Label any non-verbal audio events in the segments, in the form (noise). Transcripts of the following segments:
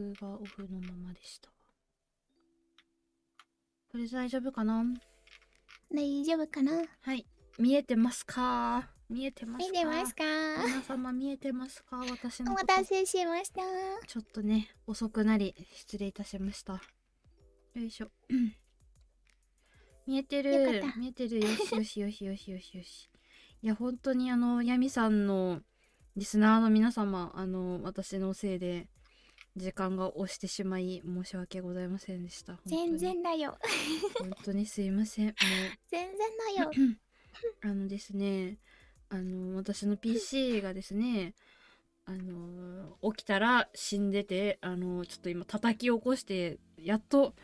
クがオフのままでした。これ大丈夫かな？大丈夫かな？はい。見えてますか？見えてますか？見てますか？皆様見えてますか？私のお待たせしました。ちょっとね遅くなり失礼いたしました。よいしょ。うん見えてる。見えてるよしよしよしよしよしよし。いや本当にあのヤミさんのリスナーの皆様あの私のせいで時間が押してしまい申し訳ございませんでした。全然だよ。本当に。すいません。(laughs) もう。全然だよ。(laughs) あのですねあの私の PC がですねあの起きたら死んでてあのちょっと今叩き起こしてやっと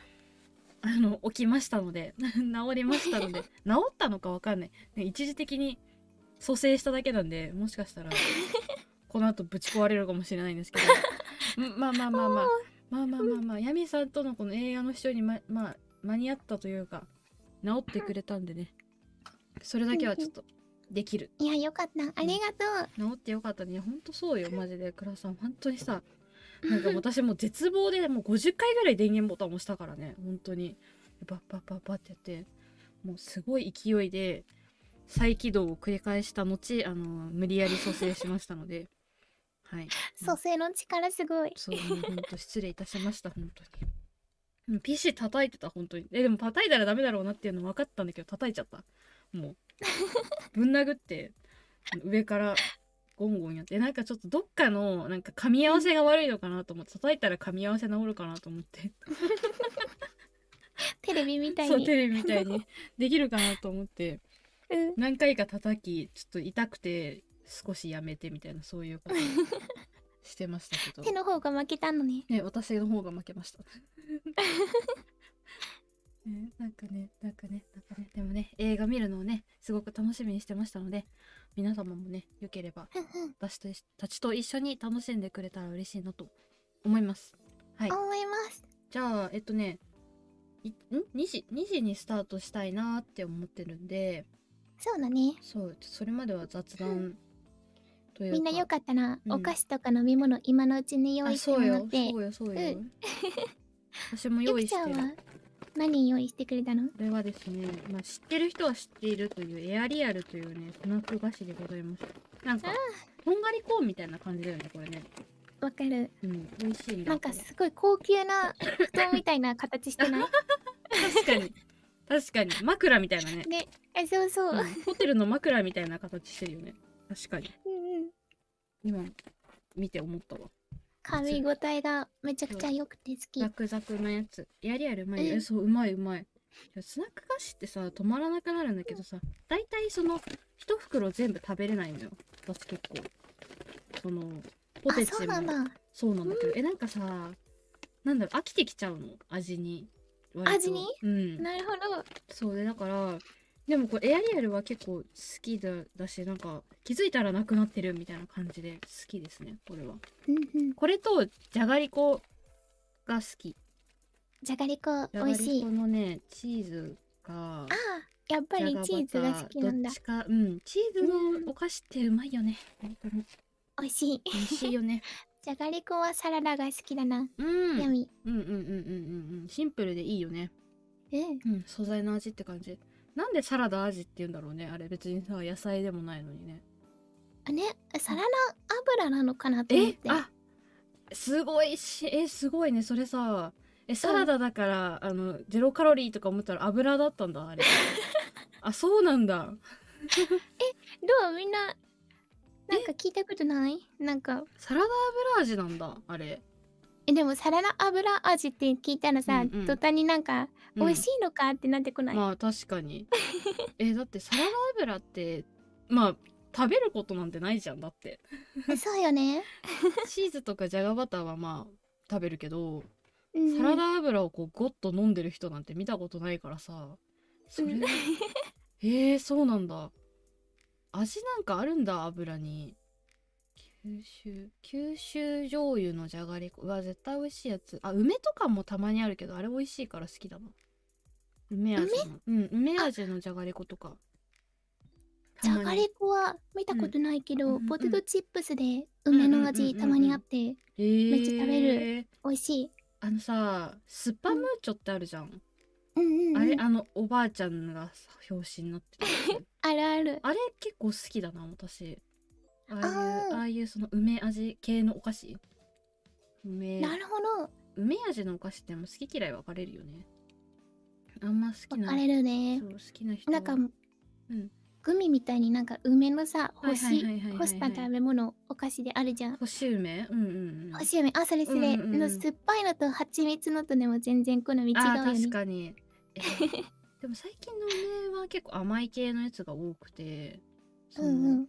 あの起きましたので (laughs) 治りましたので治ったのかわかんない。ね一時的に蘇生しただけなんでもしかしたらこの後ぶち壊れるかもしれないんですけど。んまあまあまあまあ。まあまあまあまあ。ヤミさんとのこの映画の視聴にままあ間に合ったというか治ってくれたんでね。それだけはちょっとできる。いやよかった。ありがと治ってよかったね。ほんとそうよ。マジで。倉さん本当にさなんか私もう絶望でもう50回ぐらい電源ボタン押したからね。本当に。バッバッバッバッってやって。もうすごい勢いで再起動を繰り返した後あの無理やり蘇生しましたのではい。う蘇生の力すごい。そうもうほんと失礼いたしました本当に。うん PC 叩いてた本当に。えでも叩いたらダメだろうなっていうの分かったんだけど叩いちゃった。もう。(laughs) ぶん殴って上からゴンゴンやって。なんかちょっとどっかのなんか噛み合わせが悪いのかなと思って叩いたら噛み合わせ治るかなと思って。(laughs) テレビみたいに。そうテレビみたいに。できるかなと思って。(laughs) うん。何回か叩きちょっと痛くて少しやめてみたいなそういうことを (laughs) してましたけど手の方が負けたのねね、私の方が負けました。(laughs) ね、なんかね、なんかね、なんかね、でもね、映画見るのをね、すごく楽しみにしてましたので、皆様もね、よければ、私とたちと一緒に楽しんでくれたら嬉しいなと思います。はい。思いますじゃあ、えっとね、いん ?2 時、2時にスタートしたいなって思ってるんで、そうだねそう、それまでは雑談というか。みんなよかったら、うん。お菓子とか飲み物今のうちに用あ、意してそうよ、もらって。そうよ、そうよ。うん。(laughs) 私もゆ用意してる。きちゃんは？何用意してくれたの？これはですね、まあ、知ってる人は知っているというエアリアルというねスナック菓子でございます。なんかとんがりコーンみたいな感じだよねこれね。わかる。うん美味しいなんかすごい高級な (laughs) 布団みたいな形してない？確かに。確かに。枕みたいなね、ね。えそうそう、うん。ホテルの枕みたいな形してるよね。確かに今見て思ったわ。噛み応えがめちゃくちゃ良くて好き。ザクザクのやつ。エアリアルうまいよ、うん。えそううまいうまい。スナック菓子ってさ止まらなくなるんだけどさ大体その一袋全部食べれないのよ。私結構。そのポテチも。あそうなんだ。そうなんだけど、えなんかさなんだろう飽きてきちゃうの？味に。味に？うん。なるほど。そう。でだからでもこれエアリアルは結構好きだだしなんか気づいたらなくなってるみたいな感じで好きですねこれは。これとじゃがりこが好き。じゃがりこ美味しい。がりこのねチーズがああやっぱりチーズが好きなんだ。どっちかうんチーズのお菓子ってうまいよね。美味しい。美味しいよね。(laughs) じゃがりこはサラダが好きだな、うんうんうんうんうんうん。シンプルでいいよね。うん。うん素材の味って感じなんでサラダ味って言うんだろうねあれ別にさ野菜でもないのにね。あねサラダ油なのかなと思って。えあすごいしえすごいねそれさ。えサラダだから、あのゼロカロリーとか思ったら油だったんだあれ。(laughs) あそうなんだ。(laughs) どう？みんななんか聞いたことない？なんか。サラダ油味なんだあれ。えでもサラダ油味って聞いたらさ、うんうん。途端になんかうん。美味しいのかってなってこない、まあ確かに。(laughs) えだってサラダ油ってまあ食べることなんてないじゃんだって。そうよね、(laughs) チーズとかじゃがバターはまあ食べるけどうん、サラダ油をこうゴッと飲んでる人なんて見たことないからさそれうん。で (laughs) へえそうなんだ。味なんかあるんだ油に。九州九州醤油のじゃがりこうわ絶対美味しいやつ。あ梅とかもたまにあるけどあれ美味しいから好きだな梅味の。うん梅味のじゃがりことか。じゃがりこは見たことないけど、うんうんポテトチップスで梅の味たまにあってえー、めっちゃ食べる。美味しい。あのさスパムーチョってあるじゃん、うん。うん、うん。あれあのおばあちゃんがさ表紙になってる (laughs) あるある。あれ結構好きだな私。ああいうあー。ああいうその梅味系のお菓子。梅。なるほど。梅味のお菓子ってもう好き嫌い分かれるよねあんま好きな分かれるね。そ。う好きな人。なんか、うん。グミみたいになんか梅のさ、干した食べ物お菓子であるじゃん。干し梅？うんうんうん。星梅、あ、それそれ、うんうんうん。の酸っぱいのと蜂蜜のとでも全然好み違うよね。確かに、えーでも最近の梅は結構甘い系のやつが多くてその、うんうん。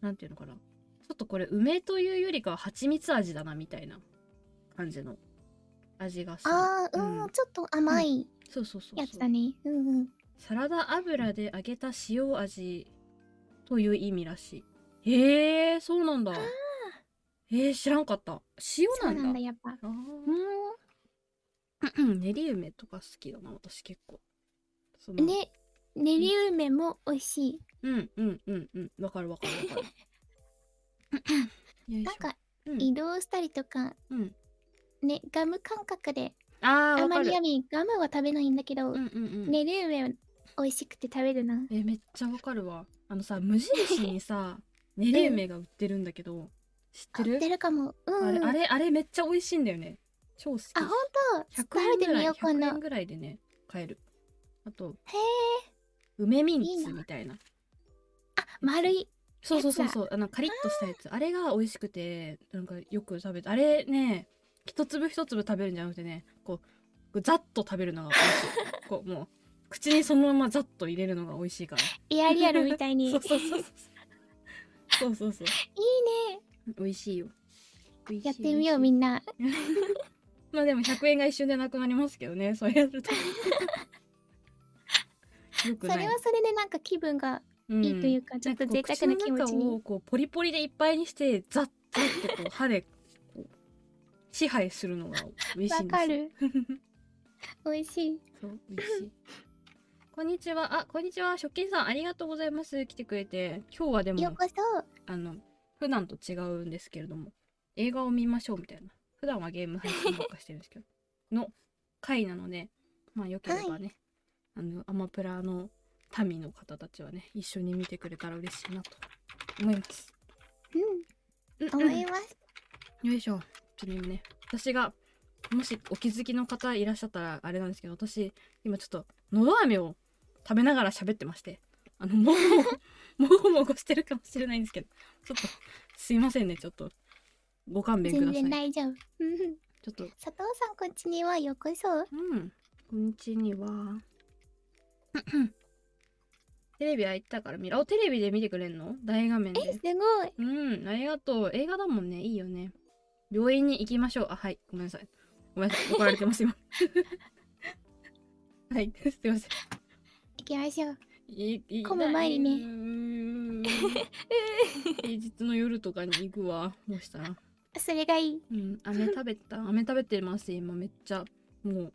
なんていうのかな。ちょっとこれ梅というよりかは蜂蜜味だなみたいな感じの味がする。ああ、うん、うん。ちょっと甘いそうそうそうやつだね。うんうん。サラダ油で揚げた塩味という意味らしい。へえそうなんだ。えー、知らんかった。塩なんんだ、やっぱ。あうー練り梅とか好きだな私結構。ね、練り梅も美味しい。うん。うんうんうん。わかるわかるわかる。(laughs) なんかうん。移動したりとか、うん。ね、ガム感覚で、あーわかる。あまりやみガムは食べないんだけど、うんうんうん。練り梅美味しくて食べるな。えめっちゃわかるわ。あのさ無印にさ練り梅が売ってるんだけど知ってる？合ってるかも。うん、うん。あれあれあれめっちゃ美味しいんだよね。超好き。あ、ほんと？100食べて円ぐらいみようか100な円。ぐらいでね買える。あとへえ。梅ミンいいな。ツみたいなあ、丸い。そうそうそうそう。あのカリッとしたやつ。あれが美味しくてなんかよく食べてあれね一粒一粒食べるんじゃなくてねこうざっと食べるのが美味しい。(laughs) こうもう口にそのままざっと入れるのが美味しいから。エアリアルみたいに。(laughs) そうそうそうそうそうそういいね。美味しいよ。やってみよう、みんな。(laughs) まあでも100円が一瞬でなくなりますけどね。そうやると。それはそれでなんか気分がいいというか、ちょっと贅沢な気持ちに。こうポリポリでいっぱいにしてザッザッってこう歯で支配するのが美味しいわんですよかる。(laughs) 美味しい。そう美味しい (laughs) こんにちはあこんにちは食券さんありがとうございます来てくれて今日はでもようこそ。あの普段と違うんですけれども映画を見ましょうみたいな普段はゲーム配信ばっかしてるんですけど (laughs) の回なのでまあよければね、あのアマプラの民の方たちはね一緒に見てくれたら嬉しいなと思います。うん、うん思います。よいしょ。ちょっと今ね、私が、もしお気づきの方いらっしゃったらあれなんですけど、私、今ちょっと、のど飴を食べながら喋ってまして、あの、もごもごもごしてるかもしれないんですけど、ちょっと、すいませんね、ちょっと、ご勘弁くだ全さい。然大丈夫。うんちょっと、佐藤さん、こんちにはようこそ。うん。こんにちには、(clears throat) テレビ開いたから見ろ。お、テレビで見てくれんの？大画面え、で。すごい。うん、ありがとう。映画だもんね。いいよね。病院に行きましょう。あ、はい。ごめんなさい。ごめんなさい。怒られてます、今。(laughs) はい。すいません。行きましょう。いい混む前にね (laughs) 平日の夜とかに行くわ。どうした？ら。それがいい。うん、飴食べた？(laughs) 飴食べてます、今。めっちゃ。もう、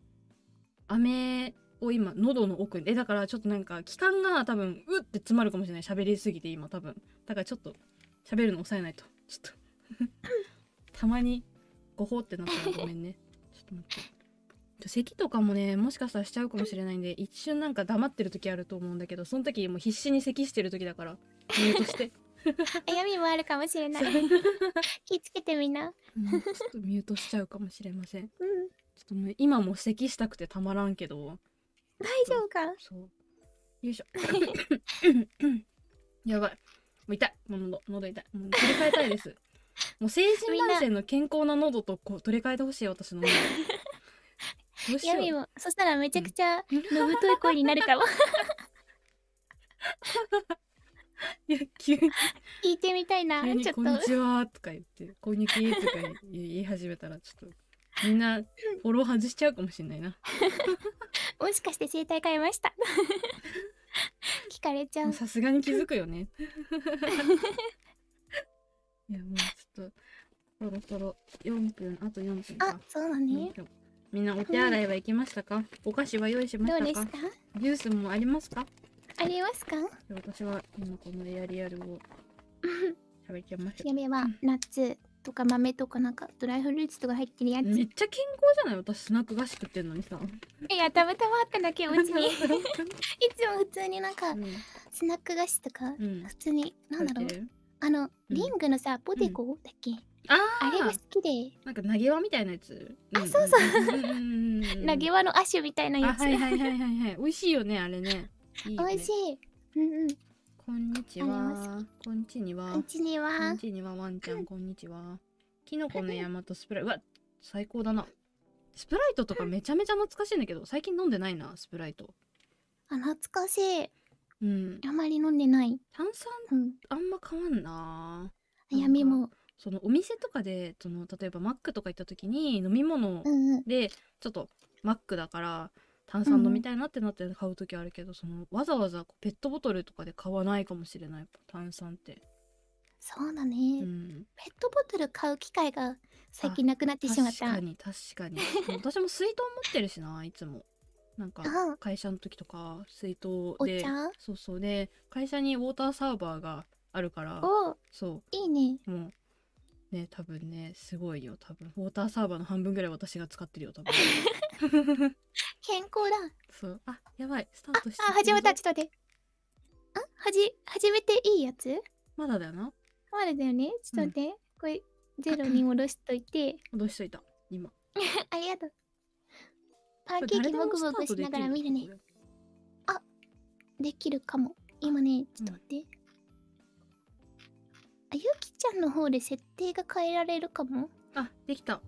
飴を今、喉の奥に。え、だからちょっとなんか、気管が多分、うって詰まるかもしれない。喋りすぎて、今、多分。だからちょっと、喋るの抑えないと。ちょっと。たまに、ごほってなったらごめんね。(laughs) ちょっと待って。咳とかもね、もしかしたらしちゃうかもしれないんで、一瞬なんか黙ってる時あると思うんだけど、その時もう必死に咳してる時だから、ミュートして。(laughs) 悩みもあるかもしれない。(laughs) 気ぃつけてみんな。うんちょっとミュートしちゃうかもしれません。うん。ちょっともう今も咳したくてたまらんけど、大丈夫か？そう。よいしょ。やばい。もう痛い。もう喉、喉痛い。もう取り替えたいです。もう成人男性の健康な喉とこう取り替えてほしい私の喉。(laughs) どうしよう。も、そしたらめちゃくちゃ、のぶとい声になるかも。いや、急に、聞いてみたいな。ちょっとこんにちはとか言って、こんにちはとか言い始めたら、ちょっと、みんなフォロー外しちゃうかもしれないな。もしかして生態変えました。(laughs) 聞かれちゃう。さすがに気づくよね。(laughs) いやもうとそろそろ4分あと4分か。あ、そうだね。みんなお手洗いは行きましたか、お菓子は用意しましたか？どうでしたジュースもありますか？あありますか？で私は今このエアリアルを喋っちゃいましたやめはナッツとか豆とかなんかドライフルーツとか入ってるやつ。めっちゃ健康じゃない？私スナック菓子食ってんのにさ。いや、たま (laughs) たまあっただけ、お家に。いつうんも普通になんか、スナック菓子とか、うん。普通に、なんだろう。あの、うん。リングのさ、ポテコだっけ？ああれが好ーきで、なんか投げ輪みたいなやつ。あそうそう。投げ輪のアッシュみたいなやあつ。はいはいはいはいはい。美味しいよねあれね。美味しい。うんうん。こんにちは。まこんにちには。うちにこんちにはワンちゃんこんにちは。キノコの山とスプライト。うわ最高だな。スプライトとかめちゃめちゃ懐かしいんだけど最近飲んでないなスプライト。あ、懐かしい。うんあまり飲んでない。炭酸うん。あんま変わんな闇も。そのお店とかでその例えばマックとか行った時に飲み物うんうん。でちょっとマックだから炭酸飲みたいなってなって買う時あるけど、そのわざわざペットボトルとかで買わないかもしれない炭酸って、そうだね、うん、ペットボトル買う機会が最近なくなってしまった。確かに確かに私も水筒持ってるしないつもなんかあ会社の時とか水筒でそうそうで会社にウォーターサーバーがあるからおそいいね。うもうね多分ねすごいよ多分ウォーターサーバーの半分ぐらい私が使ってるよ多分 (laughs) 健康だ。そうあやばいスタートしてあ、始めた。ちょっと待って。あ、はじ、始めていいやつ？まだだよなまだだよね。ちょっと待って。これ、ゼロに戻しといて。(laughs) 戻しといた今 (laughs) ありがとう。パンケーキもぐもぐしながら見るね。できるかも。今ね、ちょっと待って。あ、ゆきちゃんの方で設定が変えられるかも。あできた。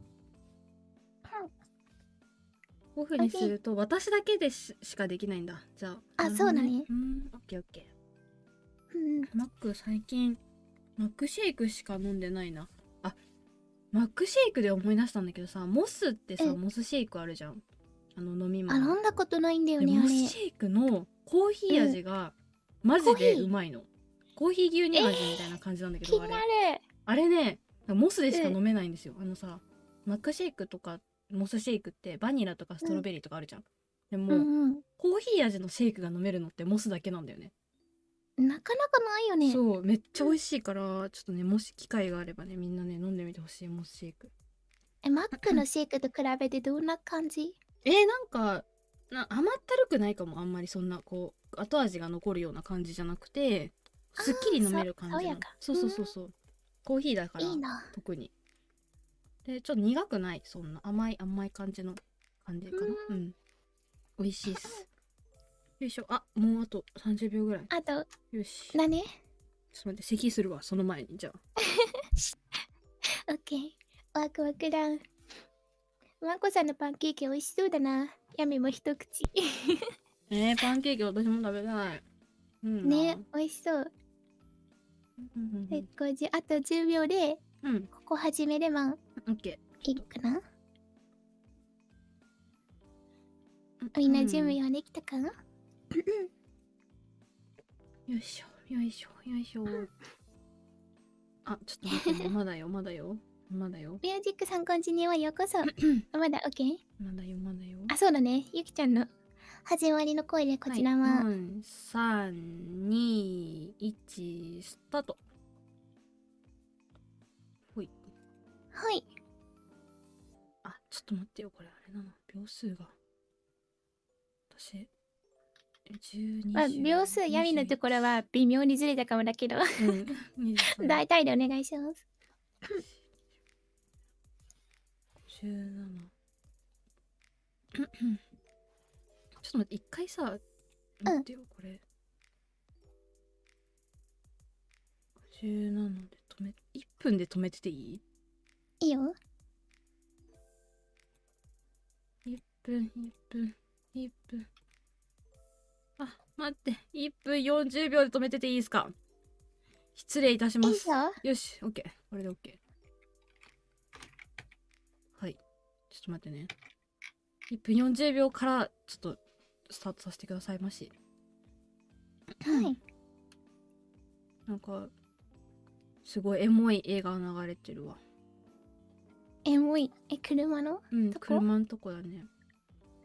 オフにすると私だけでししかできないんだ。じゃあ。あそうだね。うん。オッケーオッケうん。ーマック最近マックシェイクしか飲んでないな。あマックシェイクで思い出したんだけどさモスってさうん。モスシェイクあるじゃんあの飲みあ、物飲んだことないんだよでね、あれ。シェイクのコーヒー味がマジでうまいの、コーヒー牛乳味みたいな感じなんだけど、あれ。気になる。あれねモスでしか飲めないんですよ、あのさマックシェイクとかモスシェイクってバニラとかストロベリーとかあるじゃん、でも、うんコーヒー味のシェイクが飲めるのってモスだけなんだよね。うん。なかなかないよね。そうめっちゃ美味しいからちょっとねもし機会があればねみんなね飲んでみてほしいモスシェイク。え、マックのシェイクと比べてどんな感じ？えー、なんかな甘ったるくないかもあんまりそんなこう後味が残るような感じじゃなくてすっきり飲める感じなのそうそうそうそう。コーヒーだからいいな。特に。でちょっと苦くない？そんな。甘い甘い感じの感じかな？ううん。美味しいっす。よいしょ。あもうあと30秒ぐらい。あと、よし。ちょっ何と待って咳するわその前にじゃあ。(laughs) オッケー。ワクワクだ。マコさん。のパンケーキ美味しそうだな。ヤミも一口。え、パンケーキ私も食べたいうん。ね、美味しそう。あと10秒で、うん。ここ始めればオッケーいいかなーみん。な準備はできたかな、よいしょよいしょよいしょあちょっと待ってまだよまだよまだよ。ミュージックさんこんちにはようこそ。まだ OK? まだよまだよ。あ、そうだね。ゆきちゃんの。始まりの声でこちらは、はい、321スタート。ほい。はい。あちょっと待ってよこれ。あれだな秒数が。私12まあ、秒数闇のところは微妙にずれたかもだけど、うん。23 (laughs) 大体でお願いします。(laughs) 17 (coughs) ちょっと待って一回さ待ってよこれ。17で止め1分で止めてていい？いいよ。1分1分1分。あ待って。1分40秒で止めてていいですか？失礼いたします。よし OK これで OK ちょっと待ってね。1分40秒からちょっとスタートさせてくださいましはい。なんかすごいエモい映画流れてるわ。エモい。え、車の？うん車のとこだね。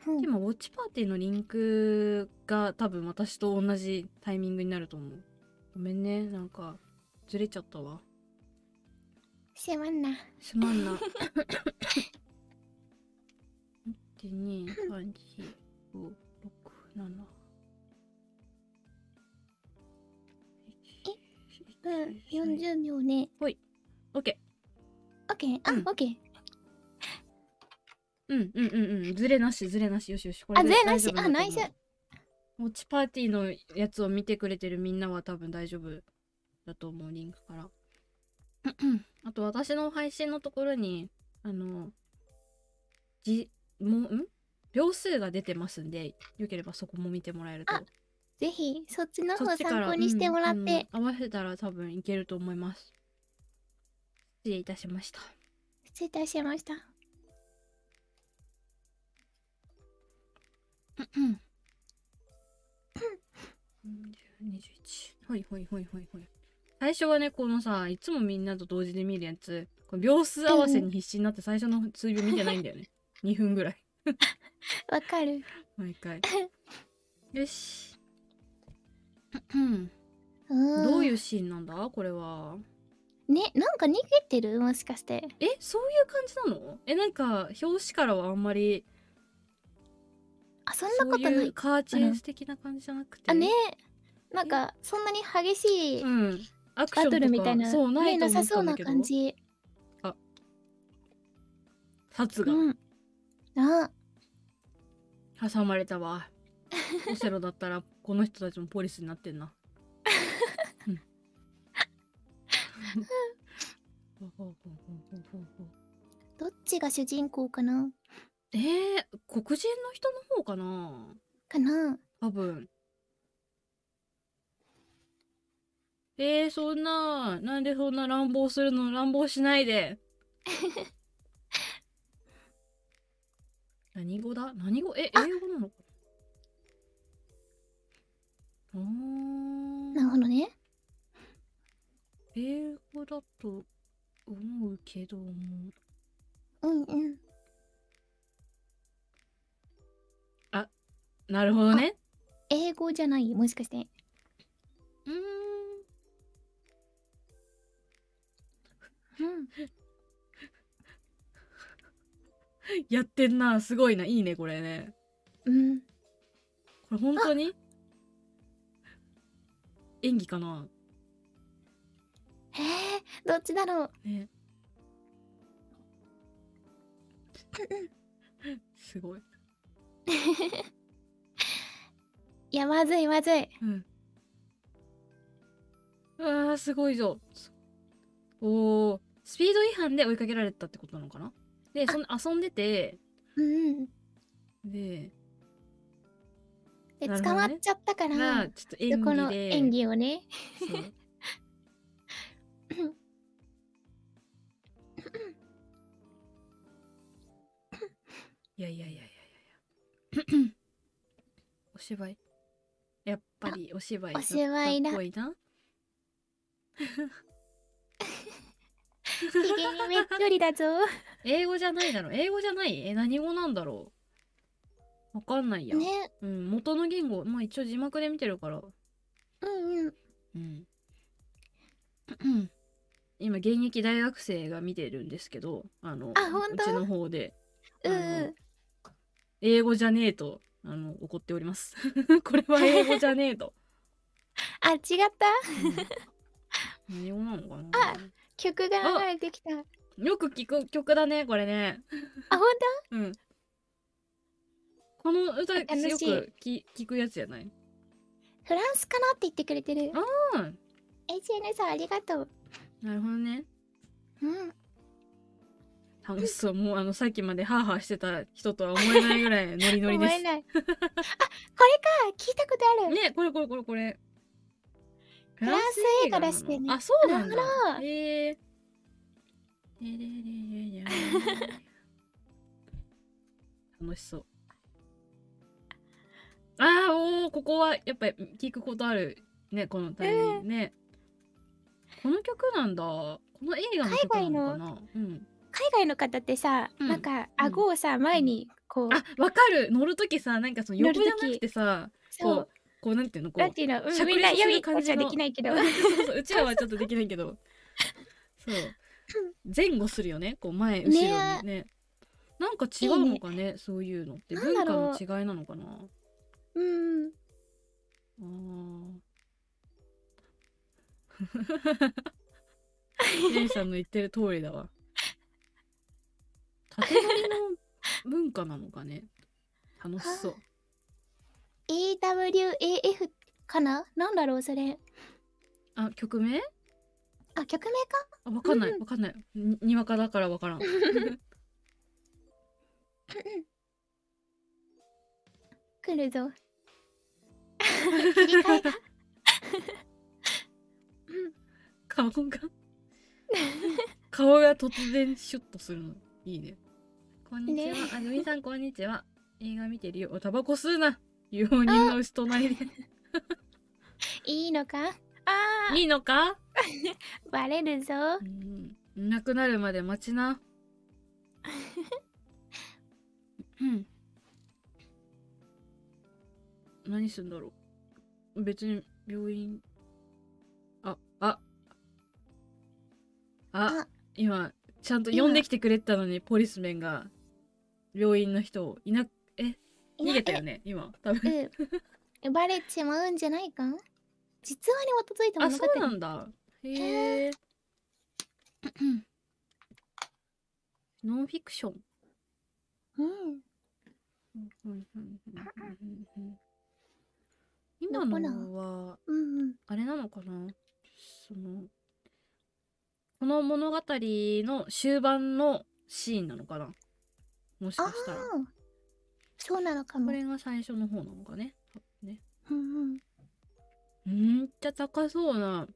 うん今ウォッチパーティーのリンクが多分私と同じタイミングになると思う。ごめんね。なんかずれちゃったわ。すまんな。すまんな (laughs) 1 2 3 4 5 6 7うん、40秒ね。オッケーオッケー。あ、うん。オッケー。うんうんうんうん。ずれなしずれなし。よしよし。こあ、でずれなし？あ、ナイス。ウォッチパーティーのやつを見てくれてるみんなは多分大丈夫だと思うリンクから。あと私の配信のところにあのじもうん？秒数が出てますんでよければそこも見てもらえると。あぜひ、そっちの方参考にしてもらっうんて。うん。合わせたら多分いけると思います。失礼いたしました。失礼いたしました。うん21ほいほいほいほいほい最初はねこのさいつもみん。なと同時で見るやつこの秒数合わせに必死になって最初の数秒見てないん。だよね2分ぐらいわかる。毎回 (laughs) よし。どういうシーンなんだ？これはね、なんか逃げてる？もしかして。えそういう感じなの？えなんか表紙からはあんまりあ、そんなことそうない。カーチェイス的な感じじゃなくてあ、ね。なんか、そんなに激しいうんアクションルみたいな。そうないとねな思っただけどさそうんな感じ。札がうん。あ、挟まれたわ。オセロだったらこの人たちもポリスになってんな。どっちが主人公かな？えー、黒人の人の方かな？かな。多分。えー、そんななんでそんな乱暴するの？乱暴しないで (laughs) 何語だ？何語？えあ。英語なの？かななるほどね。英語だと思うけども。うんうん。なるほどね。英語じゃない？もしかして。うーん。うん。(laughs) やってんな。すごいな。いいねこれね。うん。これ本当に？演技かな？へえ、どっちだろう？ね。(laughs) すごい。(laughs) いや、まずいまずい。うん。うわーすごいぞ。おー。スピード違反で追いかけられたってことなのかな？でそん遊んでて。うん。で。で、なるほどね。捕まっちゃったから、がちょっと演そこの演技をね。そう。いやいやいやいやいや。いやお芝居。やっぱりお芝居お芝居だっぽいな。ひげ (laughs) にめっちょりだぞ。英語じゃないだろ。英語じゃない？え何語なんだろう？わかんないや、ね。うん、元の言語。まあ一応字幕で見てるから。うんうん。うん。う (clears throat) ん今現役大学生が見てるんですけどあのうちの方で。うん。英語じゃねえとあの怒っております。(laughs) これは英語じゃねえと、(laughs) あ、違った？うん、何語なのかな？あ曲が流れてきた。あ、よく聞く曲だねこれね。ほんうん。この歌よくき聞くやつじゃない？とフランスかなって言ってくれてる。うん。HN さんありがとう。なるほどね。うん。楽しそう。もうあのさっきまでハーハーしてた人とは思えないぐらいノリノリです。思えない。(laughs) あ、これか。聞いたことある。ねこれこれこれ。これフランス映画だしてねあそうなんだ。へえででででで楽しそうあーおーここはやっぱり聞くことあるねこのタイミングね、この曲なんだこの映画の曲なのかなうん海外の方ってさ、うんなんか顎をさ、前にこう、あわかる乗るときさなんかその横じゃなくてさそうこうこうなんていうのこうなんていうの、うんみんなするよいこじゃできないけどそうそうそううちらはちょっとできないけどそう前後するよね。こう前後ろにね。なんか違うのかねそういうのって。なん文化だろう。の違いなのかな。うん。あー。(laughs) レイさんの言ってる通りだわ。縦乗りの文化なのかね。楽しそう。AWAF かな？なんだろうそれ。あ曲名？あ曲名か？あわかんない。うん。わかんない。ににわかだからわからん。(laughs) 来るぞ。(laughs) 切り替えが (laughs) 顔が。顔が突然シュッとするの。いいね。こんにちは、ね。あずみさんこんにちは。映画見てるよ。おタバコ吸うな。用人の牛隣でいいのか？あいいのか？ー (laughs) バレるぞ。うん。いなくなるまで待ちな。うん。何すんだろう。別に病院。ああ。ああ。今ちゃんと呼んできてくれてたのにポリスメンが。病院の人をいなえ逃げたよね今。多分。えうん。バレちまうんじゃないか？実話に基づいたあそうなんだ。へえノンフィクション。うん。今のはうんうん。あれなのかな？そのこの物語の終盤のシーンなのかな？もしあかしたら。ー。そうなのかも。これが最初の方なのかねね。うんうんめっちゃ高そうな。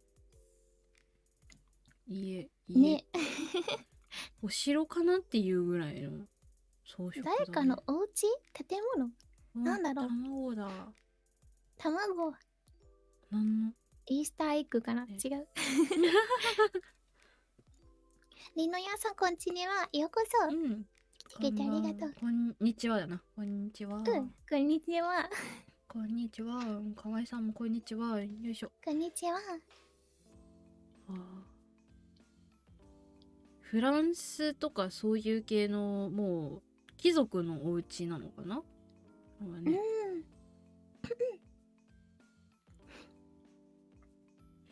家家、ね。(laughs) お城かなっていうぐらいの装飾だ、ね、誰かのお家？建物？うんなんだろう。卵だ。卵。なんの？イースターエッグかな？ね違う。りのやさんこんちにはようこそ。うん。来てくれてありがとう。こんにちはだな。こんにちは、うんこんにちはこんにちは。河合さんもこんにちは。よいしょ。こんにちは。あー。フランスとかそういう系のもう貴族のお家なのかな？そうん。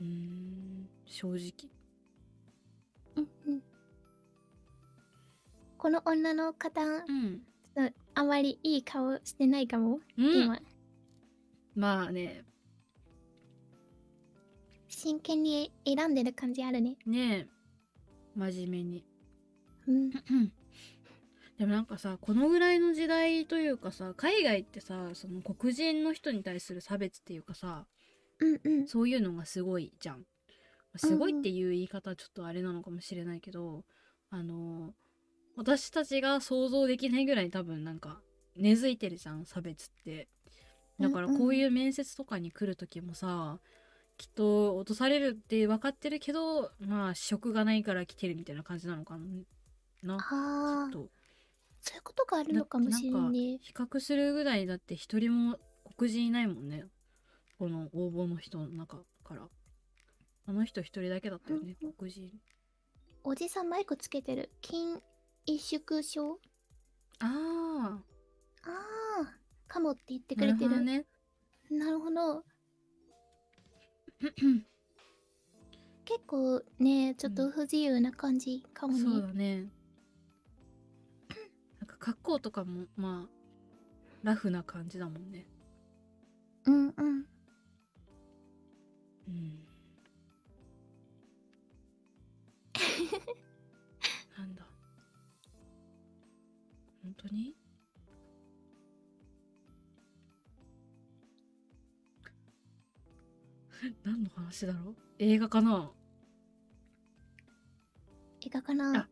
うーん正直。うんうん。この女の方うんうん。あまりいい顔してないかも、うん。今まあね。真剣に選んでる感じあるね。ねえ。真面目に。うん。(clears throat) でもなんかさこのぐらいの時代というかさ海外ってさその黒人の人に対する差別っていうかさうんうん。そういうのがすごいじゃん。すごいっていう言い方はちょっとあれなのかもしれないけど、あの私たちが想像できないぐらい多分なんか根付いてるじゃん差別って。だからうん。うんこういう面接とかに来る時もさ、きっと落とされるって分かってるけどまあ職がないから来てるみたいな感じなのかな。なああきっと。そういうことがあるのかもしれんね。比較するぐらいだって一人も黒人いないもんね。この応募の人の中から。あの人一人だけだったよねうんうん。黒人。おじさんマイクつけてる筋萎縮症あああかもって言ってあくれてる。なるほどね。なるほど。(clears throat) 結構ねちょっと不自由な感じかもね、そうだね。(clears throat) なんか格好とかもまあラフな感じだもんね。うんうん。うん。(laughs) なんだ。本当に？(laughs) 何の話だろう？映画かな？映画かな？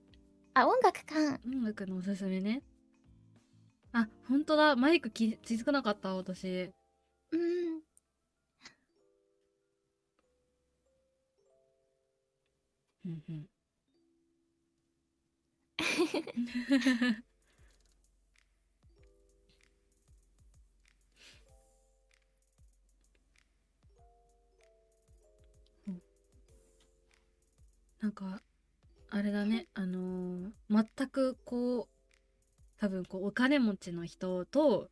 あ。音楽か。音楽のおすすめね。あ本当だ。マイク気気づかなかった私。うん。うんうん (laughs) なんかあれだねあのー全くこう多分こうお金持ちの人と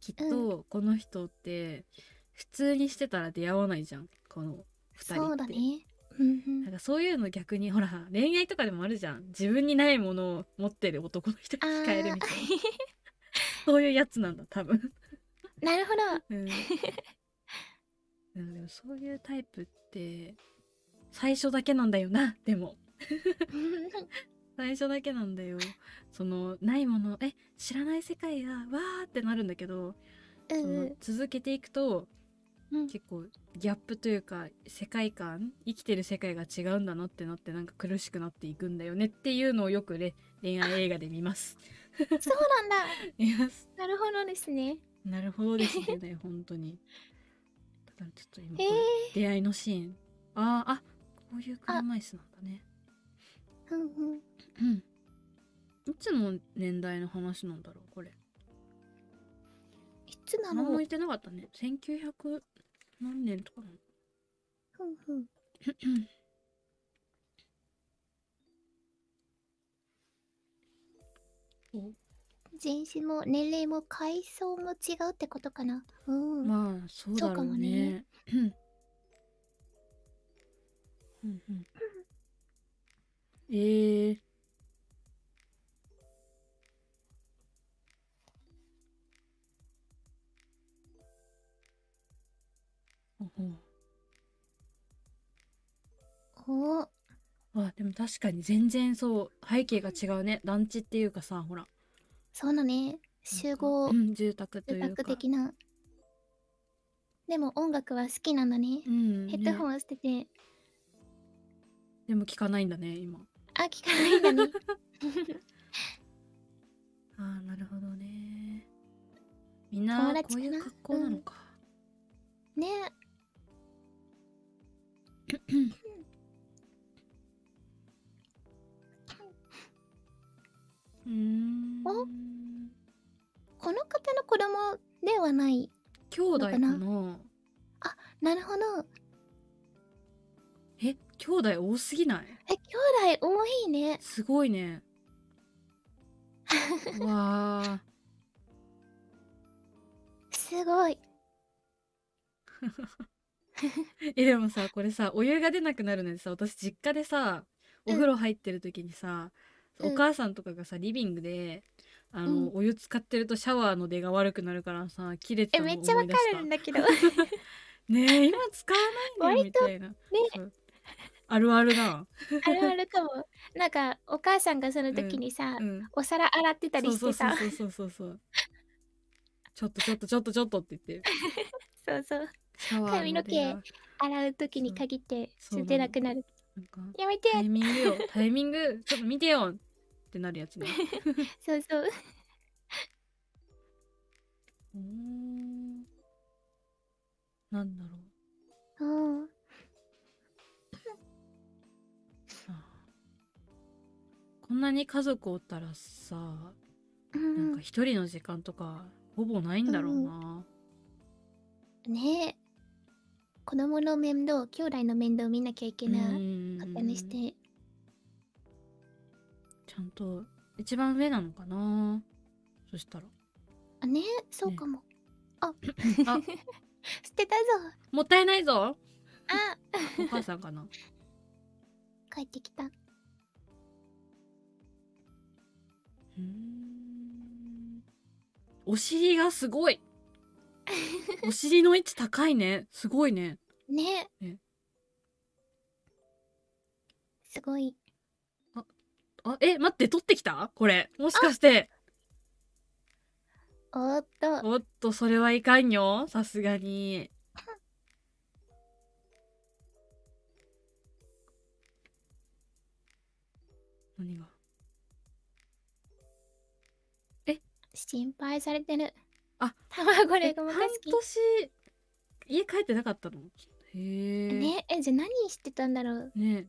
きっとこの人って普通にしてたら出会わないじゃんこの2人って。そうだね。なんかそういうの逆にほら恋愛とかでもあるじゃん。自分にないものを持ってる男の人に惹かれるみたいな。そういうやつなんだ多分。なるほど。うん。(laughs) うんでもそういうタイプって最初だけなんだよな (laughs) でも。(laughs) 最初だけなんだよ。そのないものえ知らない世界だわーってなるんだけどうそのん。うん続けていくとうん。結構ギャップというか世界観生きてる世界が違うんだなってなってなんか苦しくなっていくんだよね。っていうのをよくね恋愛映画で見ます。(laughs) そうなんだ。見ます。なるほどですね。なるほどですね本当に。だからちょっと今出会いのシーン。あーあこういう車椅子なんだね。うんうん。うん。いつの年代の話なんだろうこれ。いつなの？何も言ってなかったね。1900何年とかなの？うんうん。(coughs) お？人種も年齢も階層も違うってことかな。うん、まあそうだろうそうかもねね。(coughs) うんうん。うん。えー。ほほおあでも確かに全然そう背景が違うね。団地っていうかさほら。そうだね。集合。うん、住宅とい住うか。宅的な。でも音楽は好きなんだね。うん、ヘッドホン、ンを捨てて、でも聞かないんだね今。あ聞かないんだね。(laughs) ああなるほどね。みんなこういう格好なのか、ね。うーん。お？この方の子供ではない兄弟かな？のなるほどえ兄弟多すぎない？え兄弟多いね。すごいね。う (laughs) わあ。すごい。(laughs) えでもさこれさお湯が出なくなるのでさ私実家でさお風呂入ってる時にさ、うん。お母さんとかがさリビングであの、うん。お湯使ってるとシャワーの出が悪くなるからさ切れてえた。のめっちゃわか思い出したるんだけど。(laughs) ねえ今使わないのよみたいな、そうあるあるだ。(laughs) あるあるかも。なんかお母さんがその時にさ、うん。お皿洗ってたりしてさそうそうそうそうちょっとちょっとちょっとちょっとって言って。(laughs) そうそう。髪の毛洗う時に限って捨てなくなる。やめて。タイミングよ。タイミング。ちょっと見てよ。ってなるやつね。(laughs) そうそう。うーん。なんだろう。うんこんなに家族おったらさうん。なんか一人の時間とかほぼないんだろうな、ねえ。子供の面倒兄弟の面倒見なきゃいけなかったりして。ちゃんと一番上なのかな？そしたら。あねそうかも、あ。あ。(laughs) 捨てたぞ。もったいないぞ。あ。お母さんかな？(laughs) 帰ってきたうーん。お尻がすごい。(laughs) お尻の位置高いね。すごいね。ね。ね。すごい。あえ待って取ってきた？これ。もしかして。おーっと。おっとそれはいかんよ。さすがに。(laughs) 何が？心配されてる。あ卵えレゴも半好き。年家帰ってなかったの？へえねえじゃあ何してたんだろう？ね。え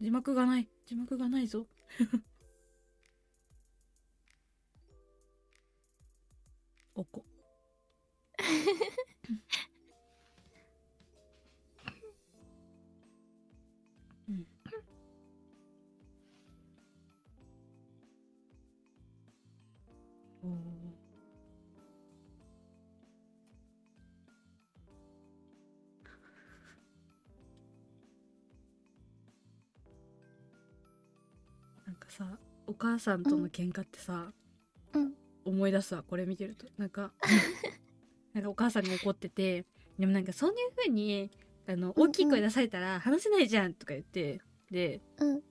字幕がない。字幕がないぞ。(laughs) おこ (laughs) お母さんとの喧嘩ってさ、うん。思い出すわこれ見てると。なんか (laughs) なんかお母さんが怒っててでもなんかそういう風にあのうんうん。大きい声出されたら話せないじゃんとか言ってでうん。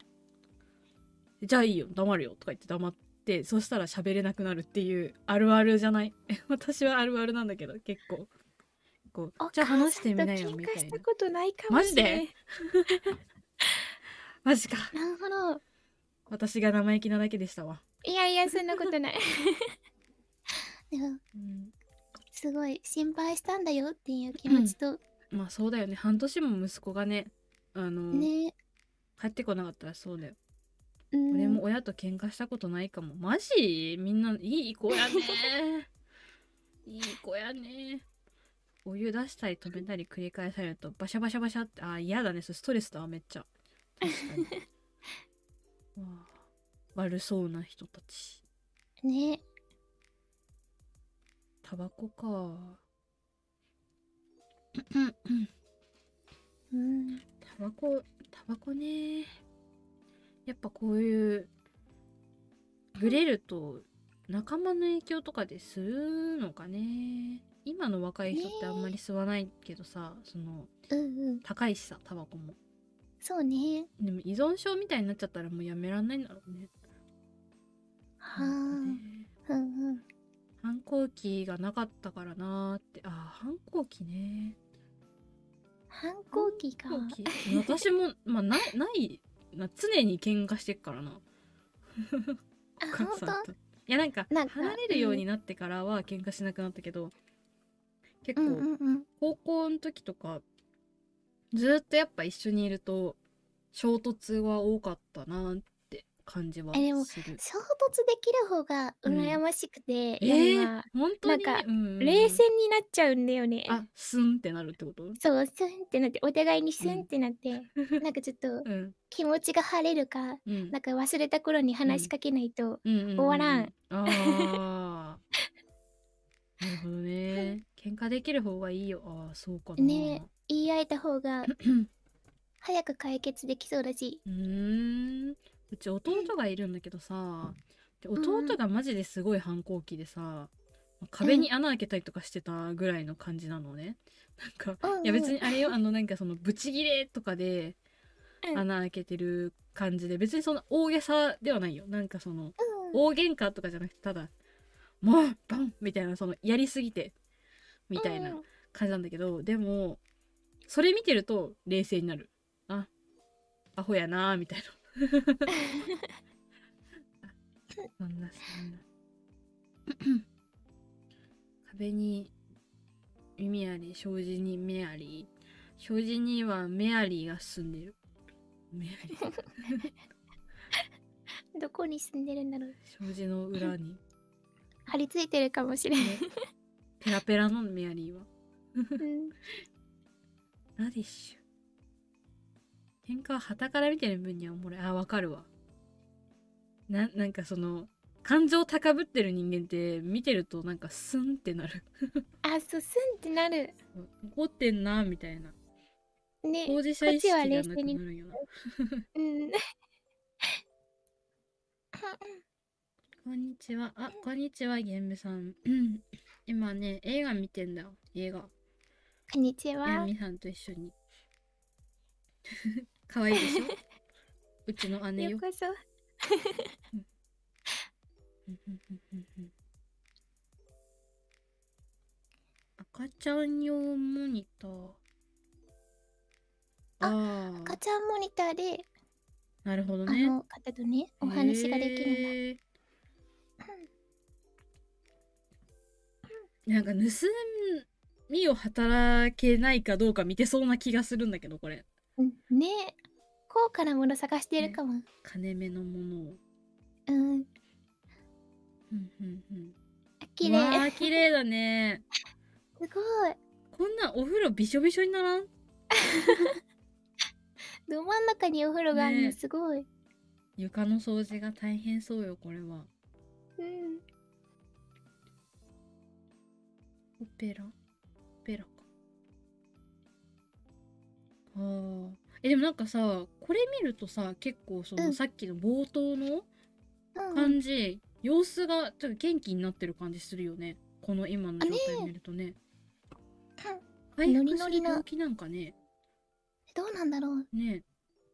じゃあいいよ黙るよとか言って黙ってそしたら喋れなくなるっていうあるあるじゃない？(laughs) 私はあるあるなんだけど結構。こうじゃあ話してみなよみたいな。マジで？(laughs) マジか。なるほど私が生意気なだけでしたわ、いやいやそんなことない。(laughs) でもうん、すごい心配したんだよっていう気持ちと、まあそうだよね。半年も息子がねあの、ね。帰ってこなかったらそうだよ。うん。俺も親と喧嘩したことないかも。マジ？みんないい子やね。(laughs) いい子やね。お湯出したり止めたり繰り返されるとバシャバシャバシャって。あー嫌だね。それストレスだわめっちゃ。確かに (laughs) 悪そうな人たち。ね。タバコか。うん。タバコタバコね。やっぱこういうグレると仲間の影響とかでするのかね。今の若い人ってあんまり吸わないけどさ、そのうんうん。高いしさタバコもそうね。でも依存症みたいになっちゃったらもうやめらんないんだろうね。はあ。ね。うんうん。反抗期がなかったからなーって。あー反抗期ね。反抗期か。私もまあないない。な常に喧嘩してっからな。あお母本さんと。いやなんか離れるようになってからは喧嘩しなくなったけど、結構、当うんうんうん。高校の時とかずっとやっぱ一緒にいると衝突は多かったなって感じはえでも。衝突できる方が羨ましくて、えやるーな、本当に？なんかうんうん冷静になっちゃうんだよね。あスンってなるってこと？そうスンってなってお互いにスンってなって、(laughs) なんかちょっと (laughs) うん。気持ちが晴れるかうん。なんか忘れた頃に話しかけないと、終わらん。あーなるほどね。喧嘩できる方がいいよ。ああそうかな。ね言い合えた方が (clears throat) 早く解決できそうだし。うーん。うち弟がいるんだけどさ。で弟がマジですごい反抗期でさ、壁に穴開けたりとかしてたぐらいの感じなのね。なんか、いや別にあれよあのなんかそのブチギレとかでうん。穴開けてる感じで別にそんな大げさではないよ。なんかそのうん。大喧嘩とかじゃなくてただ「もうバン!」みたいなそのやりすぎてみたいなうん。感じなんだけど、でもそれ見てると冷静になる。あアホやなーみたいな。そんなそんな。壁に耳あり障子に目あり障子にはメアリーが住んでる。メアリーどこに住んでるんだろう。障子の裏に張り付いてるかもしれない、ね。ペラペラのメアリーは。うん、ラディッシュ。喧嘩は旗から見てる分にはおもろいあわかるわ。ななんかその感情高ぶってる人間って見てるとなんかスンってなる。(laughs) あそうスンってなる。怒ってんなみたいな。ね。当事者意識がなくなるよな。(laughs) うんこんにちは。あこんにちはゲンブさん。う (clears throat) ん今ね映画見てんだよ。映画。こんにちエはミさんと一緒に。(laughs) 可愛いでしょ？(laughs) うちの姉よ。よこそ。(laughs) 赤ちゃん用モニター。あああ。赤ちゃんモニターで、なるほどね。あの方とねお話ができるんだ、なんか盗みを働けないかどうか見てそうな気がするんだけどこれうんね高価なもの探してるかも。金目のものをうん。うんうんうん綺うわ麗。ー綺麗だね (laughs) すごい。こんなんお風呂びしょびしょにならん？(laughs) ど真ん中にお風呂があるのねすごい。床の掃除が大変そうよこれはうん。ペラオペラかあーえでもなんかさこれ見るとさ結構その、うん。さっきの冒頭のうん、感じ、様子がちょっと元気になってる感じするよね。この今の状態見るとね。回復するノリノリな病気なんかね。どうなんだろう。ね。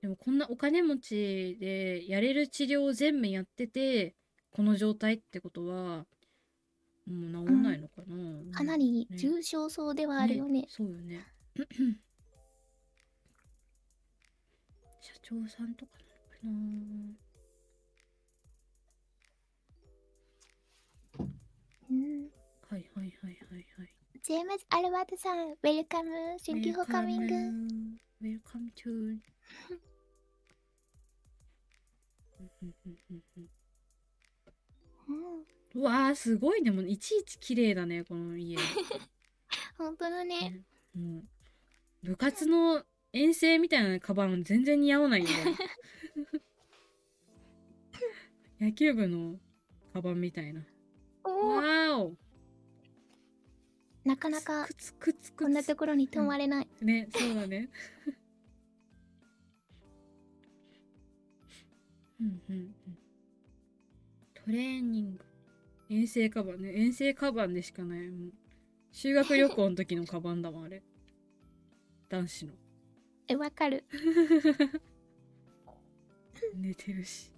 でもこんなお金持ちでやれる治療を全部やっててこの状態ってことはもう治んないのかな、かなりね。重症そうではあるよね。そうよね。(clears throat) 社長さんとかなのかうん。なはいはいはいはいはい。ジェームズ・アルバートさん、ウェルカム、Thank you for coming. Welcome to うんうわーすごいね。もういちいち綺麗だねこの家、(laughs) 本当だね。う部活の遠征みたいなカバン全然似合わないよね。(laughs) 野球部のカバンみたいな。おお、わーお。なかなかくつくつくつこんなところに泊まれない。ねそうだね。(laughs) うんうんうん。トレーニング遠征カバンね遠征カバンでしかないもう修学旅行の時のカバンだわあれ男子のえ、わかる。(laughs) 寝てるし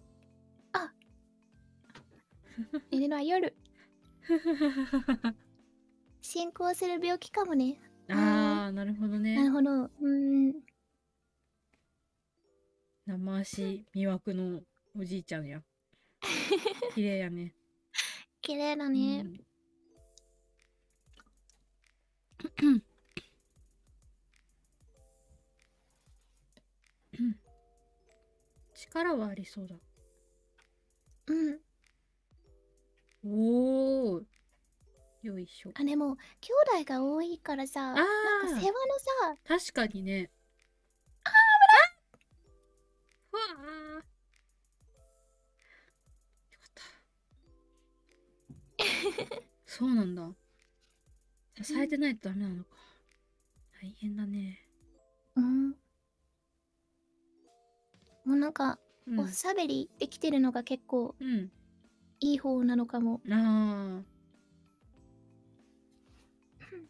寝るのは夜。(laughs) 進行する病気かもね。あーなるほどなるねほど。うん。生足魅惑のおじいちゃんや (laughs) 綺麗やね綺麗だね。うん。力はありそうだ。うん。おおよいしょ。あ、でも、兄弟が多いからさ、あなんかー世話のさ、確かにね。ああよか (laughs) そうなんだ支えてないとダメなのか大変だねうん。もうなんか、うんおしゃべりできてるのが結構うんいい方なのかも。ああ (laughs)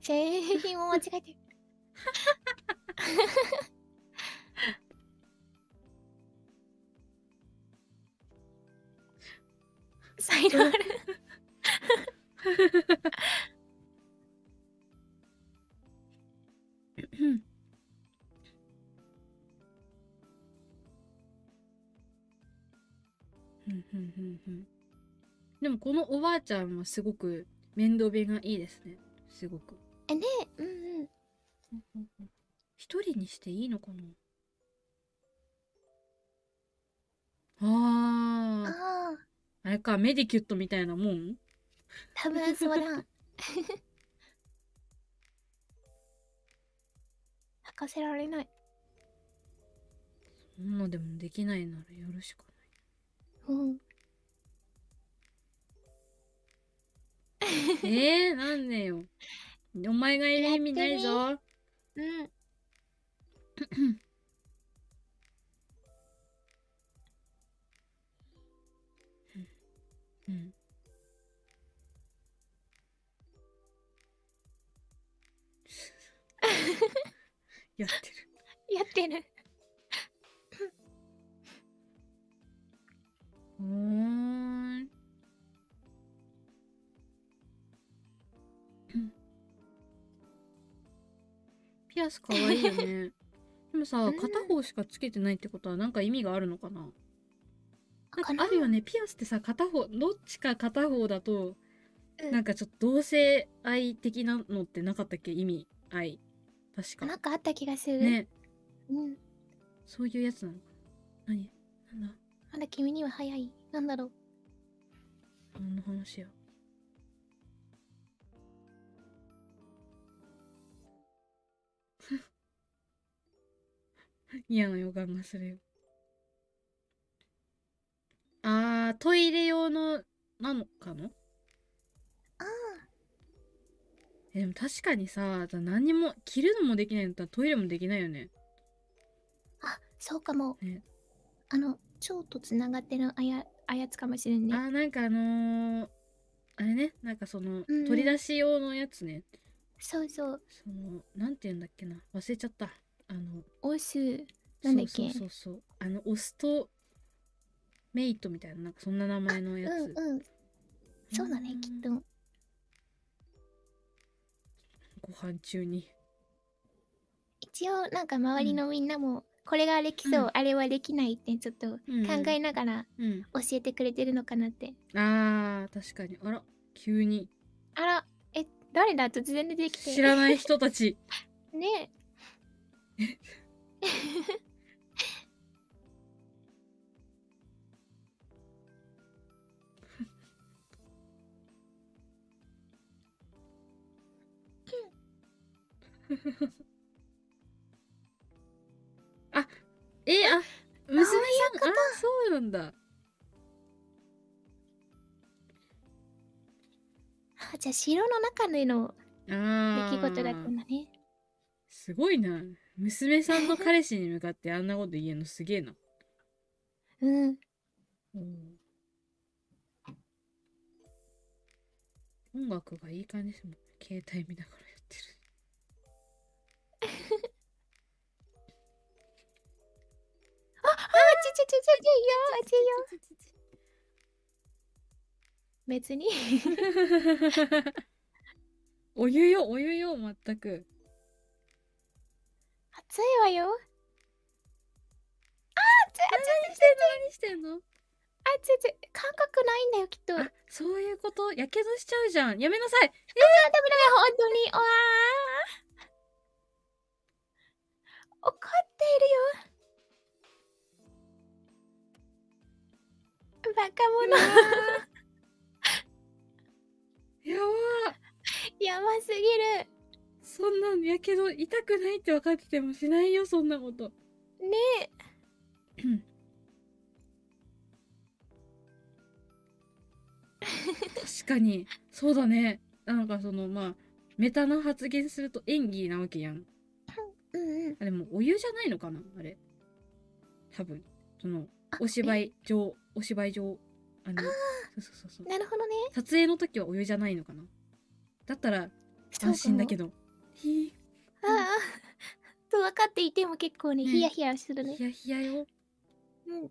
製品も間違えてる。(laughs) 才能ある。うんうんうんうん。うんでもこのおばあちゃんはすごく面倒見がいいですね。すごく。え、ねうんうん。一人にしていいのかな。あー。ああ、あれかメディキュットみたいなもん？多分そうだ。(laughs) 履かせられない。そんなでもできないならやるしかうん。な (laughs) いえー、なんでよお前がいる意味ないぞ (laughs) うん。うん。やってる。(laughs) やってる。うーん。(laughs) ピアスかわいいよね。でもさうん。片方しかつけてないってことはなんか意味があるのかな？かあるよね。ピアスってさ片方どっちか片方だとうん。なんかちょっと同性愛的なのってなかったっけ？意味愛。確か。なんかあった気がする。ね。うん。そういうやつなの何？なんだ？まだ君には早い。なんだろう。何の話や？(laughs) 嫌な予感がするよあートイレ用のなのかな？ああ。えでも確かにさだ何にも着るのもできないんだったらトイレもできないよねあ、そうかも。ねあの、蝶とつながってるあや、あやつかもしれんね。あーなんかあのー、あれねなんかその、うん取り出し用のやつねそうそう。そのなんて言うんだっけな忘れちゃったあのオス。なんだっけ？そうそうそうそうあのオスとメイトみたいななんかそんな名前のやつ、うんうん。そうだね、きっと。ご飯中に。一応、なんか周りのみんなも、これができそう、うん。あれはできないってちょっとうん考えながらうん。教えてくれてるのかなって。あー確かに。あら。急に。あら、え、誰だ？突然出てきて。知らない人たち。(laughs) ねえ。(laughs) (laughs) えあ娘さんあそうなんだ。あじゃあ城の中での出来事だったんだね。すごいな。娘さんの彼氏に向かってあんなこと言えんのすげえな。うん。うん。音楽がいい感じですもん携帯見ながら別に。お湯よお湯よ全く暑いわよ。あ、暑い暑いしてんの何してんの暑い暑い。感覚ないんだよ、きっと。そういうことやけどしちゃうじゃんやめなさいダメ、本当に。わあ。怒っているよ。バカ者。やばやばすぎる。そんなんやけど痛くないって分かっててもしないよそんなことね確かにそうだねなんかそのまあメタな発言すると演技なわけやんえ。うんうん。あれもうお湯じゃないのかなあれ多分そのあお芝居上お芝居上あのそうそうそうそうなるほどね。撮影の時はお湯じゃないのかな？だったら安心だけど。どひああ。と分かっていても結構ね、ねヒヤヒヤするねヒ。ヤヒヤようん。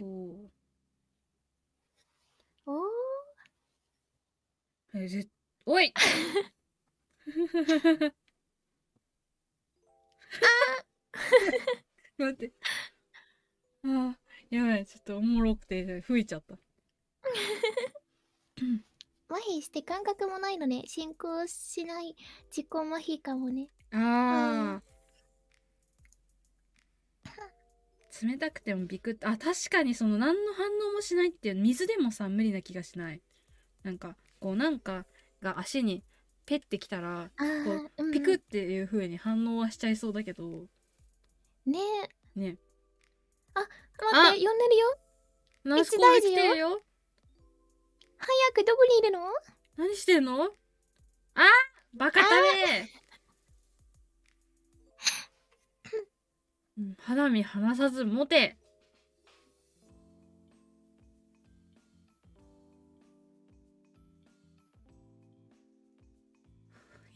おおおー。えぜおい (laughs) (laughs) (laughs) 待って。あーやばいちょっとおもろくて吹いちゃった。(laughs) 麻痺して感覚もないのね。進行しない自己麻痺かもね。あー。冷たくてもビクッと。あ確かにその何の反応もしないっていう水でもさ無理な気がしない。なんかこうなんかが足にペッてきたらああ、うん。ピクっていう風に反応はしちゃいそうだけどね。え。ね待って、呼んでるよ。ナースコール来てるよ。早くどこにいるの？何してんの？あバカタメうん肌身離さず持て。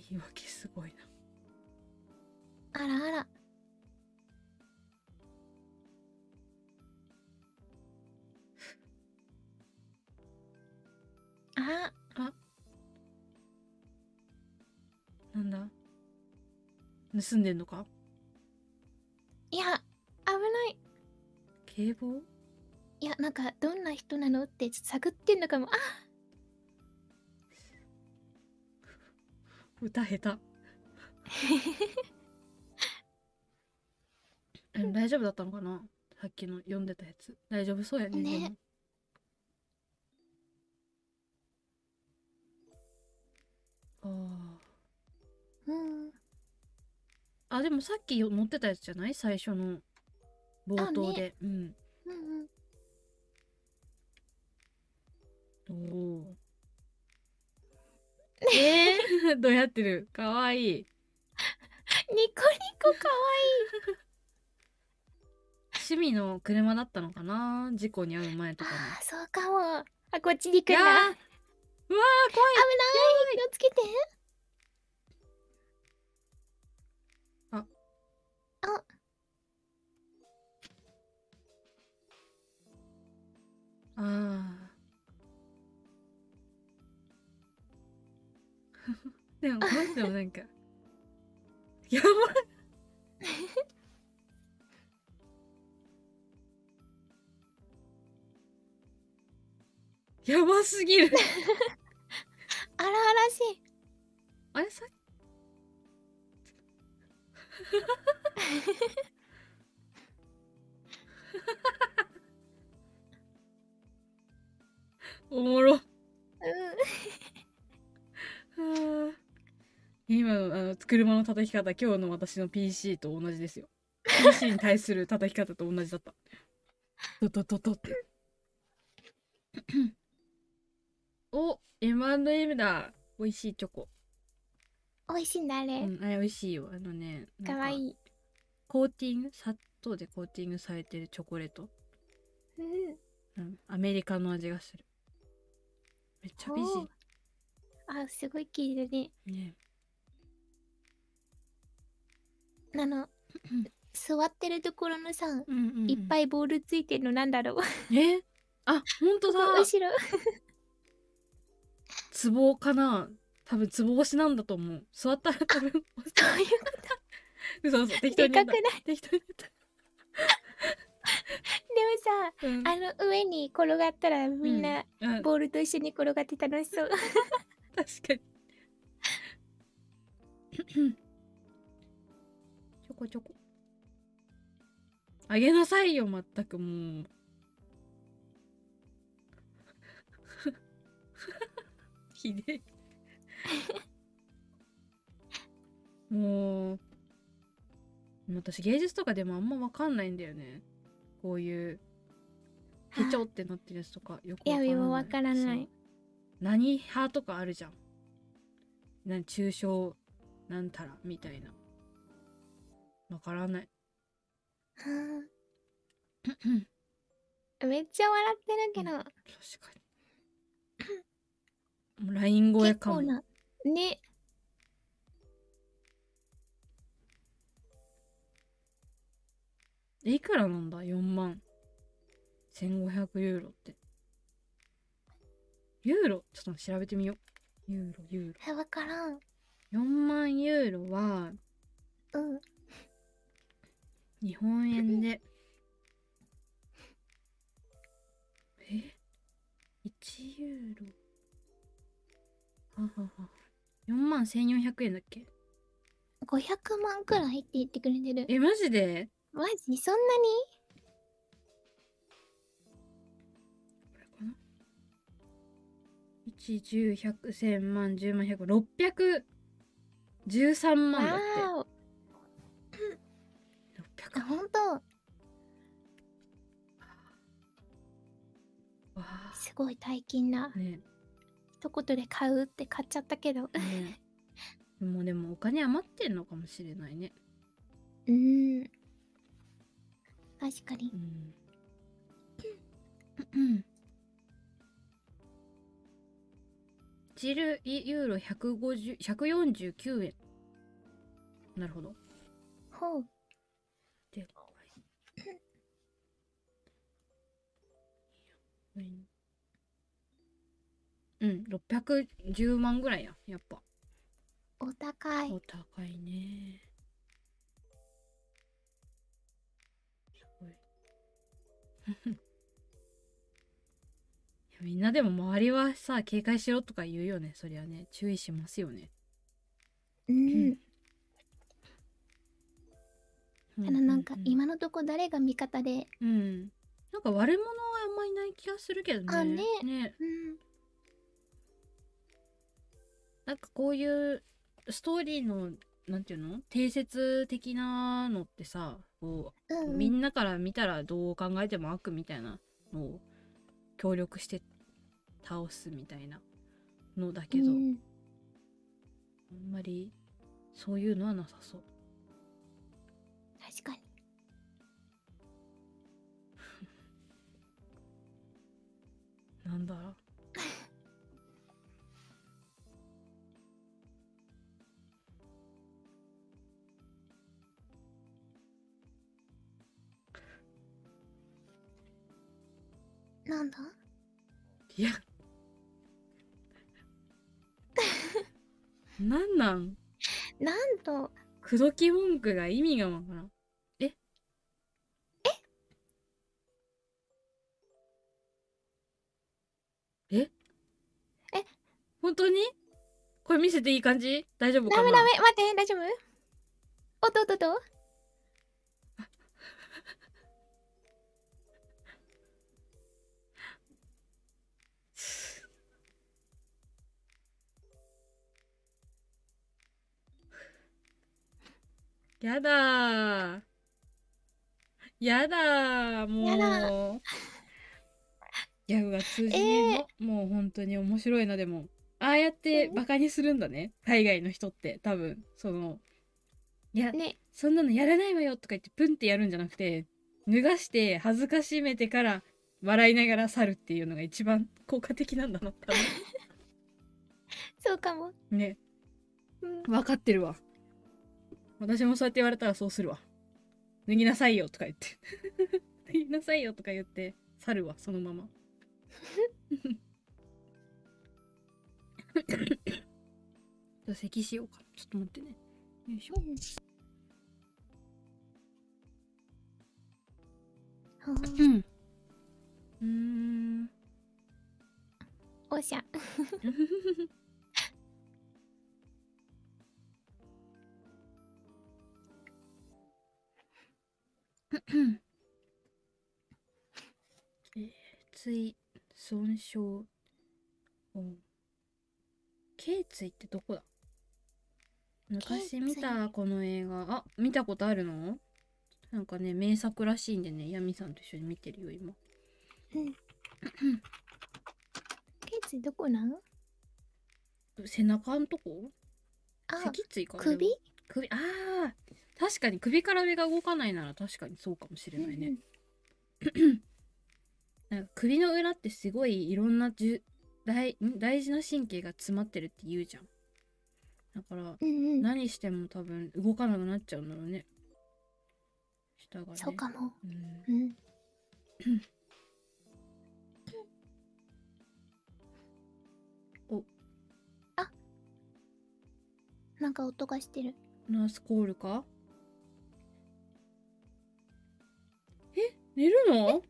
言い訳すごいな。あらあら。あ、なんだ？盗んでんのか？いや、危ない。警棒？いや、なんか、どんな人なのって探ってんのかも。あ、歌下手。え (laughs) 大丈夫だったのかな？さっきの読んでたやつ。大丈夫そうやねねあでもさっきよ載ってたやつじゃない？最初の冒頭で、うん。うんおおえー、(laughs) どうやってる？かわいい。ニコニコかわ趣味の車だったのかな？事故に遭う前とかにあーそうかも。あこっちに行くんだうわー危ない。気をつけてあああ (laughs) でもこの人もなんか (laughs) やばい。(laughs) やばすぎる。荒々しい。あれさおもろ。(laughs) 今のあの車の叩き方今日の私の PC と同じですよ。PC に対する叩き方と同じだった。トトトトって。お M&M だ。美味しいチョコ。美味しいんだあれ、うんあれ美味しいよ。あのねかわいいコーティング砂糖でコーティングされてるチョコレート、うん。うん、アメリカの味がする。めっちゃ美人。あすごい綺麗だね。ね。あの (clears throat) 座ってるところのさ、うんうんうん。いっぱいボールついてるのなんだろう。え？(laughs) あ本当だ。後ろ。(laughs) ツボかな？多分ツボ押しなんだと思う。座ったら多分そういう (laughs) 嘘嘘適当でに言った。かくない。適当にでもさあの上に転がったらみんなうん、ボールと一緒に転がって楽しそう。確かに。ちょこちょこ。あげなさいよまったくもう。ひでえ。もう私芸術とかでもあんま分かんないんだよね。こういうケチョってなってるやつとかよくいやわからない。わからない。何派とかあるじゃん。なん抽象なんたらみたいな。わからない。(clears throat) めっちゃ笑ってるけど、確かに。もう LINE 声かも。ねいくらなんだ？4万。1500ユーロって。ユーロ？ちょっと調べてみよう。ユーロユーえわからん。ロ4万ユーロはうん。日本円で。え？1ユーロ？ははは。4万1400円だっけ？500万くらいって言ってくれてる。えマジで？マジ？そんなこれかな？1 10 100 1000万10万100 613に万だって。わーお。あ600ほんとすごい大金な。ね。一言で買うって買っちゃったけど。ね。(laughs) もうでもお金余ってんのかもしれないね。うん確かに。うん。うん。ジルユーロ150 149円。なるほど。ほう。でかいうん610万ぐらいややっぱ。お高い。お高いねみんなでも周りはさ警戒しろとか言うよね。そりゃね。注意しますよね。うん。うあのなんかう今のとこ誰が味方で？うん。なんか悪者はあんまいない気がするけどね。あね。ね。うん。なんかこういうストーリーのなんていうの？定説的なのってさこううんうん。みんなから見たらどう考えても悪みたいなのを協力して倒すみたいなのだけど、うん。あんまりそういうのはなさそう。確かに。(laughs) なんだ？なんだ？いや。(laughs) なんなん？なんと。口説き文句が意味がわからん。え？え？え？え？本当に？これ見せていい感じ？大丈夫かな？ダメダメ。待って大丈夫？おっとっとっとやだー。やだーもう。ギャグが通じねえの、もう本当に面白いなでも。ああやってうんバカにするんだね。海外の人って多分。そのいやね。そんなのやらないわよとか言ってプンってやるんじゃなくて脱がして恥ずかしめてから笑いながら去るっていうのが一番効果的なんだな多 (laughs) そうかも。分ね。うん。分かってるわ私もそうやって言われたらそうするわ。脱ぎなさいよとか言って。(laughs) 脱ぎなさいよとか言って去るわそのまま。じゃあ咳しようか。ちょっと待ってね。よいしょ。うんはあ。うん。うーん。おしゃ (laughs) 椎損傷うん頸椎ってどこだ？昔見たこの映画。あ見たことあるの？なんかね名作らしいんでねヤミさんと一緒に見てるよ今。うん。(clears throat) ケツどこなん？背中んとこ？あ脊椎か首？首？あー確かに首から上が動かないなら確かにそうかもしれないね、(clears throat) なんか首の裏ってすごいいろんなじゅ大ん大事な神経が詰まってるって言うじゃん。だからうんうん。何しても多分動かなくなっちゃうんだろうね。下がね。そうかも。うん。うん。(clears throat) お。あ。なんか音がしてる。ナースコールか？寝るの？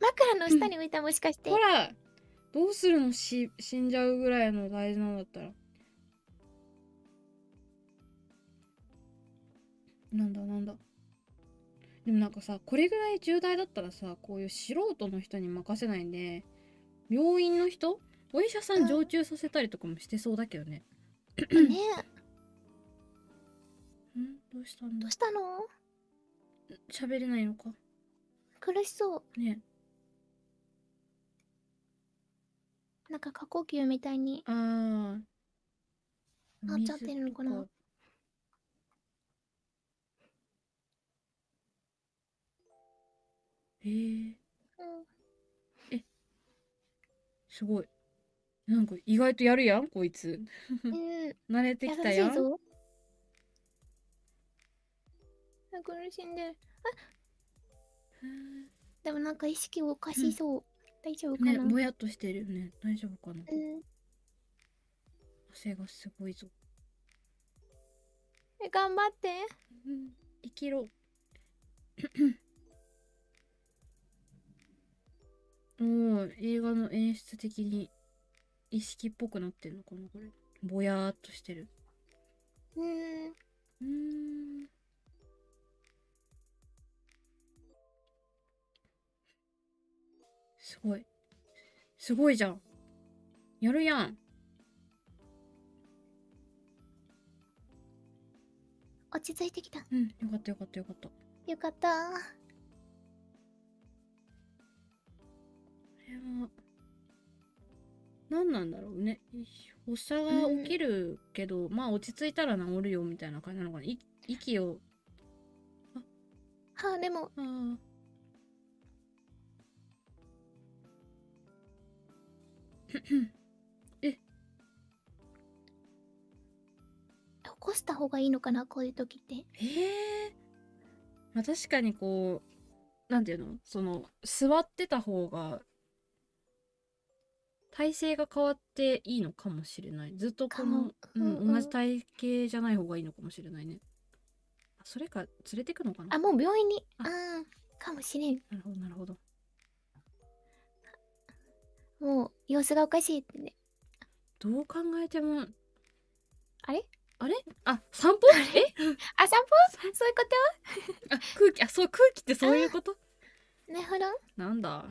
枕の下に置いたもしかして。ほらどうするの？し死んじゃうぐらいの大事なのだったら。なんだなんだ。でもなんかさこれぐらい重大だったらさこういう素人の人に任せないんで病院の人？お医者さん常駐させたりとかもしてそうだけどね。ね。ん？どうしたんだどうしたの？喋れないのか。苦しそう。ね。なんか過呼吸みたいに。あー。なっちゃってるのかな。えー、うすごい。なんか意外とやるやんこいつ。んうん。(laughs) 慣れて優きたやんあ苦しんでる。でもなんか意識おかしそう、大丈夫かな、ねぼやっとしてるよね。大丈夫かな。うん。汗がすごいぞ。え頑張って。うん。生きろ。(coughs) おー映画の演出的に意識っぽくなってんのかなこれ。ぼやーっとしてる。うん。うーんすごい。すごいじゃん。やるやん。落ち着いてきた。うんよかったよかったよかった。よかった。これは何なんだろうね。発作が起きるけど、まあ落ち着いたら治るよみたいな感じなのかな。い息を。はあでもあー起こした方がいいのかなこういう時って。ええまあ確かにこうなんていうのその座ってた方が体勢が変わっていいのかもしれない。ずっとこのううんうんん、同じ体型じゃない方がいいのかもしれないね。あそれか連れてくのかな？あもう病院に。あ。うんかもしれん。なるほどなるほどもう様子がおかしいってね。どう考えても。あれ？あれ？あ散歩？え？あ散歩？そういうこ (laughs) あ空気あそう空気ってそういうこと？となるほど。なんだ？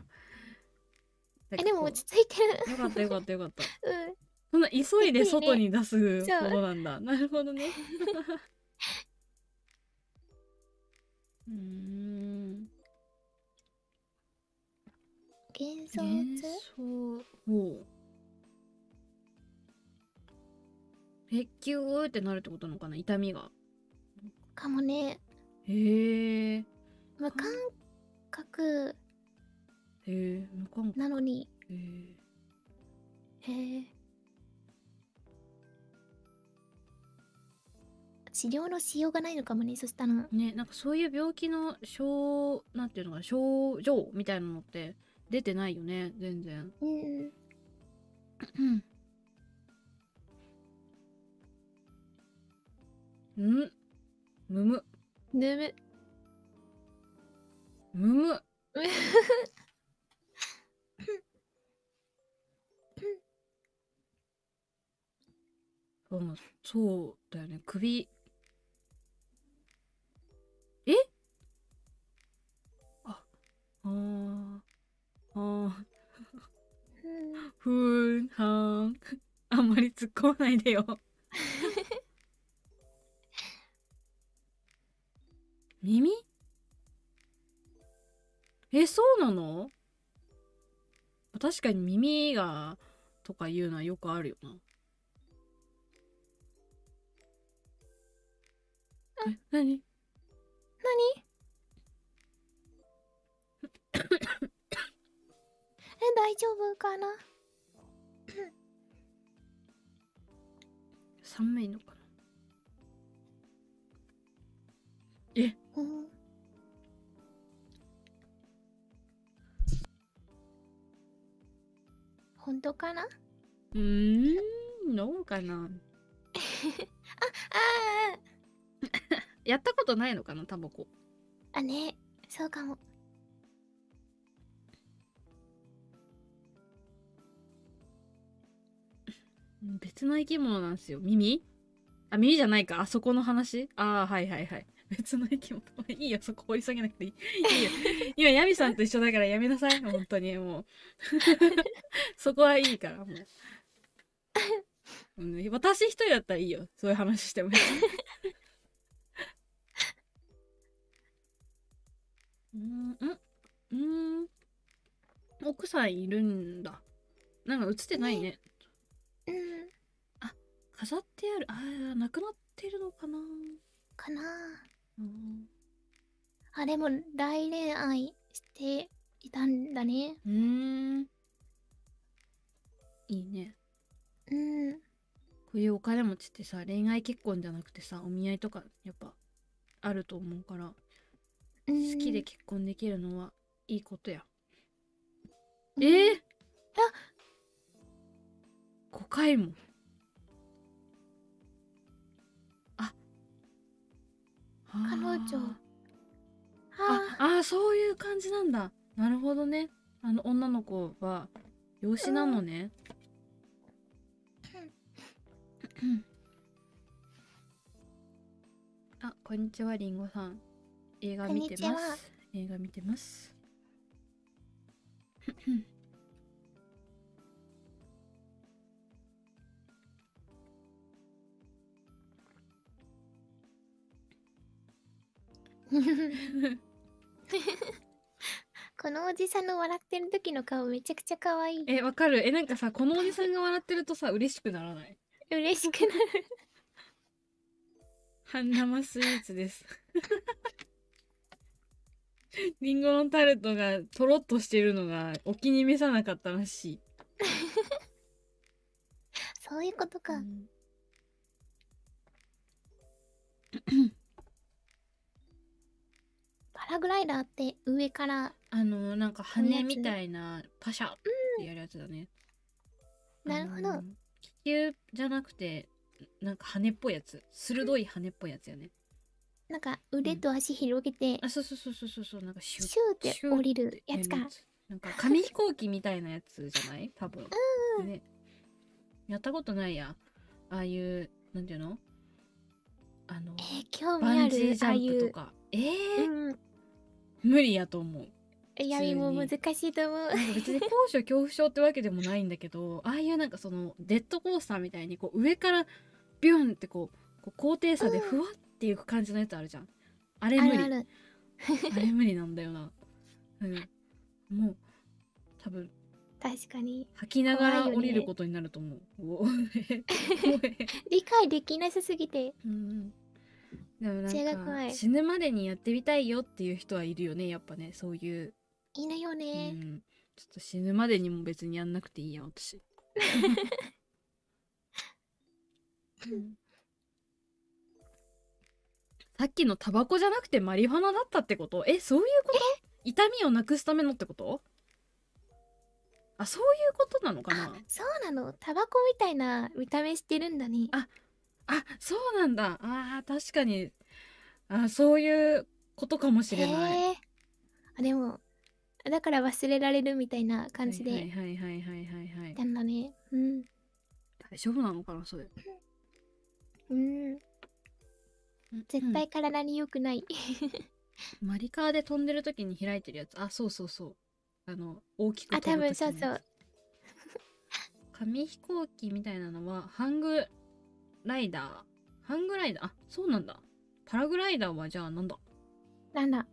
えでも落ち着いてる。よかったよかったよかった。(laughs) うん。そんな急いで外に出すそう。ものなんだ。なるほどね。(laughs) うーん。幻想幻図想を。え、キューってなるってことなのかな痛みが。かもねへえ。無感覚へえ、無感覚。なのにへえ。へえ治療のしようがないのかもねそしたらね、なんかそういう病気の症、なんていうのかな、症状みたいなのって出てないよね、全然。うんうん。むむ。ぬむむむ。うん、そうだよね。首。え？あ、あー。あー。うんふーん、はーん。あんまり突っ込まないでよ。(laughs) 耳？え、そうなの？確かに耳がとかいうのはよくあるよな。え、なにえ大丈夫かな？寒いのかな？え、うん。本当かな？うーん、どうかな？(laughs) ああ (laughs) やったことないのかなタバコ。あね。そうかも別の生き物なんですよ。耳？あ、耳じゃないか。あそこの話？ああ、はいはいはい。別の生き物。いいよ、そこ掘り下げなくていい。いいよ。今、ヤミさんと一緒だからやめなさい。本当に、もう。(laughs) そこはいいから、もう。私一人だったらいいよ。そういう話しても。(laughs) うーん、んうん。奥さんいるんだ。なんか映ってないねうん。飾ってある。あーなくなってるのかな。かな。うん。あでも大恋愛していたんだね。うーん。いいね。うん。こういうお金持ちってさ恋愛結婚じゃなくてさお見合いとかやっぱあると思うからうん。好きで結婚できるのはいいことや、えー、5回も。あ。彼女。ああ。ああそういう感じなんだ。なるほどね。あの女の子は養子なのね、あこんにちはりんごさん。映画見てます。映画見てます (laughs) このおじさんの笑ってる時の顔めちゃくちゃ可愛い。えわかる。えなんかさこのおじさんが笑ってるとさ嬉しくならない？嬉しくなる。半生スイーツです。りんごのタルトがとろっとしてるのがお気に召さなかったらしい、(laughs) そういうことか、うんパラグライダーって上からあのなんか羽みたいなパシャってやるやつだね、なるほど。気球じゃなくてなんか羽っぽいやつ。鋭い羽っぽいやつやね。なんか腕と足広げて、あそうそうそうそうそうそう。なんかシュッシューって降りるやつか。なんか紙飛行機みたいなやつじゃない？多分、ね。やったことないや。ああいうなんていうの？あのえー、興味バあンジージャンプとか。えー、うん無理やと思う。いやもう難しいと思う。別に高所恐怖症ってわけでもないんだけど (laughs) ああいうなんかそのデッドコースターみたいにこう上からビュンってこうこう高低差でふわっていく感じのやつあるじゃん、あれ無理。ある (laughs) あれ無理なんだよな。うん。もう、多分、確かに。吐きながら降りることになると思う。お (laughs) お理解できなさすぎて。うん。でもなんか、死ぬまでにやってみたいよっていう人はいるよね、やっぱね、そういう。いいのようね、ん。ちょっと死ぬまでにも別にやんなくていいや、私。(laughs) うん。さっきのタバコじゃなくてマリファナだったってこと？えそういうこと？痛みをなくすためのってこと？あそういうことなのかな？そうなの。タバコみたいな見た目してるんだね。ああそうなんだ。あー確かに。あそういうことかもしれない。へえあでもだから忘れられるみたいな感じはいではいはいはいはいはい。なんだね。うん。大丈夫なのかなそれ。うん。絶対体に良くない、うん。マリカーで飛んでる時に開いてるやつ。あそうそうそう。あの大きくあ多分そう飛ぶ時のやそうつ紙飛行機みたいなのはハングライダー？ハングライダー？あそうなんだ。パラグライダーはじゃあなんだ？なんだ。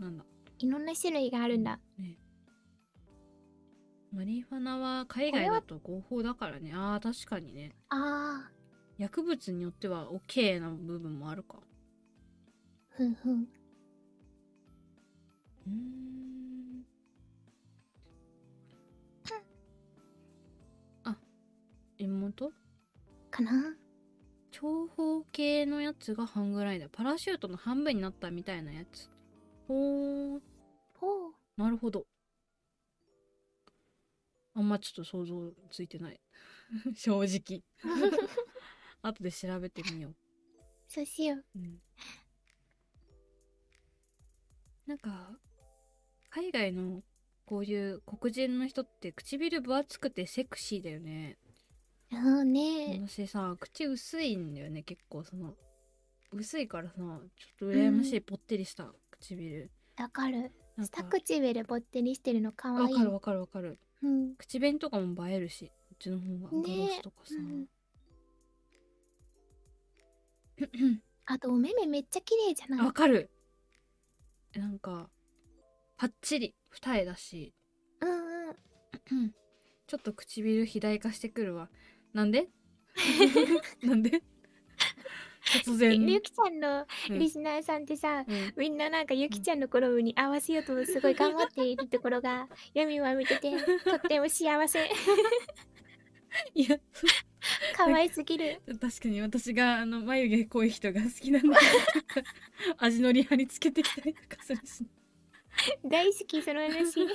なんだ？いろんな種類があるんだ。ね。マリファナは海外だと合法だからね。あー確かにね。あー。薬物によっては OK な部分もあるか。ふんふん。うーん。あ妹かな？長方形のやつがハングライダーパラシュートの半分になったみたいなやつ。ほー。ほう。なるほど。あんまちょっと想像ついてない。(laughs) 正直。(laughs) 後で調べてみよそうしようう、うん、なんか海外のこういう黒人の人って唇分厚くてセクシーだよねうんね。私さ口薄いんだよね。結構その薄いからさちょっと羨ましい、ぽってりした唇。わかる。下唇ぼってりしてるのかわい。いわかるわかるわかる。うん。口紅とかも映えるしこっちの方がグねロスとかさ、うん。(clears throat) あとお目目めっちゃ綺麗じゃない？わかる。なんかパッチリ二重だし。うんうん。(clears throat) ちょっと唇肥大化してくるわなんで？(laughs) なんで？突然、ゆきちゃんのうん。リスナーさんってさ、うん。みんななんかゆきちゃんの好みに合わせようとすごい頑張っているところが (laughs) ヤミは見ててとっても幸せ。(laughs) いや。可愛すぎる。確かに私があの眉毛濃い人が好きなんだけど味のり貼り付けてきたりとかするし。大好きその話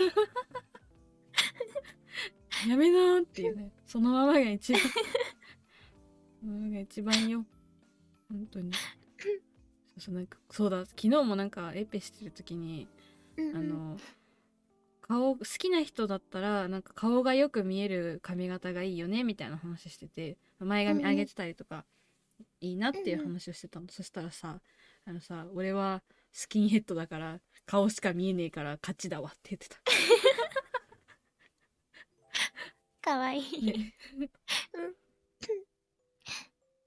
やめなーっていうね。そのままが一番そのままが一番よ。本当に。そうそうなんかそうだ。昨日もなんかエペしてる時にうんうん。あの顔好きな人だったらなんか顔がよく見える髪型がいいよねみたいな話してて前髪上げてたりとかいいなっていう話をしてたの、そしたらさあのさ俺はスキンヘッドだから顔しか見えねえから勝ちだわって言ってた、(laughs) かわい。い。ね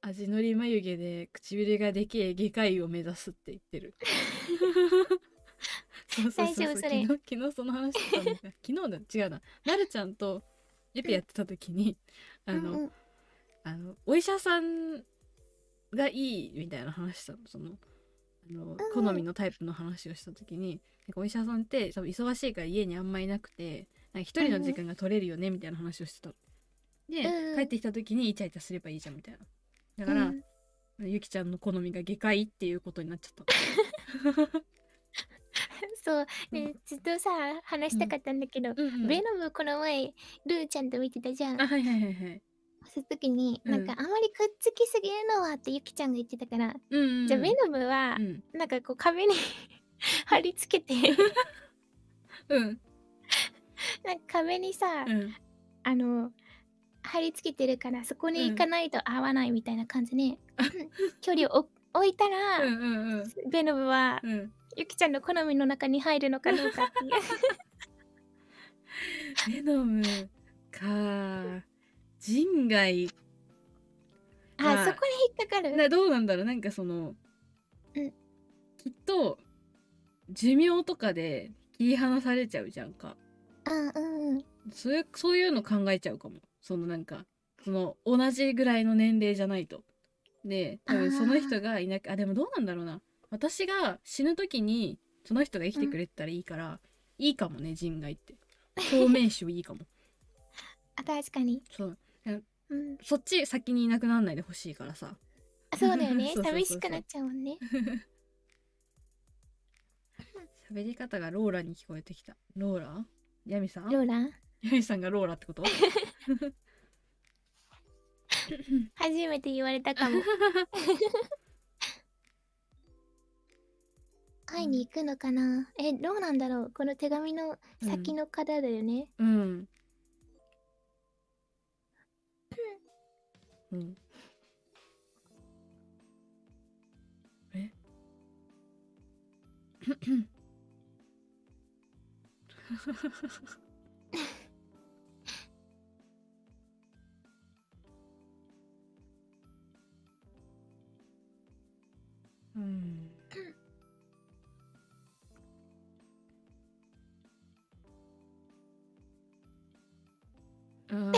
味のり眉毛で唇がでけえ外科医を目指すって言ってる。(laughs) そうそうそうそう。昨日昨日その話してたんだ昨日だ。違うな。なるちゃんとエピやってた時にあの、うんうん。あのお医者さんがいいみたいな話したの。そのあの、好みのタイプの話をした時に。お医者さんって多分忙しいから家にあんまいなくて一人の時間が取れるよねみたいな話をしてた。の。で、うん帰ってきた時にイチャイチャすればいいじゃんみたいな。だから、うん。ゆきちゃんの好みが外科医っていうことになっちゃった。(laughs) そう、うね、ずっとさ、話したかったんだけど、うん。うんベノムこの前、ルーちゃんと見てたじゃん。あはいはいはいはい。その時に、うん。なんかあまりくっつきすぎるのはってゆきちゃんが言ってたから、うんうんうん、じゃあベノムはう、ん。なんかこう壁に (laughs) 貼り付けて、うん (laughs) なんか壁にさ、うん。あの、貼り付けてるから、そこに行かないと合わないみたいな感じで、(laughs) 距離を置置いたら、うんうんうん。ベノムは、うん。ゆきちゃんの好みの中に入るのかどうかっていう。ベノムか。人外。あ、まあそこに引っかかる。などうなんだろう。なんかその、うん。きっと寿命とかで切り離されちゃうじゃんかうんうんうん。そういうそういうの考えちゃうかも。そのなんかその同じぐらいの年齢じゃないと。で多分その人がいなくあでもどうなんだろうな。私が死ぬ時にその人が生きてくれてたらいいから、いいかもね人外って。表面集いいかも。(laughs) あ、確かに。そう。うん。そっち先にいなくならないでほしいからさ。あそうだよね。(laughs) 寂しくなっちゃうもんね。(laughs) 喋り方がローラに聞こえてきた。ローラ？ヤミさん？ローラン？ヤミさんがローラってこと？初めて言われたかも。(laughs) 会いに行くのかな？え、どうなんだろう？この手紙の先の方だよね？うん。うん。え？うん。うん。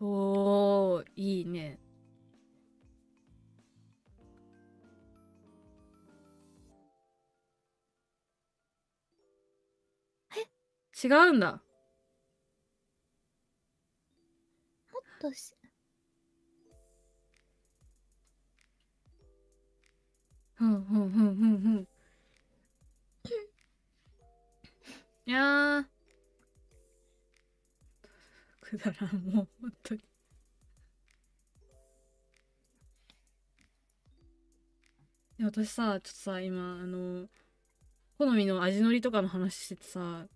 おーいいね。違うんだ。もっとし。ふんふんふんふんふん。いやー。くだらんもう本当に。私さちょっとさ今あの好みの味のりとかの話しててさ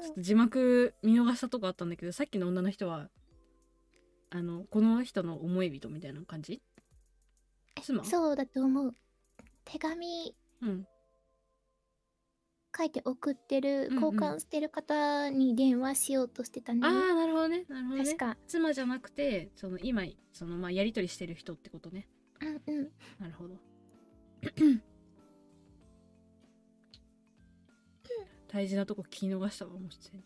ちょっと字幕見逃したとこあったんだけどさっきの女の人はあのこの人の思い人みたいな感じ？妻そうだと思う。手紙うん。書いて送ってる、うんうん。交換してる方に電話しようとしてたんだあ。あなるほどね。なるほどね。確か。妻じゃなくてその今そのまあやり取りしてる人ってことね。うんうん。なるほど大事なとこ聞き逃したわもしれ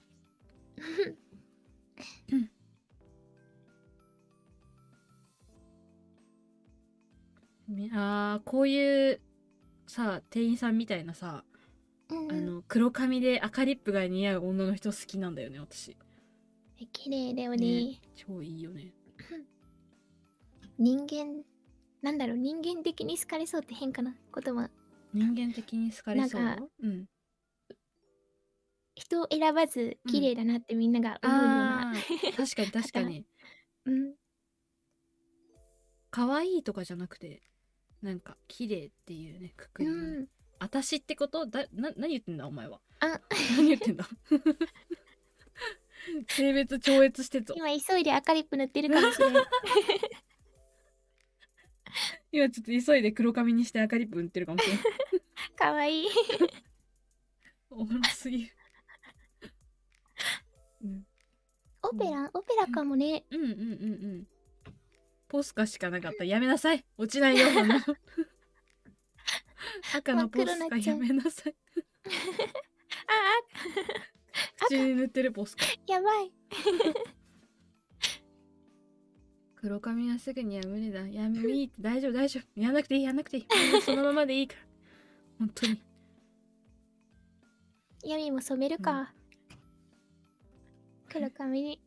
みあーこういうさ店員さんみたいなさ、うんうん、あの黒髪で赤リップが似合う女の人好きなんだよね私。え綺麗だよね。ね超いいよね。人間、なんだろう、人間的に好かれそうって変かな言葉。人間的に好かれそう？なんかうん人を選ばず綺麗だなってみんなが思うような。確かに (laughs) 確かに。うん。可愛いとかじゃなくてなんか綺麗っていうねくくうりのねん。私ってこと？だな何言ってんだお前は？あ。何言ってんだ？(laughs) (laughs) 性別超越してと今急いで赤リップ塗ってるかもしれない今ちょっと急いで黒髪にして赤リップ塗ってるかもしれないかわいい。おもろすぎる、オペラオペラかもね。うん。うんうんうんポスカしかなかった。やめなさい。落ちないよそんなの (laughs) 赤のポスカやめなさい。あ口 (laughs) に塗ってるポスカ。あやばい。(laughs) 黒髪はすぐには無理だ。やめいいって。大丈夫大丈夫。やんなくていいやんなくていい。そのままでいいから。本当に。闇も染めるか、黒髪に。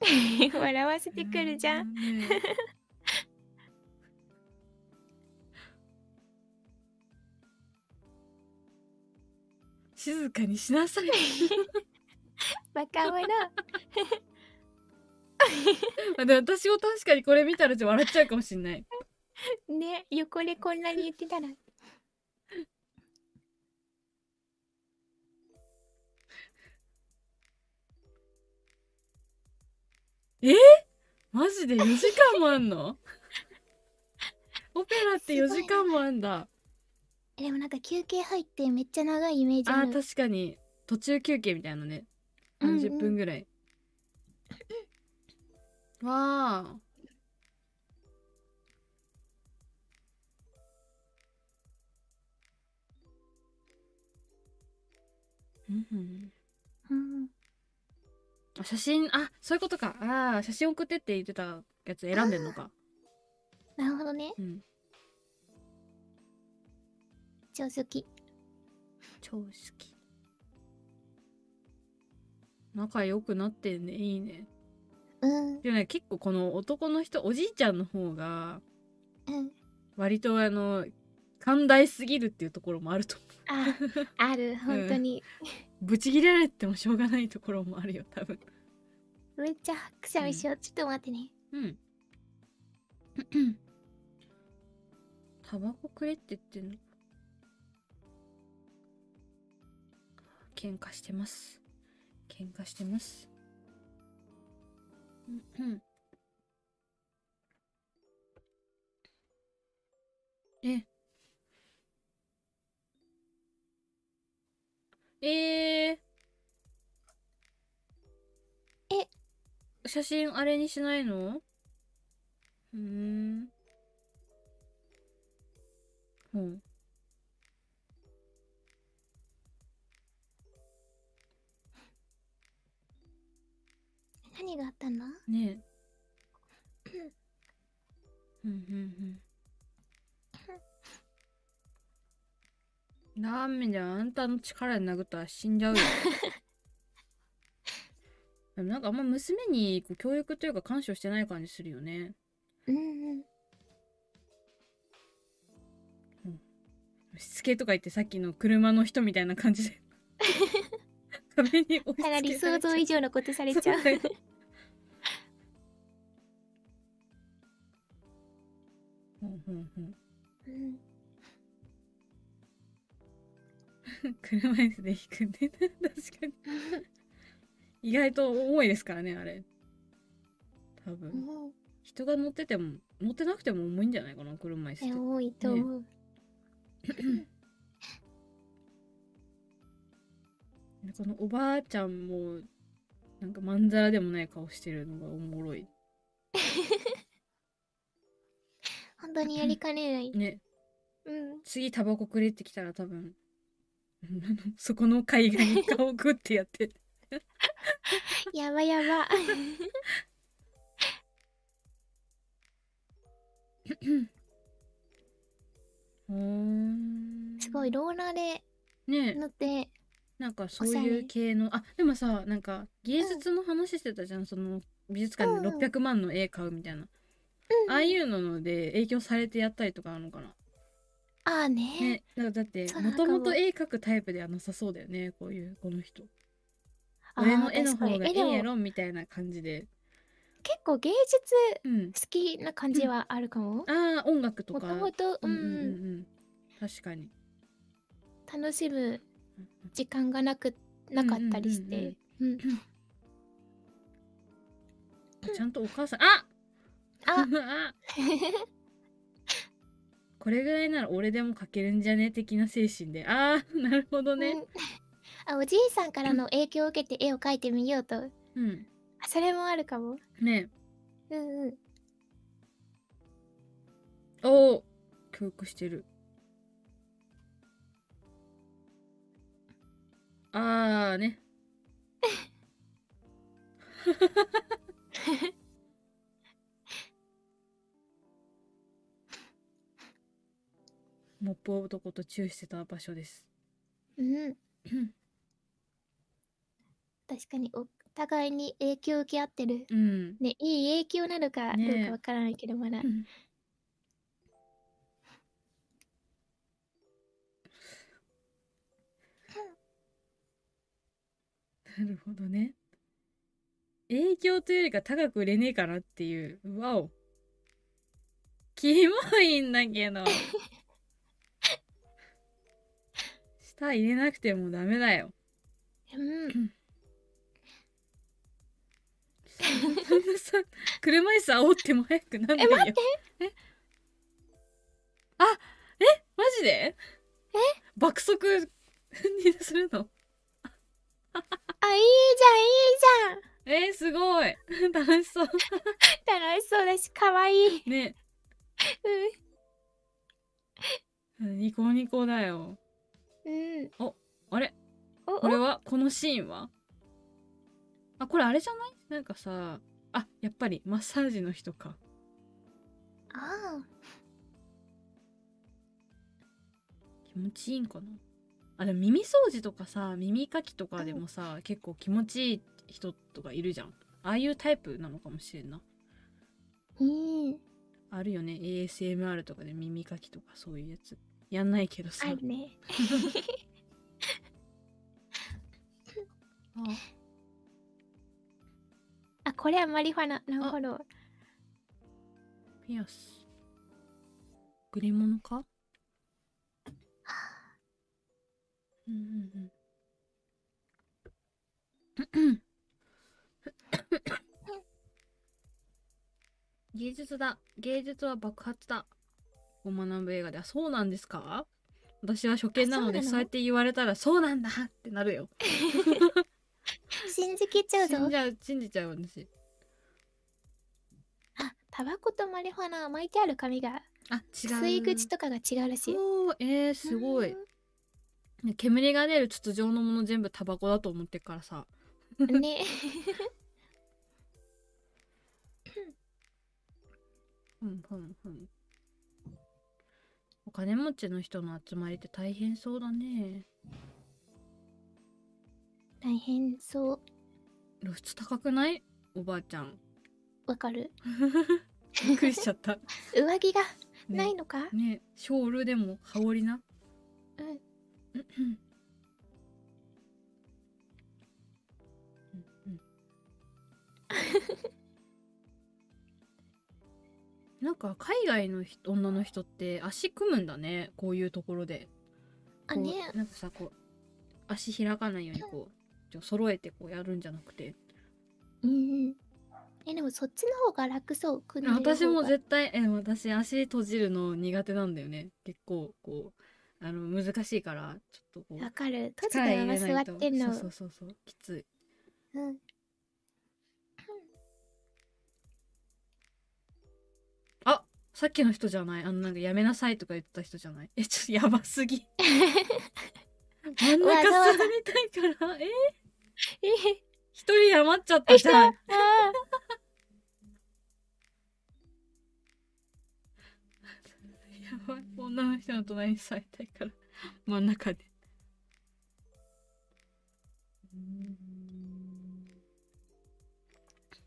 (laughs) 笑わせてくるじゃん。(laughs) 静かにしなさい。(laughs) バカ者。あでも私も確かにこれ見たら笑っちゃうかもしんない (laughs) ね横でこんなに言ってたら。マジで4時間もあんの？オペラって4時間もあんだ。でもなんか休憩入ってめっちゃ長いイメージある。あー確かに。途中休憩みたいなね。うんうん。30分ぐらい、わあうんうん。うん。あ写真あそういうことか。あー写真送ってって言ってたやつ選んでんのか。なるほどね。うん。超好き超好き仲良くなってんね。いいね。うん。でもね結構この男の人おじいちゃんの方がうん。割とあの寛大すぎるっていうところもあると思あ (laughs) ある。本当に、うブチギレられてもしょうがないところもあるよ多分。めっちゃくしゃみしよう、ちょっと待ってね。うん。(clears throat) タバコくれって言ってんの？喧嘩してます。喧嘩してます。うん。うん。ええー、え。写真あれにしないの？うーん。うん。何があったの？ねえ。うんうんうんラーメンじゃあんたの力で殴ったら死んじゃうよ。(laughs) でもなんかあんま娘にこう教育というか干渉してない感じするよね。うんうん。しつけとか言ってさっきの車の人みたいな感じで。壁に押し付けから理想像以上のことされちゃう。(laughs) うんうんうん。うん (laughs) 車椅子で引くんで。(laughs) 確かに。(laughs) 意外と重いですからねあれ。多分。うん人が乗ってても乗ってなくても重いんじゃないかな車椅子って。え多いと思う、このおばあちゃんもなんかまんざらでもない顔してるのがおもろい。本当にやりかねない。ね。うん。次タバコくれってきたら多分 (laughs) そこの海岸に顔グッてやって。(laughs) やばやば。(laughs) うーん。すごいローラーでね乗ってなんかそういう系の。あでもさなんか芸術の話してたじゃん、その美術館でうん600万の絵買うみたいな、ああいうので影響されてやったりとかあるのかな？ああね。ねだだってそうもともと絵描くタイプではなさそうだよねこういうこの人。あー俺の絵の方がいいやろみたいな感じで。結構芸術うん。好きな感じはあるかも。ああ音楽ともか。ともと、うん。んううんうんうん。確かに。楽しむ時間がなくなかったりして。うんちゃんとお母さん。あああ (laughs) これぐらいなら俺でも書けるんじゃね？的な精神で。ああ (laughs) なるほどね。うん。(laughs) あおじいさんからの影響を受けて絵を描いてみようと。うん。あそれもあるかも。ね。うんうん。おお教育してる。あーね (laughs) モップ男とチューしてた場所ですうん。(clears throat) 確かにお互いに影響を受け合ってる。うんね、いい影響なのかどねうかわからないけど、まだ。うんなるほどね。影響というよりか高く売れねえかなっていう。わお。キモいんだけど。(laughs) 舌入れなくてもダメだよ。うん。(laughs) そんなさ、車椅子煽っても早くなんないよ。え待ってえ？あ、え？マジで？え？爆速にするの？あ、いいじゃん、いいえー、すごい楽しそう。じゃん。楽しそうだし、かわいい。ね、うん。ニコニコだよ。うん。あれ？お、これお、は？このシーンは？あ、これあれじゃない？なんかさ、あ、やっぱりマッサージの人か。あ気持ちいいんかな？あでも耳掃除とかさ耳かきとかでもさ、結構気持ちいい人とかいるじゃん。ああいうタイプなのかもしれんな。あ。うん。あるよね。ASMR とかで耳かきとかそういうやつやんないけどさあるね。あ (laughs) あ、これはマリファナ。なるほど。ピアス贈り物か？うんうんうん (laughs) 芸術だ芸術は爆発だを学ぶ映画ではそうなんですか？私は初見なのであそうやって言われたらそうなんだってなるよ (laughs) 信じきっちゃうぞ信じ。ちゃう信じちゃう私あ、タバコとマリファナ巻いてある紙が、あ違う吸い口とかが違うらしい。おーえー、すごいね煙が出る筒状のもの全部タバコだと思ってっからさうん。ね。(laughs) (laughs) うんうんうんお金持ちの人の集まりって大変そうだね。大変そう。露出高くない？おばあちゃん。わかる。びっくりしちゃった。(laughs) 上着がね。ないのか、ね。ショールでも羽織りな。うん。うんうん。う (laughs) んなんか海外の人女の人って足組むんだねこういうところであね。なんかさこう足開かないようにこうちょ揃えてこうやるんじゃなくてうんうん。え、でもそっちの方が楽そう。組ん私も絶対え私足閉じるの苦手なんだよね結構こうあの難しいからちょっとこうわかる。閉じ力たまま座ってんの。そうそうそうそうきついうん。さっきの人じゃない？あのなんかやめなさいとか言ってた人じゃない？えちょっとやばすぎ。(laughs) 真ん中座りたいから。え？え？一人余っちゃったじゃん。(laughs) やばい。女の人の隣に座りたいから。真ん中で。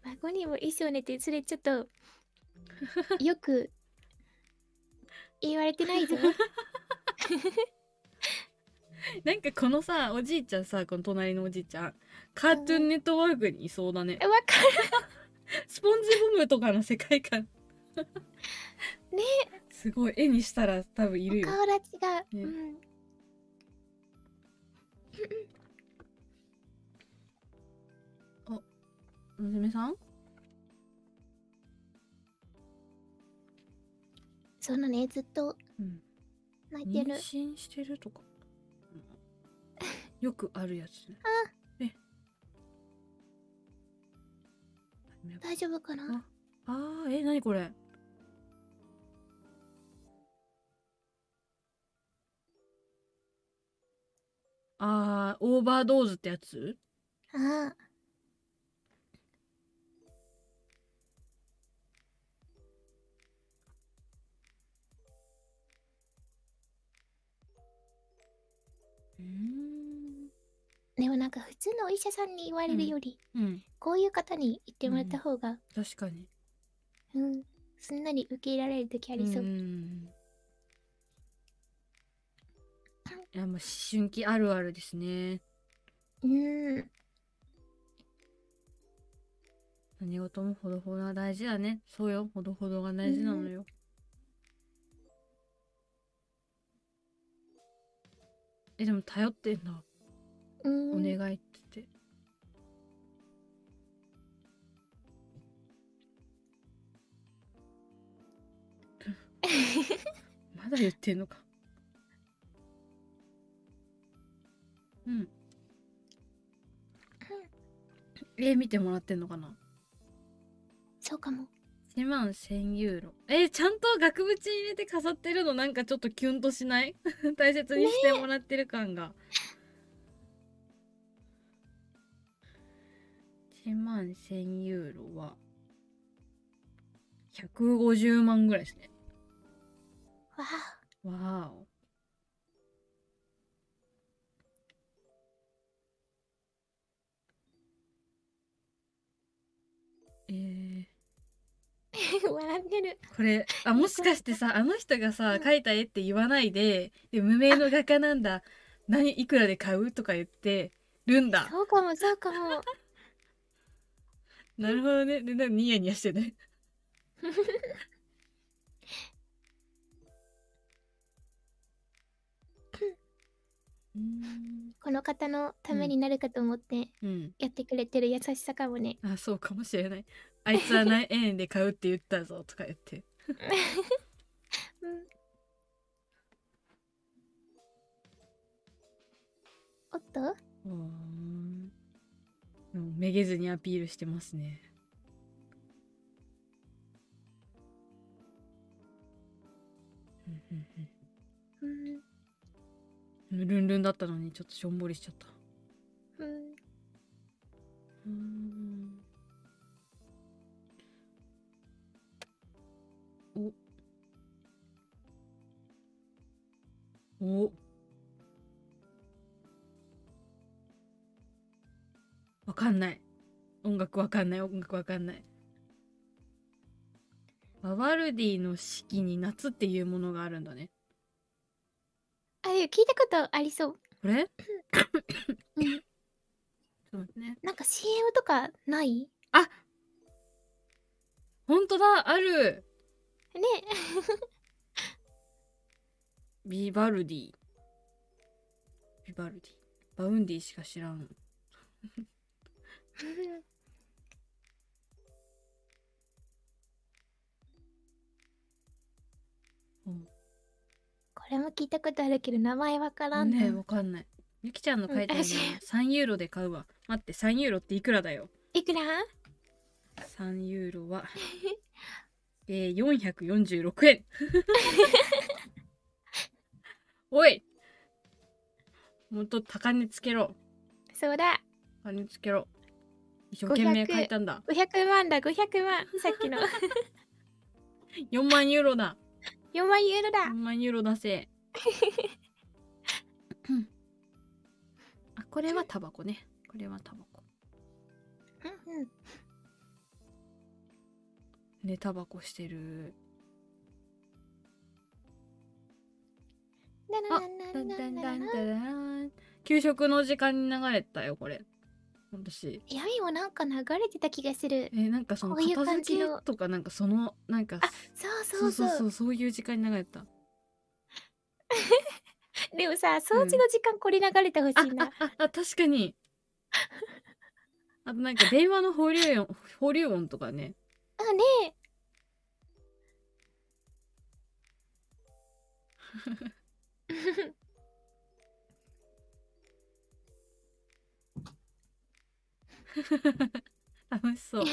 孫にも衣装寝て、それちょっと、よく言われてないぞ。(laughs) なんかこのさおじいちゃんさこの隣のおじいちゃんカートゥーンネットワークにいそうだね。わかる。スポンジボムとかの世界観。(laughs) ね。すごい。絵にしたら多分いるよ。顔立ちが、ね。うん。(laughs) 娘さん？そのねずっとうん。泣いてる。妊娠してるとか。(laughs) よくあるやつね。え。大丈夫かな？あ。ーえ何これ？あーオーバードーズってやつ？ああうーん。でもなんか普通のお医者さんに言われるより、うん。こういう方に言ってもらった方が、確かに。うん、すんなり受け入れられる時ありそう。ん。いやもう思春期あるあるですね。うん、何事もほどほどが大事だね。そうよ。ほどほどが大事なのよ、えでも頼ってんだ、うん、お願いってて。(laughs) まだ言ってんのか。うん。え見てもらってんのかな。そうかも。1万1000ユーロ。えちゃんと額縁入れて飾ってるのなんかちょっとキュンとしない？(laughs) 大切にしてもらってる感が、1万1000ユーロは。150万ぐらいですねわあ、わーお。えー (laughs) 笑ってる。これあもしかしてさあの人がさ描いた絵って言わないでで無名の画家なんだ。何いくらで買うとか言ってるんだ。そうかも、そうかも。(laughs) なるほどね。でなんかニヤニヤしてね。(laughs) うん。この方のためになるかと思ってうん。やってくれてる優しさかもね。あそうかもしれないあいつは何円で買うって言ったぞとか言って。うん。おっと？うーんめげずにアピールしてますね。うん。うん。うんうん。ルンルンだったのにちょっとしょんぼりしちゃった。うん。お。おわかんない。音楽わかんない。音楽わかんない。ババルディの四季に夏っていうものがあるんだね。あ、でも聞いたことありそう。これ？うん。ね。なんか CM とかない？ほんとだ。あるね。ビバルディ。ビバルディ。バウンディしか知らん。(laughs) うん。これも聞いたことあるけど名前わからんな。ねわかんない。ゆきちゃんの書いてあるの3ユーロで買うわ。待って3ユーロっていくらだよ。いくら？3ユーロは (laughs) えー、446円 (laughs) おいもっと高値つけろそうだ。高値つけろ一生懸命書いたんだ500万だ、500万。さっきの。(laughs) 4万ユーロだ4万ユーロだ4。万ユーロ出せうん (laughs) あこれはタバコねこれはタバコうんうん。ねタバコしてる。給食の時間に流れたよこれ。私闇もなんか流れてた気がする。えなんかその片付けとかなんかそのなんかそうそそう。うそうそうそうそういう時間に流れた。(laughs) でもさ掃除の時間これ流れてほしあいな、あああ確かに。あとなんか電話の保留音保留音とかねあねえ楽しそう。うん。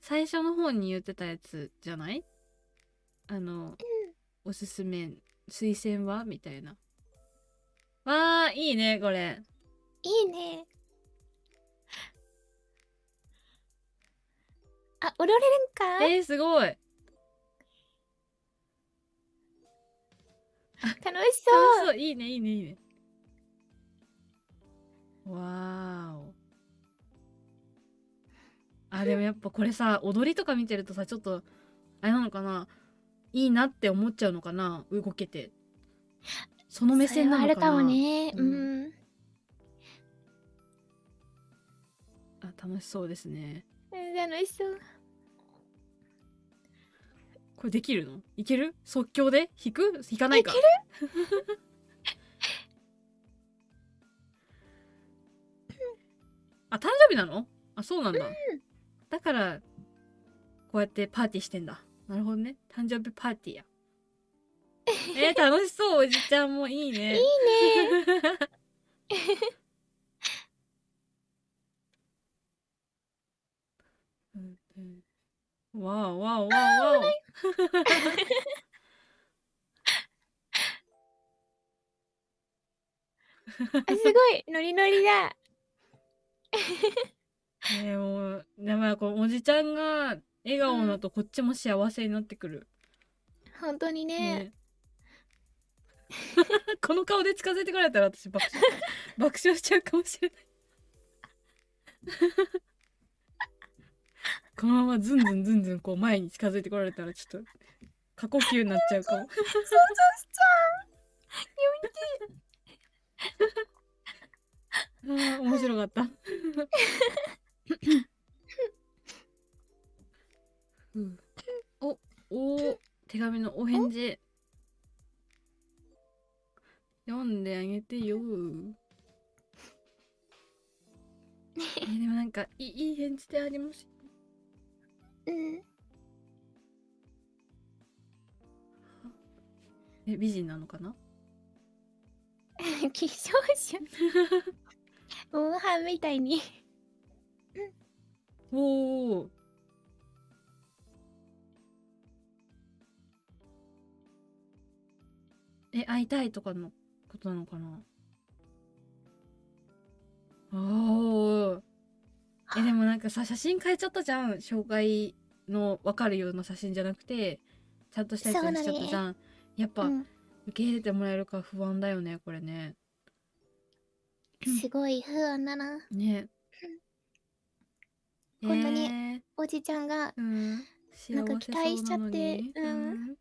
最初の方に言ってたやつじゃない？あの、おすすめ推薦は？みたいな。わあいいねこれ。いいねあ踊れるんか？えー、すごい。楽 (laughs) し楽しそう。そういいねいいねいいね。わーお。あでもやっぱこれさ踊りとか見てるとさちょっとあれなのかな？いいなって思っちゃうのかな？動けて。その目線なのかな？あるかもね。ううん。ん、あ楽しそうですね。うん、楽しそうこれできるの？いける？即興で？弾く？弾かないか？(laughs) あ誕生日なの？あそうなんだ、だからこうやってパーティーしてんだ。なるほどね。誕生日パーティーや。(laughs) えー、楽しそう。おじちゃんもいいね。いいね (laughs) うんうんわあわあわあわああすごいノリノリだ。(laughs) えー、もうやばいこうおじちゃんが笑顔だとこっちも幸せになってくる、本当にね。ね。(laughs) この顔で近づいてこられたら私爆笑爆笑しちゃうかもしれないこのままズンズンズンズンこう前に近づいてこられたらちょっと過呼吸になっちゃうかも。想像しちゃあー面白かった。うん。おお手紙のお返事。読んであげてよ。(laughs) えでもなんかいいいい返事でありますううんえ美人なのかな？希少種モンハンみたいに。おおえ会いたいとかのことなのかな？おー。えでもなんかさ写真変えちゃったじゃん。紹介の分かるような写真じゃなくてちゃんとしたやつにしちゃったじゃん、やっぱ、うん。受け入れてもらえるか不安だよねこれね。すごい不安だな。ね。(laughs) 本当にえー。おじちゃんがうん、幸なんかせ期待しちゃってそうん。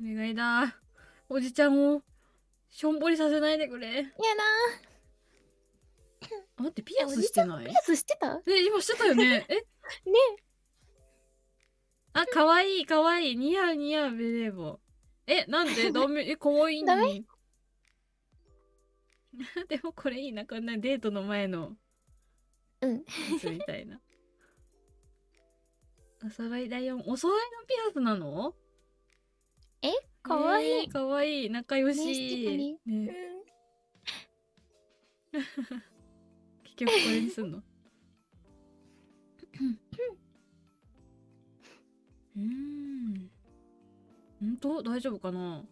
うん。お願いだ。おじちゃんをしょんぼりさせないでくれ。やなあ待ってピアスしてない？ピアスしてた？え今してたよね。えねあ可愛い可愛い。似合う似合うベレー帽。えなんで？(laughs) ダメえ可愛いのに。(laughs) でもこれいいな。こんなデートの前の。うん。やつみたいな。(laughs) お揃いだよ。お揃いのピアスなの？かわい。いえーかわい。い仲良ねしね結局これにすんの？うん。ほん。と大丈夫かな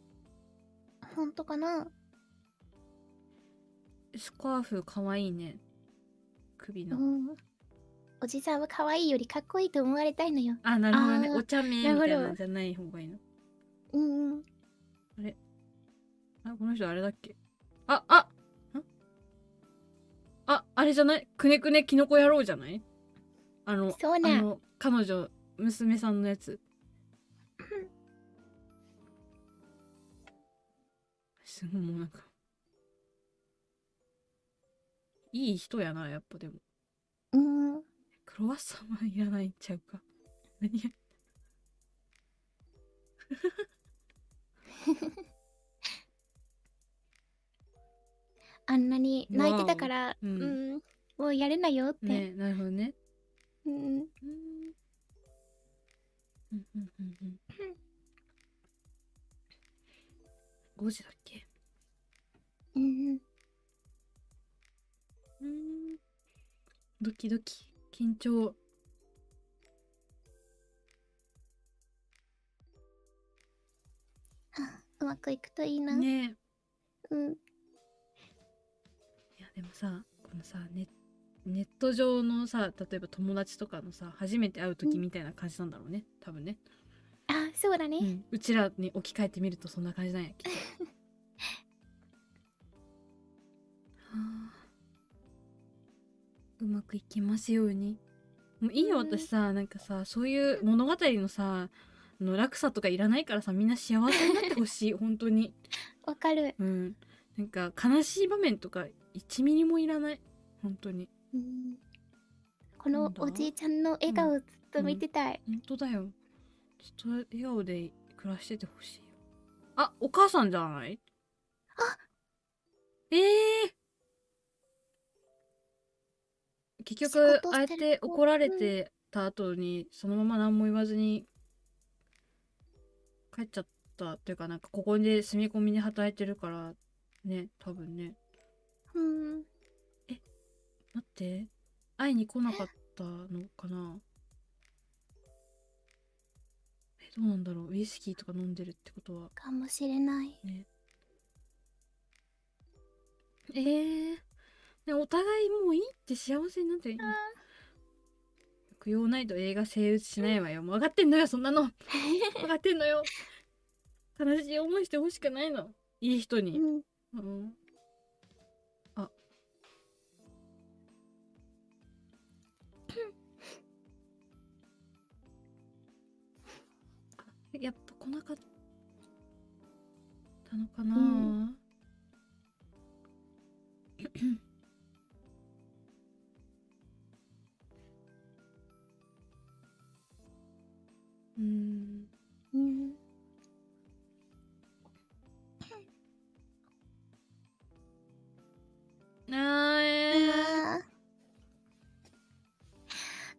ほん。とかなスカーフかわいいね首の、おじさん。は可愛いよりかっこいいと思われたいのよあなるほどねお茶目みたいなじゃない方がいいのうん。うん。あこの人あれだっけああああれじゃないくねくねキノコ野郎じゃないあのそうねあの彼女娘さんのやつ。(laughs) すごいもうなんか。いい人やなやっぱでも。うん。クロワッサンはいらないんちゃうか。何や。(laughs) あんなに泣いてたからううん。ん、もうやれないよって、ねなるほどねうん。うん。うん。うん。うん。うん。5時だっけうん。うん。ドキドキ緊張あうまくいくといいな、ねうん。いやでもさこのさネネット上のさ例えば友達とかのさ初めて会う時みたいな感じなんだろうね。多分ね、あそうだね、うん、うちらに置き換えてみるとそんな感じなんやきっと。(laughs) はあ。うまくいきますように。もういいようん。私さなんかさそういう物語のさあの落差とかいらないからさみんな幸せになってほしい。(laughs) 本当に。わかる、うん。なんか悲しい場面とか1ミリもいらない。本当にうん、このおじいちゃんの笑顔ずっと見てたい、本当だよ。ずっと笑顔で暮らしててほしいよ。あお母さんじゃない？あ！ええ結仕局事ああやっして怒られてた後にそのまま何も言わずに帰っちゃったっていうかなんかここで住み込みで働いてるからね多分ね。うん待って。会いに来なかったのかな？えどうなんだろう？ウイスキーとか飲んでるってことは。かもしれない。ね。えー、ねお互いもういいって幸せになっていい不要ないと映画成立しないわよ。もう分かってんのよそんなの。分かってんのよ。悲しい思いしてほしくないの。いい人に。うん。うん来なかったのかな、うん。うん。うんあー。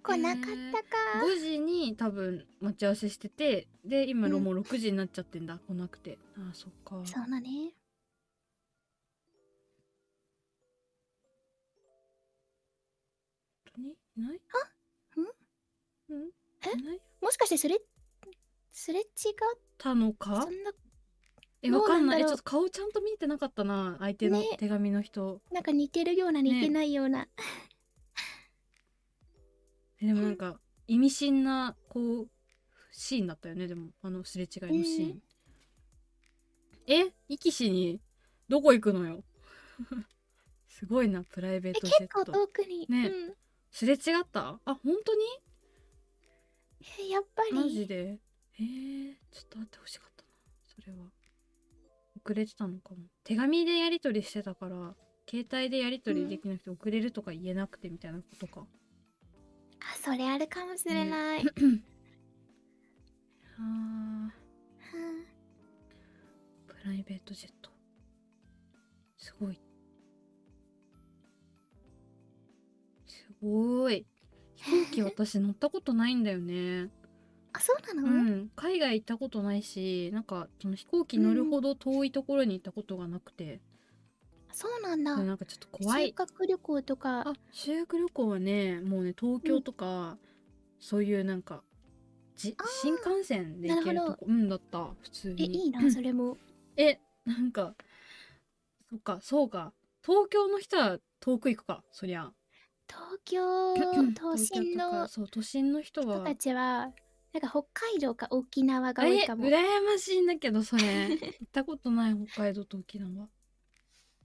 来なかったか、5時に多分待ち合わせしててで今うん。もう6時になっちゃってんだ、来なくて。あーそっか。そうだね。に？い？ないん？うん？え？もしかしてそれすれ違ったのか？えわかんない。ちょっと顔ちゃんと見てなかったな相手のね。手紙の人、なんか似てるような似てないような、えでもなんか意味深なこうシーンだったよね。でもあのすれ違いのシーン、え生きしにどこ行くのよ。(laughs) すごいなプライベーえトジェ結構ット遠くに、ね。うん。すれ違った？あ本当に？えやっぱり。マジで？えー、ちょっと会ってほしかったな。それは。遅れてたのかも。手紙でやり取りしてたから携帯でやり取りできなくて遅れるとか言えなくてみたいなことか、あそれあるかもしれない、あー。うんプライベートジェット。すごい。すごい。飛行機私乗ったことないんだよね。あそうなの、うん。海外行ったことないしなんかその飛行機乗るほど遠いところに行ったことがなくて、そうなんだ。でなんかちょっと怖修い学旅行とか。あ修学旅行はねもうね東京とか、そういうなんかじ新幹線で行けるとこうんだった普通に。えいいなそれも。えなんかそっかそうか。東京の人は遠く行くかそりゃ。東京都東京心のそう都心の人は。人たちはなんか北海道か沖縄が多えいかも。羨ましいんだけどそれ。行ったことない北海道と沖縄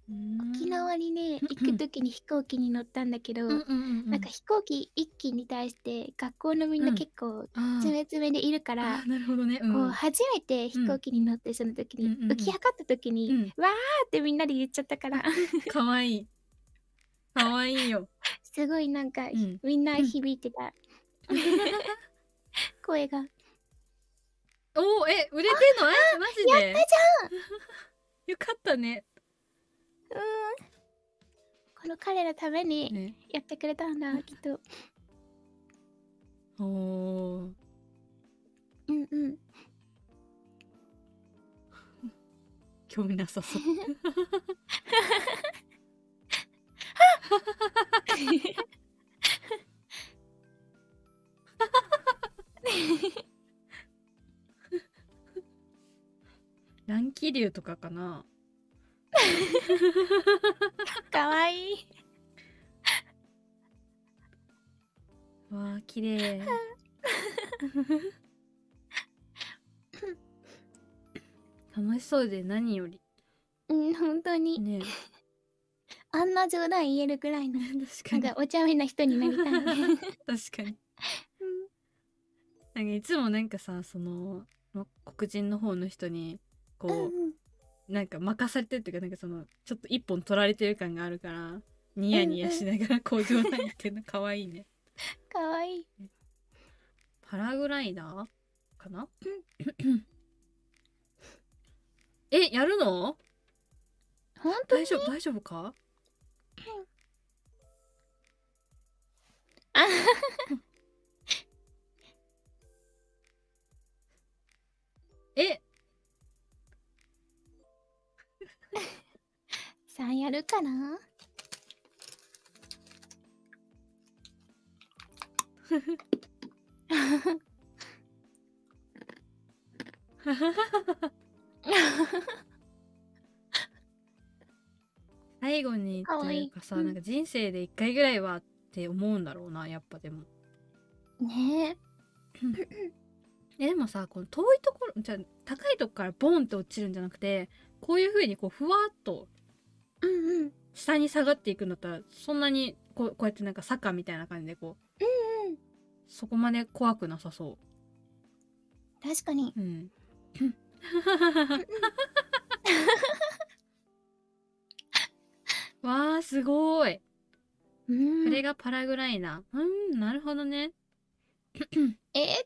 うーん。沖縄にね行く時に飛行機に乗ったんだけど、うんうんうんうん。なんか飛行機一機に対して学校のみんな結構あー詰め詰めでいるから、なるほどね、うん、こう初めて飛行機に乗ってその時に、うんうんうん。浮き上がった時に、うん。わーってみんなで言っちゃったから。かわいい。かわいいよ。(laughs) すごいなんか、うん。みんな響いてた。声が。おーえ売れてんの？えマジで？やったじゃん。(laughs) よかったね。うん。この彼のためにねやってくれたんだ、きっと。おーうんうん。興味なさそう。乱気流とかかな (laughs) かわいい。わあ綺麗楽しそうで何よりうん、本当に。ねあんな冗談言えるくらいの。確かになんかお茶目な人になりたいね。(laughs) 確かになんかいつもなんかさそのま黒人の方の人にこう、うんうんなんか任されてるっていうかなんかそのちょっと一本取られてる感があるからニヤニヤしながら工場内っていうの可愛いね。かわい。い。パラグライダーかな？(coughs) えやるの？本当に？大丈夫？大丈夫か？あ (laughs) えさあやるかな？最後にというかさうんなんか人生で一回ぐらいはって思うんだろうなやっぱでも。ねえでもさこの遠いところじゃあ高いとこからボンって落ちるんじゃなくてこういう風にこうふわっと。下に下がっていくんだったらそんなにこうこうやってなんか坂みたいな感じでこううんうん。そこまで怖くなさそ確かに。ううん (laughs) わあすごいうん。これがパラグライダーうんなるほどねえ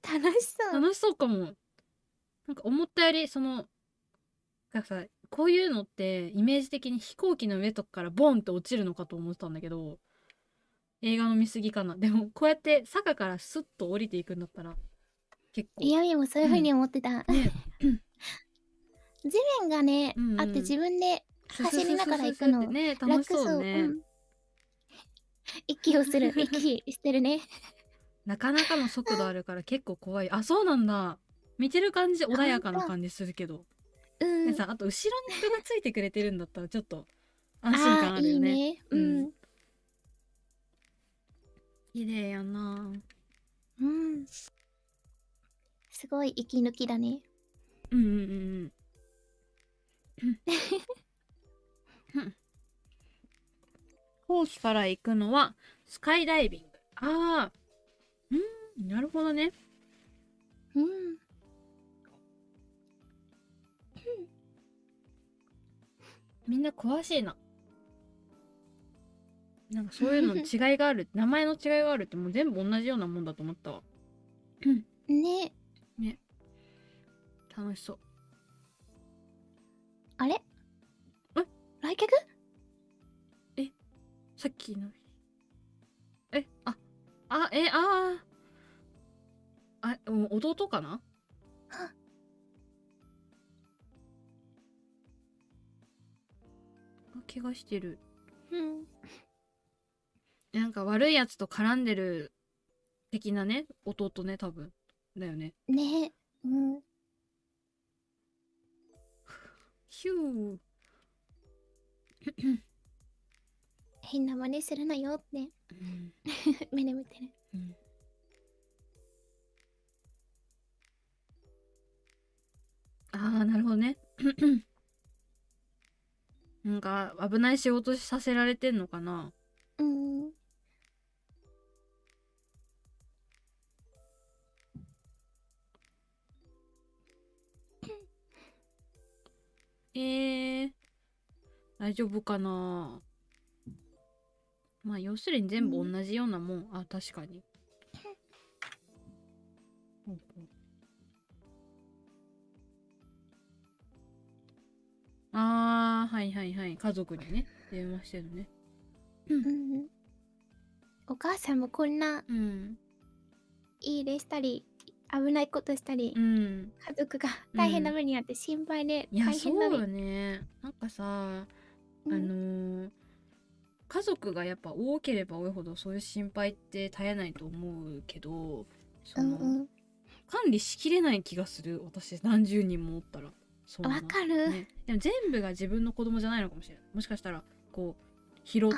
ー、楽しそう。楽しそうかもなんか思ったよりそのなんかさこういうのってイメージ的に飛行機の上とかからボンって落ちるのかと思ってたんだけど映画の見過ぎかな。でもこうやって坂からスッと降りていくんだったら結構。いやみもそういう風に思ってた。ね。地面がね、うんうん。あって自分で走りながら行くの。ね。楽しそう。ね、ん。息をする。(laughs) 息してるね。なかなかの速度あるから結構怖い。あそうなんだ。見てる感じ穏やかな感じするけどうん。でさあと後ろに人がついてくれてるんだったらちょっと安心感あるよね。ーいいね。うん。綺麗やな。うん。すごい息抜きだね。うんうんうんうん。うん。後期から行くのはスカイダイビングああうん。なるほどねうんみんな詳しいな。なんかそういうの違いがある。(laughs) 名前の違いがあるってもう全部同じようなもんだと思ったわ。ね。楽しそう。あれ？え？来客？さっきの。え？あ。あえ？あー。あうん弟かな？怪我してる。うん。なんか悪いやつと絡んでる的なね弟ね多分。だよね。ね。うん。ヒュー。変な真似するなよって。うん。(laughs) 目で見てる。うん。ああなるほどねなんか危ない仕事させられてんのかな？うん。えー、大丈夫かな？まあ要するに全部同じようなもん、あ確かにあーはいはいはい。家族にね電話してるね。うん。お母さんもこんなうん。いい例したり危ないことしたり、うん。家族が大変な目にあって心配でいや大変なのそうよね。なんかさあのー家族がやっぱ多ければ多いほどそういう心配って絶えないと思うけどその、うんうん。管理しきれない気がする。私何十人もおったらそわかる、ね、でも全部が自分の子供じゃないのかもしれないもしかしたらこう拾っ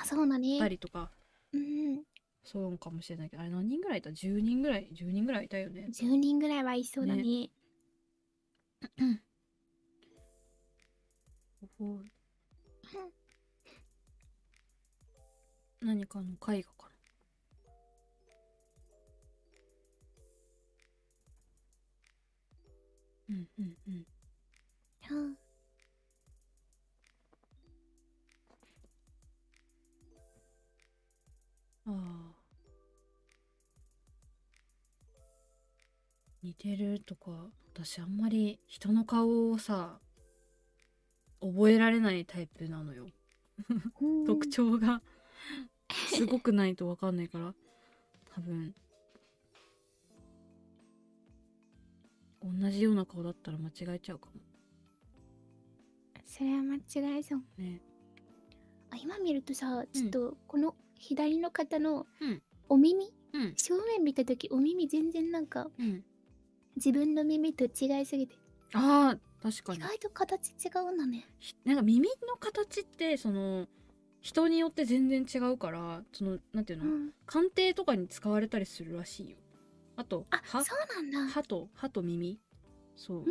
たりとか。うん。そうかもしれないけどあれ何人ぐらいいた？10人ぐらい？10人ぐらいいたよね。10人ぐらいはいそうだね。ほほ何かの絵画かな。うんうんうんうんああ。似てるとか私あんまり人の顔をさ覚えられないタイプなのよ。うん。特徴がすごくないと分かんないから多分。同じような顔だったら間違えちゃうかもそれは間違いそう。ね。あ今見るとさちょっとこの左の方のうん。お耳、うん。正面見た時お耳全然なんかうん。自分の耳と違いすぎて。あー確かに。意外と形違うんだね。ひなんか耳の形ってその人によって全然違うからそのなんていうの、うん。鑑定とかに使われたりするらしいよ。あとあ歯？そうなんだ。歯と歯と耳？そう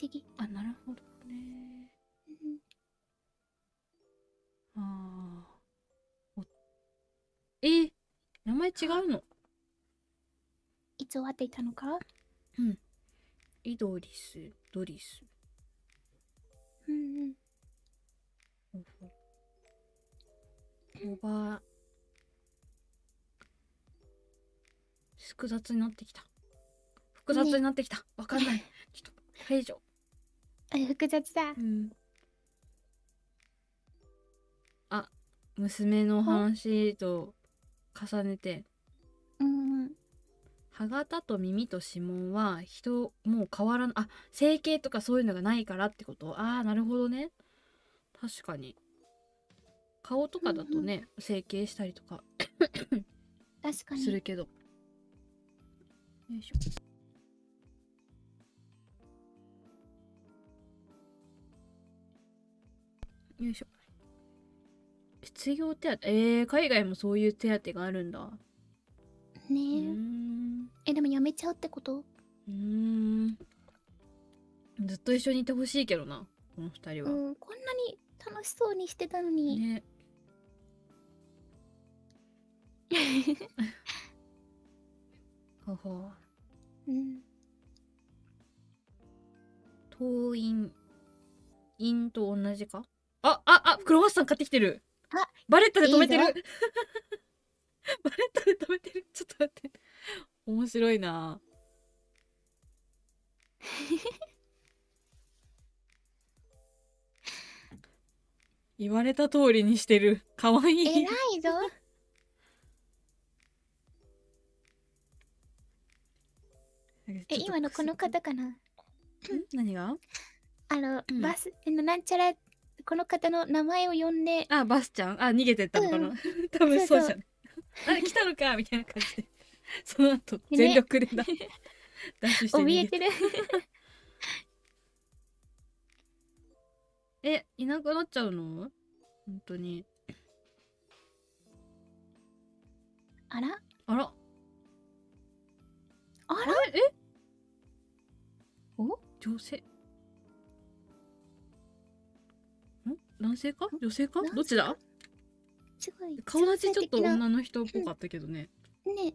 思議、あなるほどね。うん。あー。おえ名前違うの？いつ終わっていたのか？イドリスドリス。うんうん。おば複雑になってきた。複雑になってきた、わかんない。ちょっとこれ以上あ (laughs) 複雑だ。うん。あ娘の話と重ねて。うん。うん歯型と耳と指紋は人もう変わらん。あ整形とかそういうのがないからってこと？ああなるほどね。確かに。顔とかだとね、整形したりとか。確かに。するけど。よいしょよいしょ。失業手当えー、海外もそういう手当があるんだ。ねえ、ん。えでもやめちゃうってこと？うーん。ずっと一緒にいてほしいけどなこの二人は、うんこんなに楽しそうにしてたのに、ね。(laughs) はは。うん。党員員と同じか？あああクロワッサン買ってきてる。あバレッタで止めてる。いい (laughs) バレッタで止めてる。ちょっと待って。面白いな。(laughs) 言われた通りにしてる。かわいい。偉いぞ。え今のこの方かな？ん？何が？あの、うん。バスなんちゃらこの方の名前を呼んであバスちゃん？あ逃げてったのかな、うん。(laughs) 多分そうじそゃない。あ来たのかみたいな感じで。(laughs) その後ね。全力でだ、ダッシュして逃げ怯えてる。(laughs) えいなくなっちゃうの？本当に。あら？あら。あら？え？お？女性男性か？女性か？どっちだ？すごい。顔立ちちょっと女女の人っぽかったけどね、ね。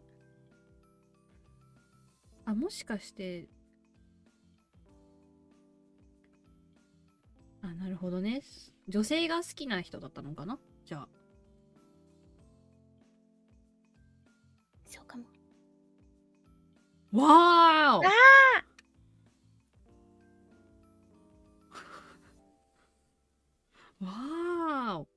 あもしかして。あなるほどね。女性が好きな人だったのかな？じゃあ。そうかも。わーお。あわーお。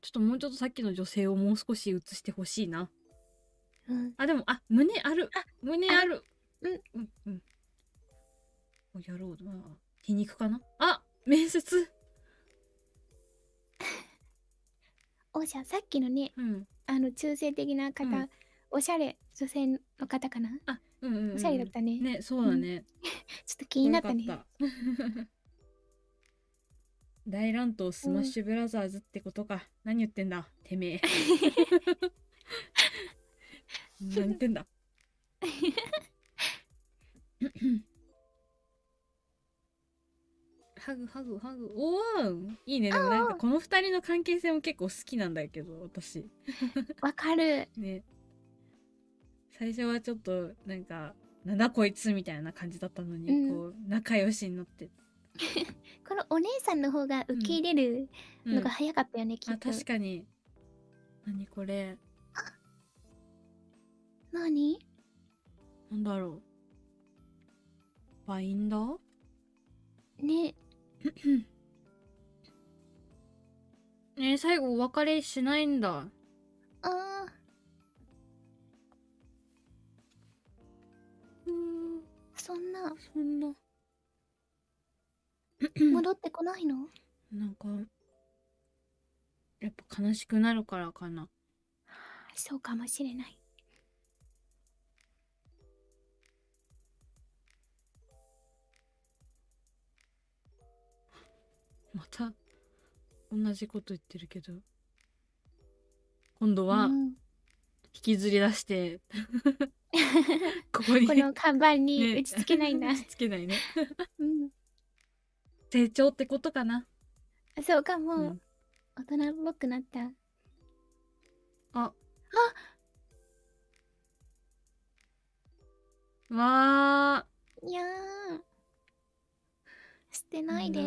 ちょっともうちょっとさっきの女性をもう少し映してほしいな。うん。あでもあ胸ある。あ胸ある。うん。うんうん。おやろう。な皮肉かな？あ面接。おじゃさっきのねうん。あの中性的な方、うん。おしゃれ女性の方かな？あうんうん、うん、おしゃれだったね。ねそうだね、(laughs) ちょっと気になったね。た。大乱闘スマッシュブラザーズってことか、何言ってんだてめえ。何言ってんだ。(laughs) ハグハグハグ。おおいいね。でもなんかこの二人の関係性も結構好きなんだけど私。(laughs) わかる。ね最初はちょっとなんかなんだこいつみたいな感じだったのに、うん。こう仲良しになって、(laughs) このお姉さんの方が受け入れるうん。のが早かったよね、きっあと確かに。何これ。何？なんだろう。バインダー？ね。え (clears throat) ー最後お別れしないんだ。あそんな。そんな。(clears throat) 戻ってこないの？なんかやっぱ悲しくなるからかな。そうかもしれない。また同じこと言ってるけど。今度はうん引きずり出して、(laughs) ここにこの看板にね。打ち付けないんだ、打ち付けないね。(laughs) うん。成長ってことかな、そうかも、うん。大人っぽくなった。あ。わいやー。捨てーないで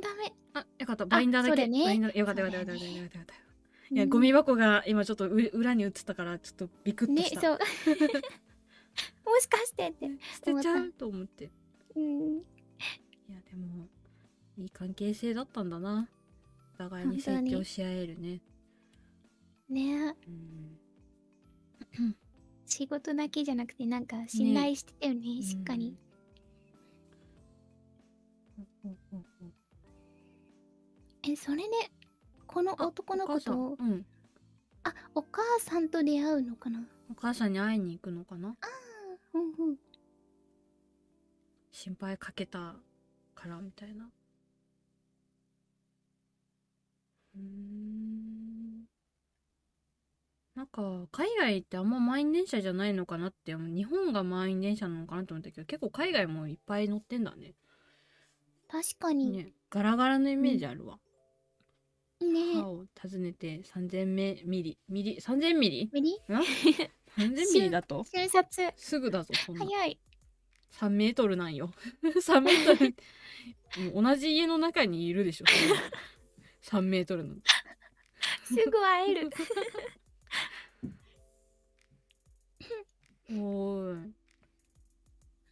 ダメ。あよかった。バインダーだけ。ね。バインダーよかったよかったよかったよかったよかった。いやゴミ箱が今ちょっとう裏に映ったからちょっとビクッとした、ねそう。(laughs) もしかしてって捨てちゃうと思って。うん。いやでもいい関係性だったんだな。お互いに成長し合えるね。ね。うん。(coughs) 仕事だけじゃなくてなんか信頼してたよねしっかり、うん。ほうほうほうえそれでこのあ男の子お母さん。とうん。あお母さんと出会うのかな？お母さんに会いに行くのかな？うんうん。心配かけたからみたいな。うーん。なんか海外ってあんま満員電車じゃないのかなって日本が満員電車なのかなと思ったけど結構海外もいっぱい乗ってんだね。確かに。ねねガラガラのイメージあるわ、ね。歯を訪ねて3000メミリ。ミリ3000ミリ？ミリ？ん (laughs) ?3000 ミリだと？瞬殺。すぐだぞそんな。早い。3メートルなんよ。(laughs) 3メートル。同じ家の中にいるでしょそんな。3メートルなんて。すぐ会える。(laughs) おーい。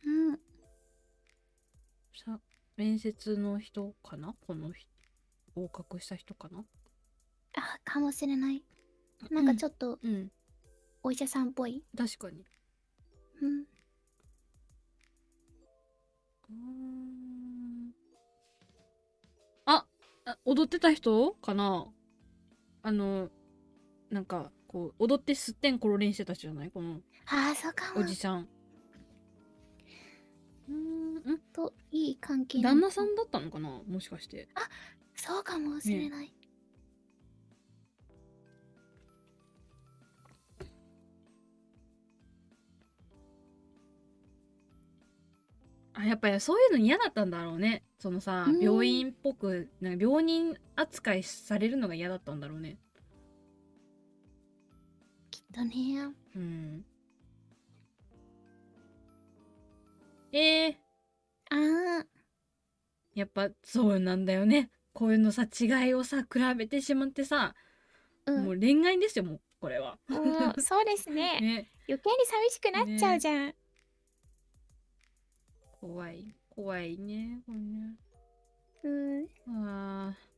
うん。さ面接の人かな？この人合格した人かな？あかもしれない。なんかちょっとうん。お医者さんっぽい。確かに。うん。うーん。ああ踊ってた人かな？あのなんかこう踊ってすってんころりんしてた人じゃない？このああそうかも。おじさん。うーんん。といい関係旦那さんだったのかな？もしかしてそうかもしれない、ね、あやっぱりそういうの嫌だったんだろうね。そのさ、うん、病院っぽくなんか病人扱いされるのが嫌だったんだろうね。きっとね。うん。えー、ああやっぱそうなんだよね。こういうのさ違いをさ比べてしまってさ、うん。もう恋愛ですよもうこれは。うんそうですね。(laughs) ね。余計に寂しくなっちゃうじゃん、怖い怖いねこれねうん。あー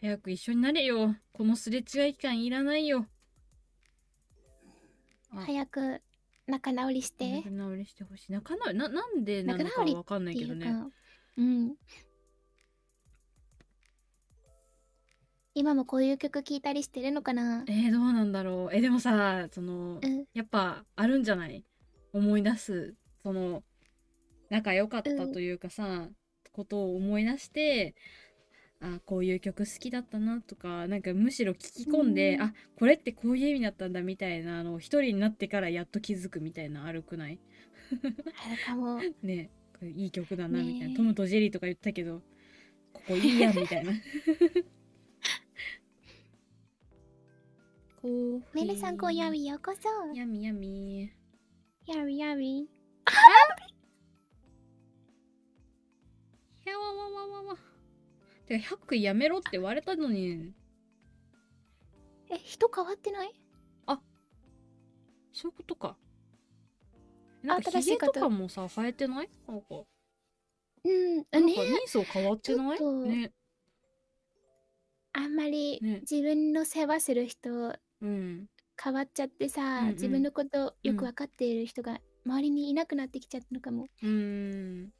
早く一緒になれよ。このすれ違い感いらないよ。あ。早く仲直りして。仲直りしてほしい。仲直りななんでなのかわかんないけどね。うん今もこういう曲聴いたりしてるのかな？えー、どうなんだろう。えでもさそのうん。やっぱあるんじゃない？思い出すその仲良かったうんというかさ、ことを思い出してあこういう曲好きだったなとかなんかむしろ聞き込んで、うん。あこれってこういう意味だったんだみたいなのを一人になってからやっと気づくみたいなあるくない？あるかも。(laughs) ねいい曲だなみたいな、ねえ。トムとジェリーとか言ったけどここいいやんみたいなコーヒー。メルさん今夜ようこそやみやみやびやびやわわわわわてか100やめろって言われたのに。え人変わってない？そういうことか。なんか新しい方。ひげとかもさ生えてない？なんか。うんなんかね。人相変わってない？ね。あんまりね。自分の世話する人うん。変わっちゃってさ、うんうん。自分のことよく分かっている人が周りにいなくなってきちゃったのかも、うーん。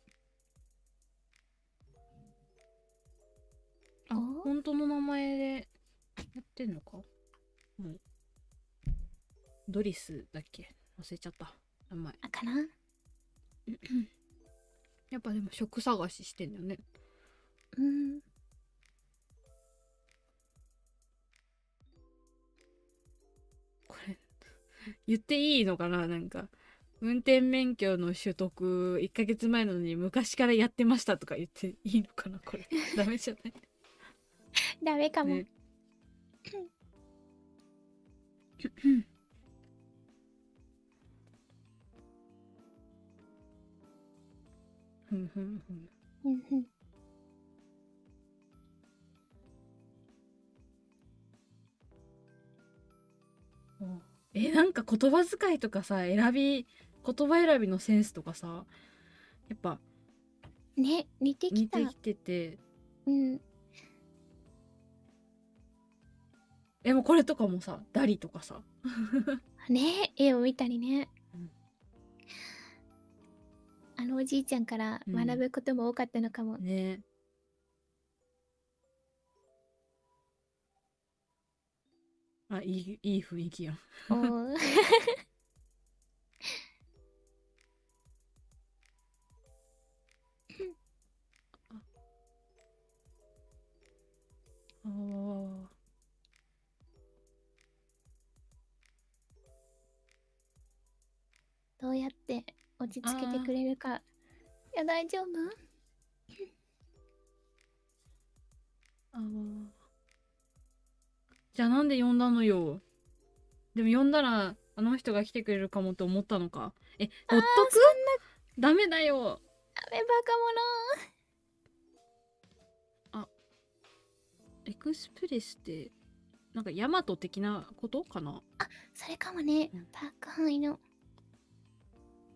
あお？本当の名前でやってんのか？もう。ドリスだっけ？忘れちゃった。名前。あかな？やっぱでも職探ししてんだよね。うん言っていいのかな？なんか運転免許の取得1ヶ月前なのに昔からやってましたとか言っていいのかな？これ。(laughs) ダメじゃない？ダメかも、ね。(coughs) ふん。ふんふんえなんか言葉遣いとかさ選び言葉選びのセンスとかさやっぱね似てきた。似てきてて。うん。でもこれとかもさダリとかさ。ね絵を見たりね、うん。あのおじいちゃんからうん学ぶことも多かったのかも、ねあいいいい雰囲気やん。どうやって落ち着けてくれるか。いや大丈夫？あーじゃあなんで呼んだのよ？でも呼んだらあの人が来てくれるかもと思ったのか？えほっとくダメだよ。ダメバカエクスプレスってなんかヤマト的なことかな？者それかもね。うん。高いの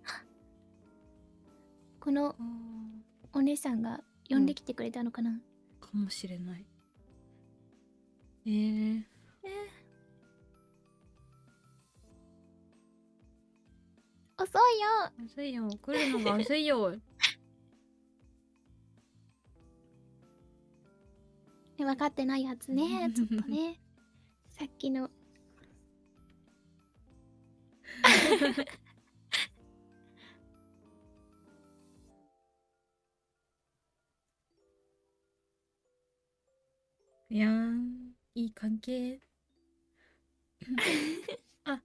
あこのお姉さんが呼んできてくれたのかな、かもしれないえー、遅いよ。遅いよ。来るのが遅いよ。(laughs) え分かってないやつね。ちょっとね。さっきの。い (laughs) やーいい関係？(laughs) あ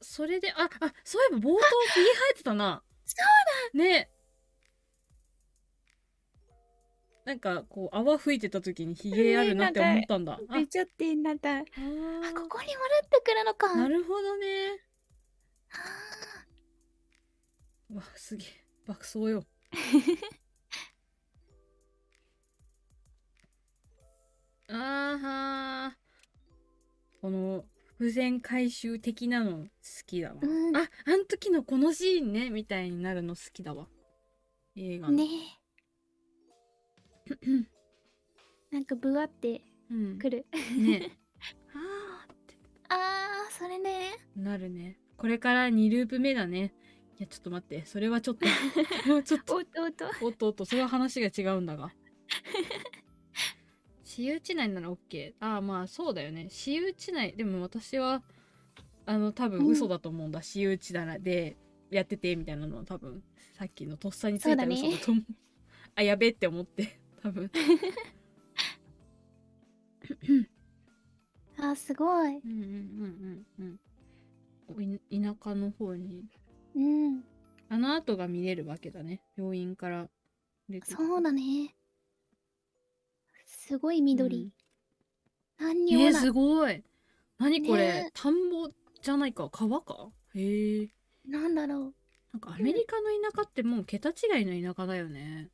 それでああそういえば冒頭ひげ生えてたな。そうだ。ね。なんかこう泡吹いてた時にひげあるなって思ったんだ、あ。出ちゃってなった。あここに戻ってくるのか。なるほどね。わすげえ。爆走よ (laughs) あー。はーこの伏線回収的なの好きだわ、うん。ああん時のこのシーンねみたいになるの好きだわ。映画の。ね。(clears throat) なんかブワってうん。くる。ね。(laughs) あーって。あーそれね。なるね。これから2ループ目だね。いやちょっと待って。それはちょっと。(laughs) ちょっと。おっとおっと。おっとおっと。それは話が違うんだが (laughs) 私有地内なら OK ああまあそうだよね。私有地内でも私はあの多分うん。嘘だと思うんだ。私有地ならでやっててみたいなのは多分。さっきのとっさについた嘘だと思う。あやべえって思って (laughs) 多分。(laughs) あーすごい。うんうんうんうんうん。い田舎の方に。うん。あの後が見れるわけだね。病院から出てそうだねすごい緑、うん。何にもない、えー、すごい。何これ、ね田んぼじゃないか？川か？へえなんだろう。なんかアメリカの田舎ってもう桁違いの田舎だよね。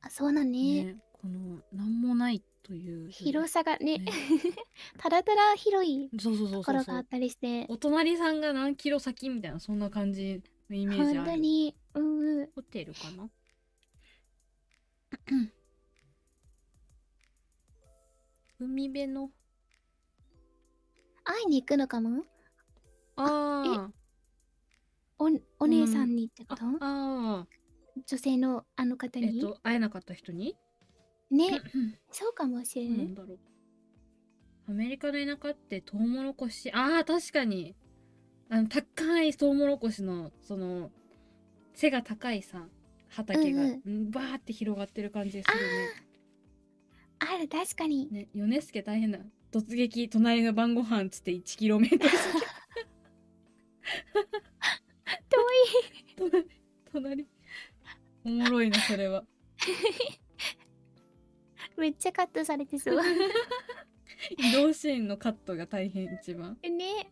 あそうだね。ねこの何もないという。広さがね。ね。(laughs) ただただ広いそうそうそうところがあったりして。お隣さんが何キロ先みたいなそんな感じのイメージ本ある。当に。うんうん。ホテルかな？(laughs) 海辺の。会いに行くのかも？あおお姉さんにってこと、ーああ女性のあの方ーえっに、と会えなかった人に？ね。そうかもしれない、なんだろう。アメリカの田舎ってトウモロコシ？あー確かに。あの高いトウモロコシのその背が高いさ畑が、うんうん。バーって広がってる感じするある確かに。ねねヨネスケ大変だ。突撃隣の晩ご飯つって 1km 遠い。隣隣。おもろいなそれは。(laughs) めっちゃカットされてそう。移動シーンのカットが大変一番。(laughs) ね。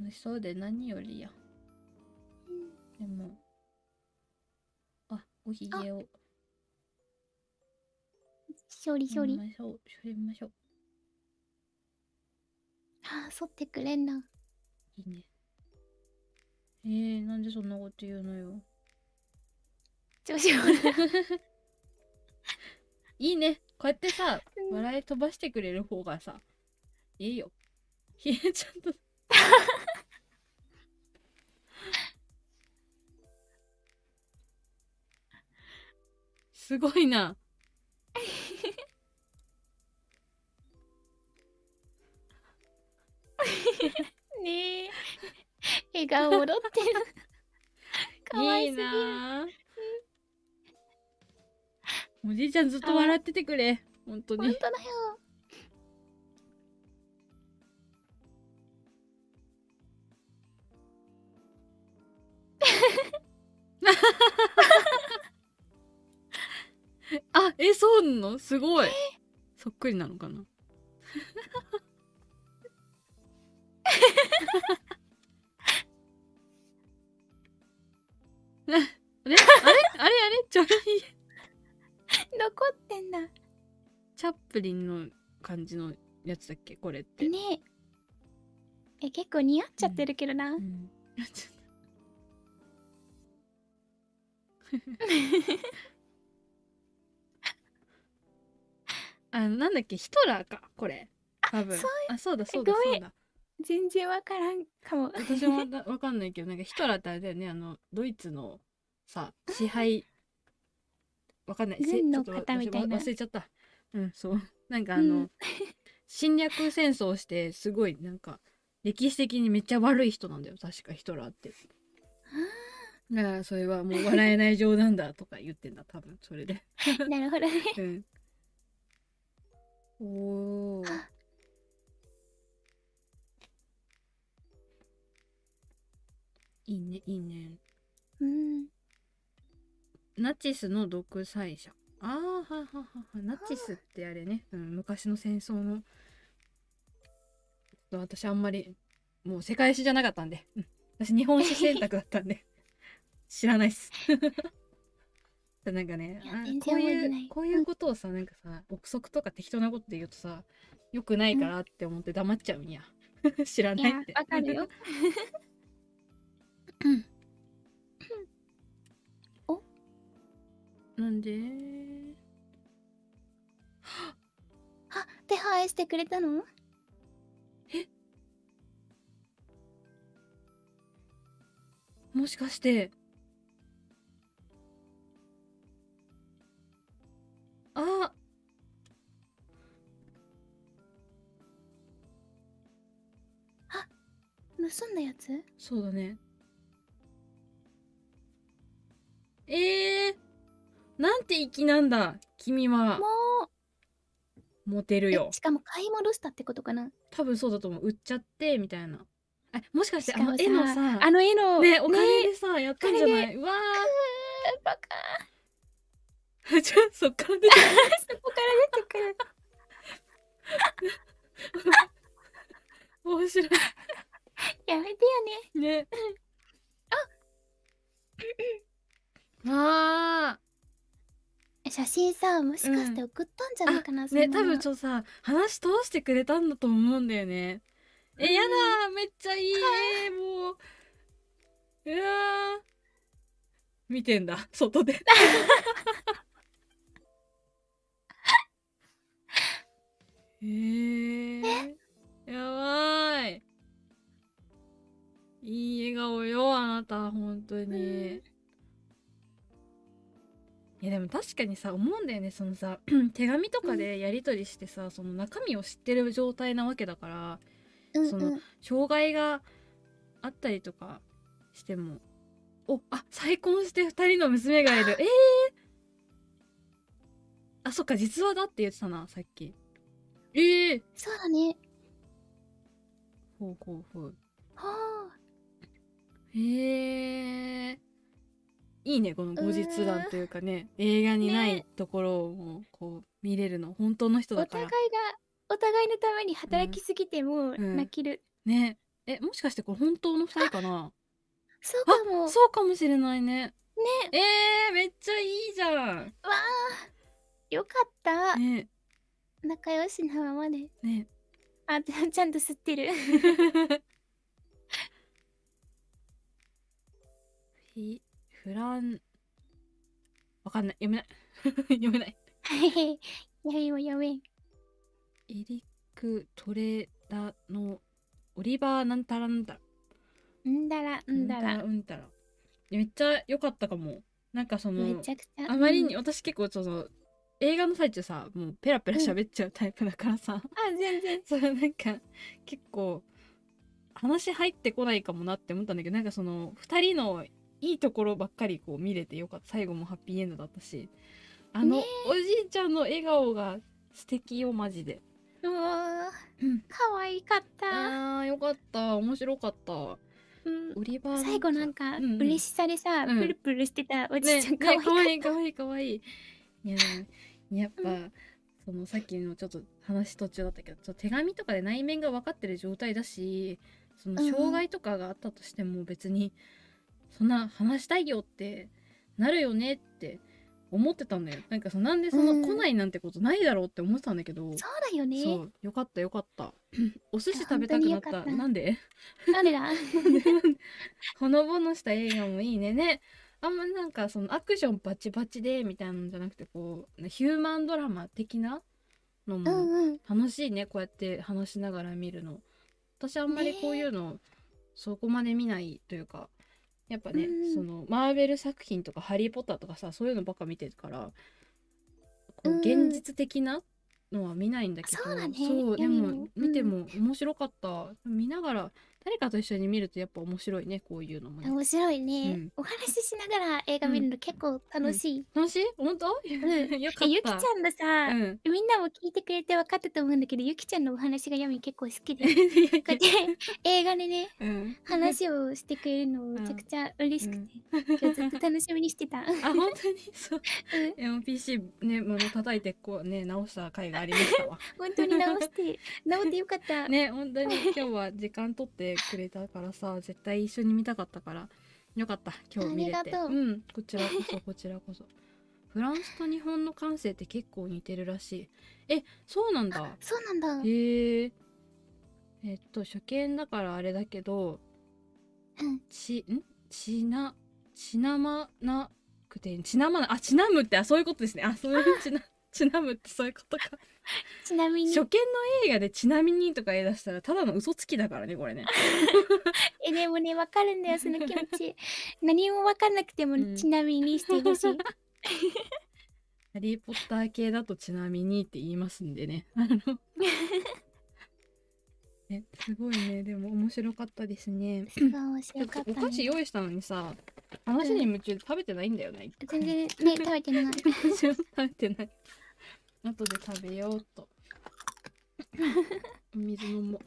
楽しそうで何よりや。でもあおひげを処理処理。処りましょう。処理ましょう。あー剃ってくれんないいね。えー、なんでそんなこと言うのよ。調子悪い。(laughs) いいね。こうやってさうん。笑い飛ばしてくれる方がさいいよ。(laughs) ひえちゃんと。(laughs) すごいなね。え笑顔戻ってる。(laughs) かわいいいすぎる。な。おじいちゃんずっと笑っててくれ。本当に。本当だよ。(laughs) あえそうなの？すごい。そっくりなのかな？あれ？あれ？あれ？あれ？ちょい。残ってんだ。チャップリンの感じのやつだっけ？これって、ね。ええ結構似合っちゃってるけどな、うん。ちょっとあなんだっけ？ヒトラーか？これ。多分。あそうだそうだそうだ全然わからんかも。私も (laughs) わかんないけどなんかヒトラーってあれだよね。あのドイツのさ支配わかんない。せ軍の方みたいな。私忘れちゃった。うんそう。なんかあの、うん。侵略戦争をしてすごいなんか歴史的にめっちゃ悪い人なんだよ。確かヒトラーって。だからそれはもう笑えない冗談だとか言ってんだ多分それで。(laughs) なるほどね。(laughs) うん。おーいいねいいね。うん。ナチスの独裁者。ああははははナチスってあれね、うん、昔の戦争の。私あんまりもう世界史じゃなかったんで、うん。私日本史選択だったんで。(laughs) 知らないっす。(laughs) なんかねこういうこういうことをさなんかさ憶測とか適当なことで言うとさよくないからって思って黙っちゃうんや。(laughs) 知らないって。わかるよなんで？(gasps) あ手配してくれたの？もしかして。あ盗んだやつ？そうだねえー、なんて粋なんだ君は。もモテるよ。しかも買い戻したってことかな？多分そうだと思う。売っちゃってみたいな。えもしかしてあの絵のさあの絵のねお金でさ、やったんじゃない、うわバカ。ー (laughs) じゃあそっから出て (laughs) そこから出てくる。面白い。(laughs) やめてよね。ね。あ写真さもしかして送ったんじゃないかな、あそのまま。ね多分ちょっとさ話通してくれたんだと思うんだよね。え、うん。やだめっちゃいい。えもう。うわー。見てんだ。(laughs) 外で。(laughs) えー、やばい。いい笑顔よあなた本当に、いやでも確かにさ思うんだよねそのさ (clears throat) 手紙とかでやり取りしてさ、その中身を知ってる状態なわけだからうんそのうん障害があったりとかしてもおあ再婚して2人の娘がいる。えー、あそっか実話だって言ってたなさっき。えー、そうだね。ほうほうほう。はあ。へえいいねこの後日談というかね。映画にないねところをもうこう見れるの本当の人おだから。互いがお互いのために働きすぎてもうん。泣ける、ね。えもしかしてこれ本当の2人かな？そうかも。そうかもしれないね。ね。えー、めっちゃいいじゃん。わあよかった、ね。仲良しなままで。ね。あちゃちゃんと吸ってる。(laughs) フィフランわかんない。読めない。(laughs) 読めない。はいやめようやめんエリック・トレラのオリバーなんたらなんたらんだらんだら。うんたらめっちゃ良かったかも。なんかそのめちゃくちゃあまりにうん。私結構その映画の最中さもうペラペラ喋っちゃうタイプだからさ、(laughs) あ全然。(laughs) それなんか結構話入ってこないかもなって思ったんだけどなんかその2人のいいところばっかりこう見れてよかった。最後もハッピーエンドだったし。あの、ねおじいちゃんの笑顔が素敵よマジで。うわ可愛かった、あーよかった。面白かった。うん、最後なんかうんうん。嬉しさでさ、うん。プルプルしてたおじねいちゃんねかわいいかわいいかわいい。いややっぱ、そのさっきのちょっと話途中だったけどちょっと手紙とかで内面が分かってる状態だしそのうんうん。障害とかがあったとしても別にそんな話したいよってなるよねって思ってたんだよ。なんかそのなんでそのうん。来ないなんてことないだろうって思ってたんだけど、そうだよね。そうよかったよかった。(laughs) お寿司食べたくなった。本当によかった。なんで？なんでだ？(laughs) ほのぼのした映画もいいねね。あんまなんかそのアクションバチバチでみたいなのじゃなくてこうヒューマンドラマ的なのうもんうん。楽しいねこうやって話しながら見るの。私あんまりこういうのそこまで見ないというかやっぱね、うん。そのマーベル作品とか「ハリー・ポッター」とかさそういうのばっか見てるからこううん。現実的なのは見ないんだけど、そうだね。そうでも読みも見ても面白かった、見ながら誰かと一緒に見るとやっぱ面白いねこういうのもね。面白いね、うん。お話ししながら映画見るの結構楽しい、楽しい？本当、ん。(laughs) よかっゆきちゃんのさ、うん。みんなも聞いてくれて分かったと思うんだけどゆきちゃんのお話がヤミ結構好きで。(laughs) 映画でねやうん。話をしてくれるのめちゃくちゃ嬉しくて、今日ずっと楽しみにしてた。(laughs) あ本当にそう。うん。でも PC ねもの叩いてこうね直した回がありましたわ。本当に直して直ってよかった、ね本当に。今日は時間取っててくれたからさ絶対一緒に見たかったから。よかった今日見れて。う。うんこちらこそこちらこそ。フランスと日本の感性って結構似てるらしい。えそうなんだ。そうなんだ。へええっと初見だからあれだけどうん。ちん？ちなちなまなくてちなまなあちなむってあそういうことですね。あそういうちなちなむってそういうことか。(laughs) ちなみに。初見の映画でちなみにとか言い出したらただの嘘つきだからねこれね。(laughs) えでもねわかるんだよその気持ち。(laughs) 何もわかんなくても、うんちなみにしてほしい。ハリー・ポッター系だとちなみにって言いますんでね。あすごいね。でも面白かったですね。すごい面白かった、ね、菓子用意したのにさ話に夢中で食べてないんだよね全然ね食べてない。食べてない後で食べようっと。お (laughs) 水飲も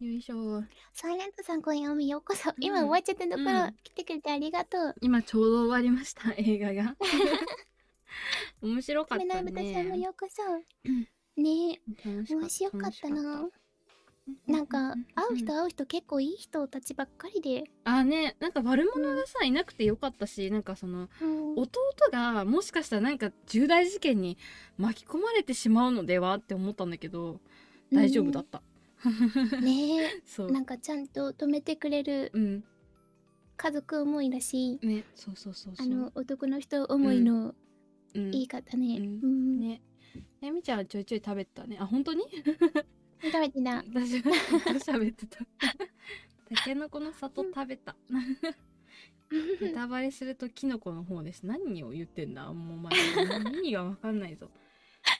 う。よいしょ。サイレントさん今夜みようこそ。今うん。終わっちゃったところ、うん。来てくれてありがとう。今ちょうど終わりました。(laughs) 映画が。面白かっメナたブタさんもねようこそ。うん。ね。面白かったななんか会う人会う人結構いい人たちばっかりで、あねなんか悪者がさいなくてよかったしなんかそのうん、弟がもしかしたらなんか重大事件に巻き込まれてしまうのではって思ったんだけど大丈夫だった、ね。(laughs) そう。えなんかちゃんと止めてくれるうん。家族思いだしねそうそうそうそう。あの男の人思いのうん。いい方ね、ううんん。ね。やみちゃんはちょいちょい食べてたね。あ本当に？食べてた私は喋ってた。たけのこの里食べた。ネタバレするとキノコの方です。何を言ってんだ？もうまだ意味がわかんないぞ。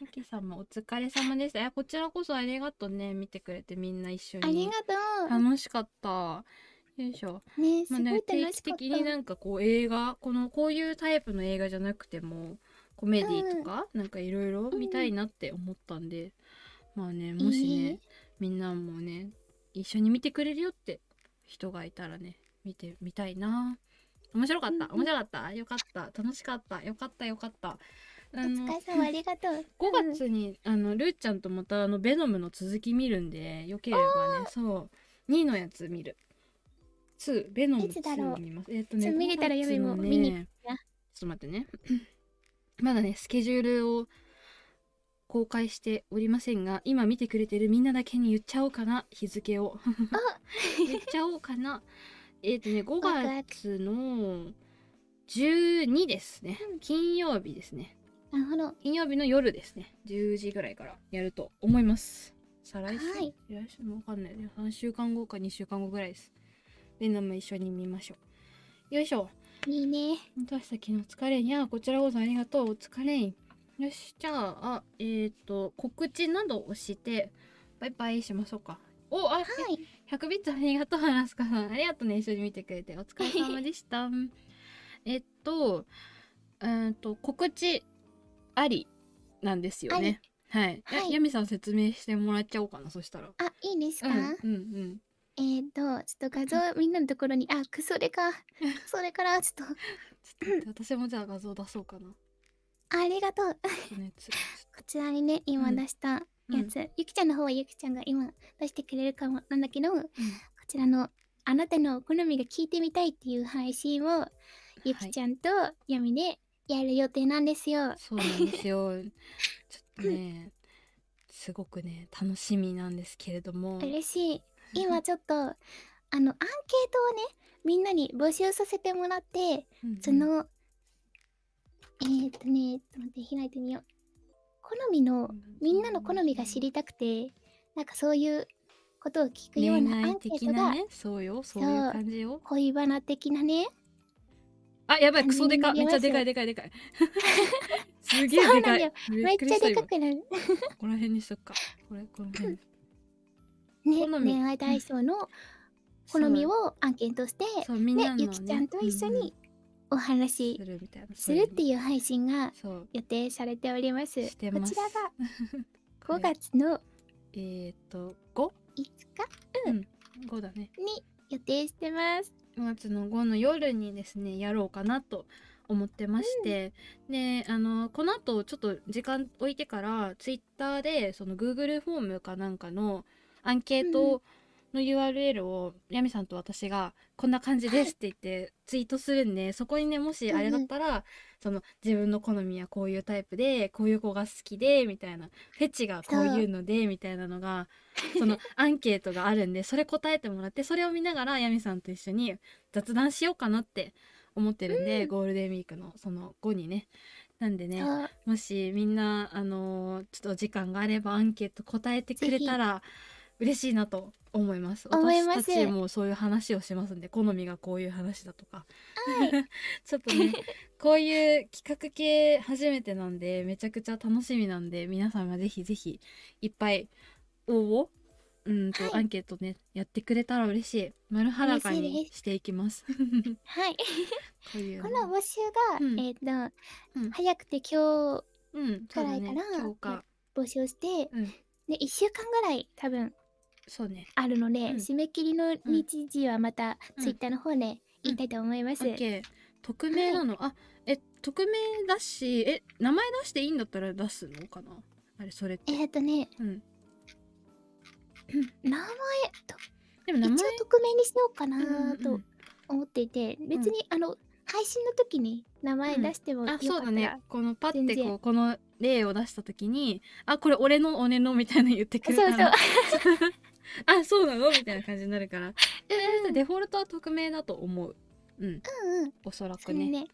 ミキさんもお疲れ様でしたこちらこそありがとうね。見てくれてみんな一緒に。ありがと楽しかった。よいしょ。うねすまあね定期的になんかこう映画このこういうタイプの映画じゃなくてもコメディとか、なんかいろいろ見たいなって思ったんで、まあねもしねいいねみんなもね一緒に見てくれるよって人がいたらね見てみたいな。面白かった。面白かった。よかった。楽しかった。よかったよかった。おあの疲れ様ありがとう。(laughs) 5月に、あのルーちゃんとまたあのベノムの続き見るんでよければねそう。2のやつ見る。2ベノムいつだろう。2見ます。えっ、とね見れたら5月のやめもう見にねちょっと待ってね。(clears throat) まだねスケジュールを公開しておりませんが今見てくれてるみんなだけに言っちゃおうかな。日付を。(laughs) 言っちゃおうかな。えっ、とね5月の12ですね。金曜日ですね。なるほど。金曜日の夜ですね。10時ぐらいからやると思います。再来週、はい。来週もわかんないね。3週間後か2週間後ぐらいです。ベノム一緒に見ましょう。よいしょ。いいね。私たちのお疲れん。やこちらこそありがとう。お疲れんよしじゃああえっ、と告知などをしてバイバイしましょうか。おあ、はい。100ビッツありがとうアラスカさん。ありがとうね一緒に見てくれて。お疲れ様でした。えっとうーんと告知ありなんですよね。はい、はい。やヤミさん説明してもらっちゃおうかなそしたら。あいいですか、うんうんうん。えーとちょっと画像みんなのところにあくそれかそれからちょっと。(laughs) ちょっと私もじゃあ画像出そうかなありがとう。こちらにね今うん出したやつ、ゆきちゃんの方はゆきちゃんが今出してくれるかも。なん。だけど、こちらのあなたの好みが聞いてみたいっていう配信をゆきちゃんとやみでやる予定なんですよ。そうなんですよ。(laughs) ちょっとね、すごくね、楽しみなんですけれども。嬉しい。(laughs) 今ちょっとあのアンケートをねみんなに募集させてもらってうんうん。そ、のえー、っとねちょっと待って開いてみよう。好みのみんなの好みが知りたくてなんかそういうことを聞くよう恋なア愛ンケートがね、そうよ、そういう感じよ。恋バナ的なねあ、やばい、クソでか、めっちゃでかいでかいでかい。(laughs) すげえでかい。めっちゃでかく。くなる。ここら辺にしとくか。これ、この辺。ね恋愛対象の好みをアンケートしてね。ゆきちゃんと一緒にお話するみたいな。するってういう配信が。予定されております。こちらがこれ5月のえーっと、5?5 5だね。日に予定してます。5月の5の夜にですねやろうかなと思ってまして、であのこの後ちょっと時間置いてからツイッターでその Google フォームかなんかのアンケートの URL をヤミさんと私がこんな感じですって言ってツイートするんで、そこにねもしあれだったら、その自分の好みはこういうタイプでこういう子が好きでみたいなフェチがこういうのでみたいなのがそのアンケートがあるんでそれ答えてもらってそれを見ながらヤミさんと一緒に雑談しようかなって思ってるんで、ゴールデンウィークのその後にね。なんでねもしみんなあのーちょっとお時間があればアンケート答えてくれたら嬉しいなと思います。思います。私たちもそういう話をしますんで好みがこういう話だとか。(laughs) ちょっとね (laughs) こういう企画系初めてなんでめちゃくちゃ楽しみなんで皆さんがぜひぜひいっぱい応募うんと、はい。アンケートねやってくれたら嬉しい。丸裸にしていきます。(laughs) はい。こういうこの募集が、うん。えっ、と、うん。早くて今日くらいから今日か。募集して、うん。で1週間ぐらい多分そうね。あるので、うん。締め切りの日時はまたうん。ツイッターの方で言いたいと思います。オッケー。匿名なの、あえ匿名だしえ名前出していいんだったら出すのかな？あれそれって。えっ、とね、うん。(clears throat) 名前とでも名前一応匿名にしようかなとうんうんうん。思っていて、別に、あの配信の時に名前出してもよかあったら、そうだね。このパッてこうこの例を出した時にあこれ俺の俺のみたいな言ってくれそうそう (laughs) (laughs) あそうなの？みたいな感じになるから。デフォルトは匿名だと思う。うん。うんうん。おそらくね。ね。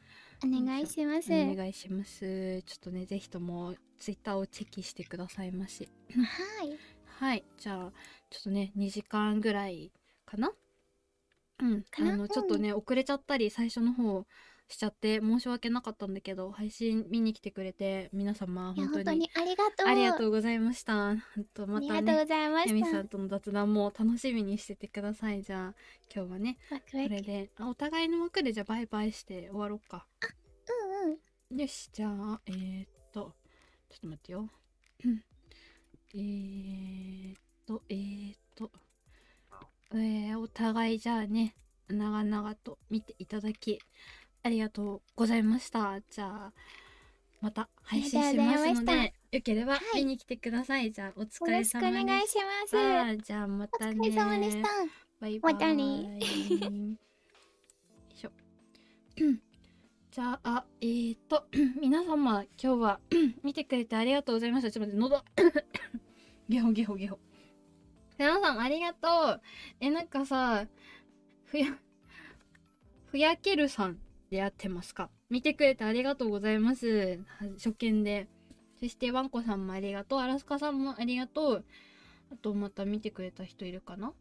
お願いします。お願いします。ちょっとねぜひともツイッターをチェキしてくださいまし。はい。はい。じゃあちょっとね2時間ぐらいかな？うん。かな？うんあのちょっとね遅れちゃったり最初の方しちゃって申し訳なかったんだけど配信見に来てくれて皆様本当にありがとう。ありがとうございました本当またありがとうねございまヤミ。さんとの雑談も楽しみにしててくださいじゃあ今日はねワクワクこれであお互いの枠でじゃあバイバイして終わろうかうんうん。よしじゃあえー、っとちょっと待ってようん (clears throat) えー、っとえー、っとえー、お互いじゃあね長々と見ていただきありがとうございましたじゃあまた配信しますのでよければい見に来てください、じゃあお疲よろしくおれ様で願いします。したじゃあまおたね疲れ様でした。バイバイ。またねよいしょ。(coughs) じゃあ、えー、と、(coughs) 皆様、今日は (coughs) 見てくれてありがとうございました。ちょっと待って、喉。ゲホゲホゲホ。皆さん、ありがとう。え、なんかさ、ふや、ふやけるさんでやってますか？見てくれてありがとうございます。初見で。そして、ワンコさんもありがとう。アラスカさんもありがとう。あと、また見てくれた人いるかな？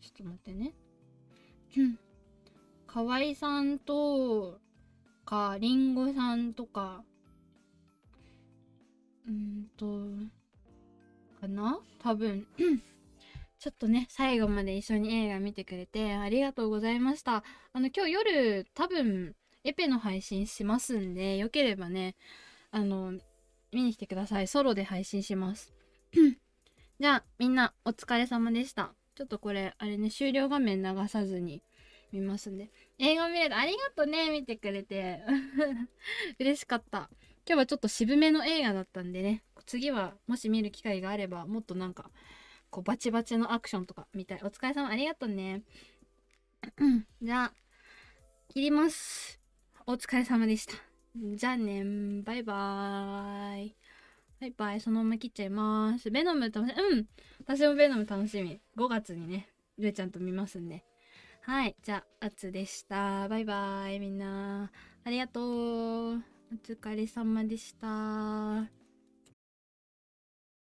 ちょっと待ってね。うん。河合さんとか、りんごさんとか、うーんと、かな？多分。ちょっとね、最後まで一緒に映画見てくれてありがとうございました。あの、今日夜多分、エペの配信しますんで、よければね、あの、見に来てください。ソロで配信します。(clears throat) じゃあ、みんなお疲れ様でした。ちょっとこれ、あれね、終了画面流さずに見ますんで。映画見れた。ありがとね、見てくれて。(laughs) 嬉しかった。今日はちょっと渋めの映画だったんでね、次はもし見る機会があれば、もっとなんか、こうバチバチのアクションとか見たい。お疲れ様ありがとうね。(clears throat) じゃあ、切ります。お疲れ様でした。じゃあねバイバーイ。バイバイ。そのまま切っちゃいます。ベノム楽しみ。うん。私もベノム楽しみ。5月にね、ルーちゃんと見ますんで。はい。じゃあ、あつでした。バイバイ。みんな。ありがとう。お疲れ様でした。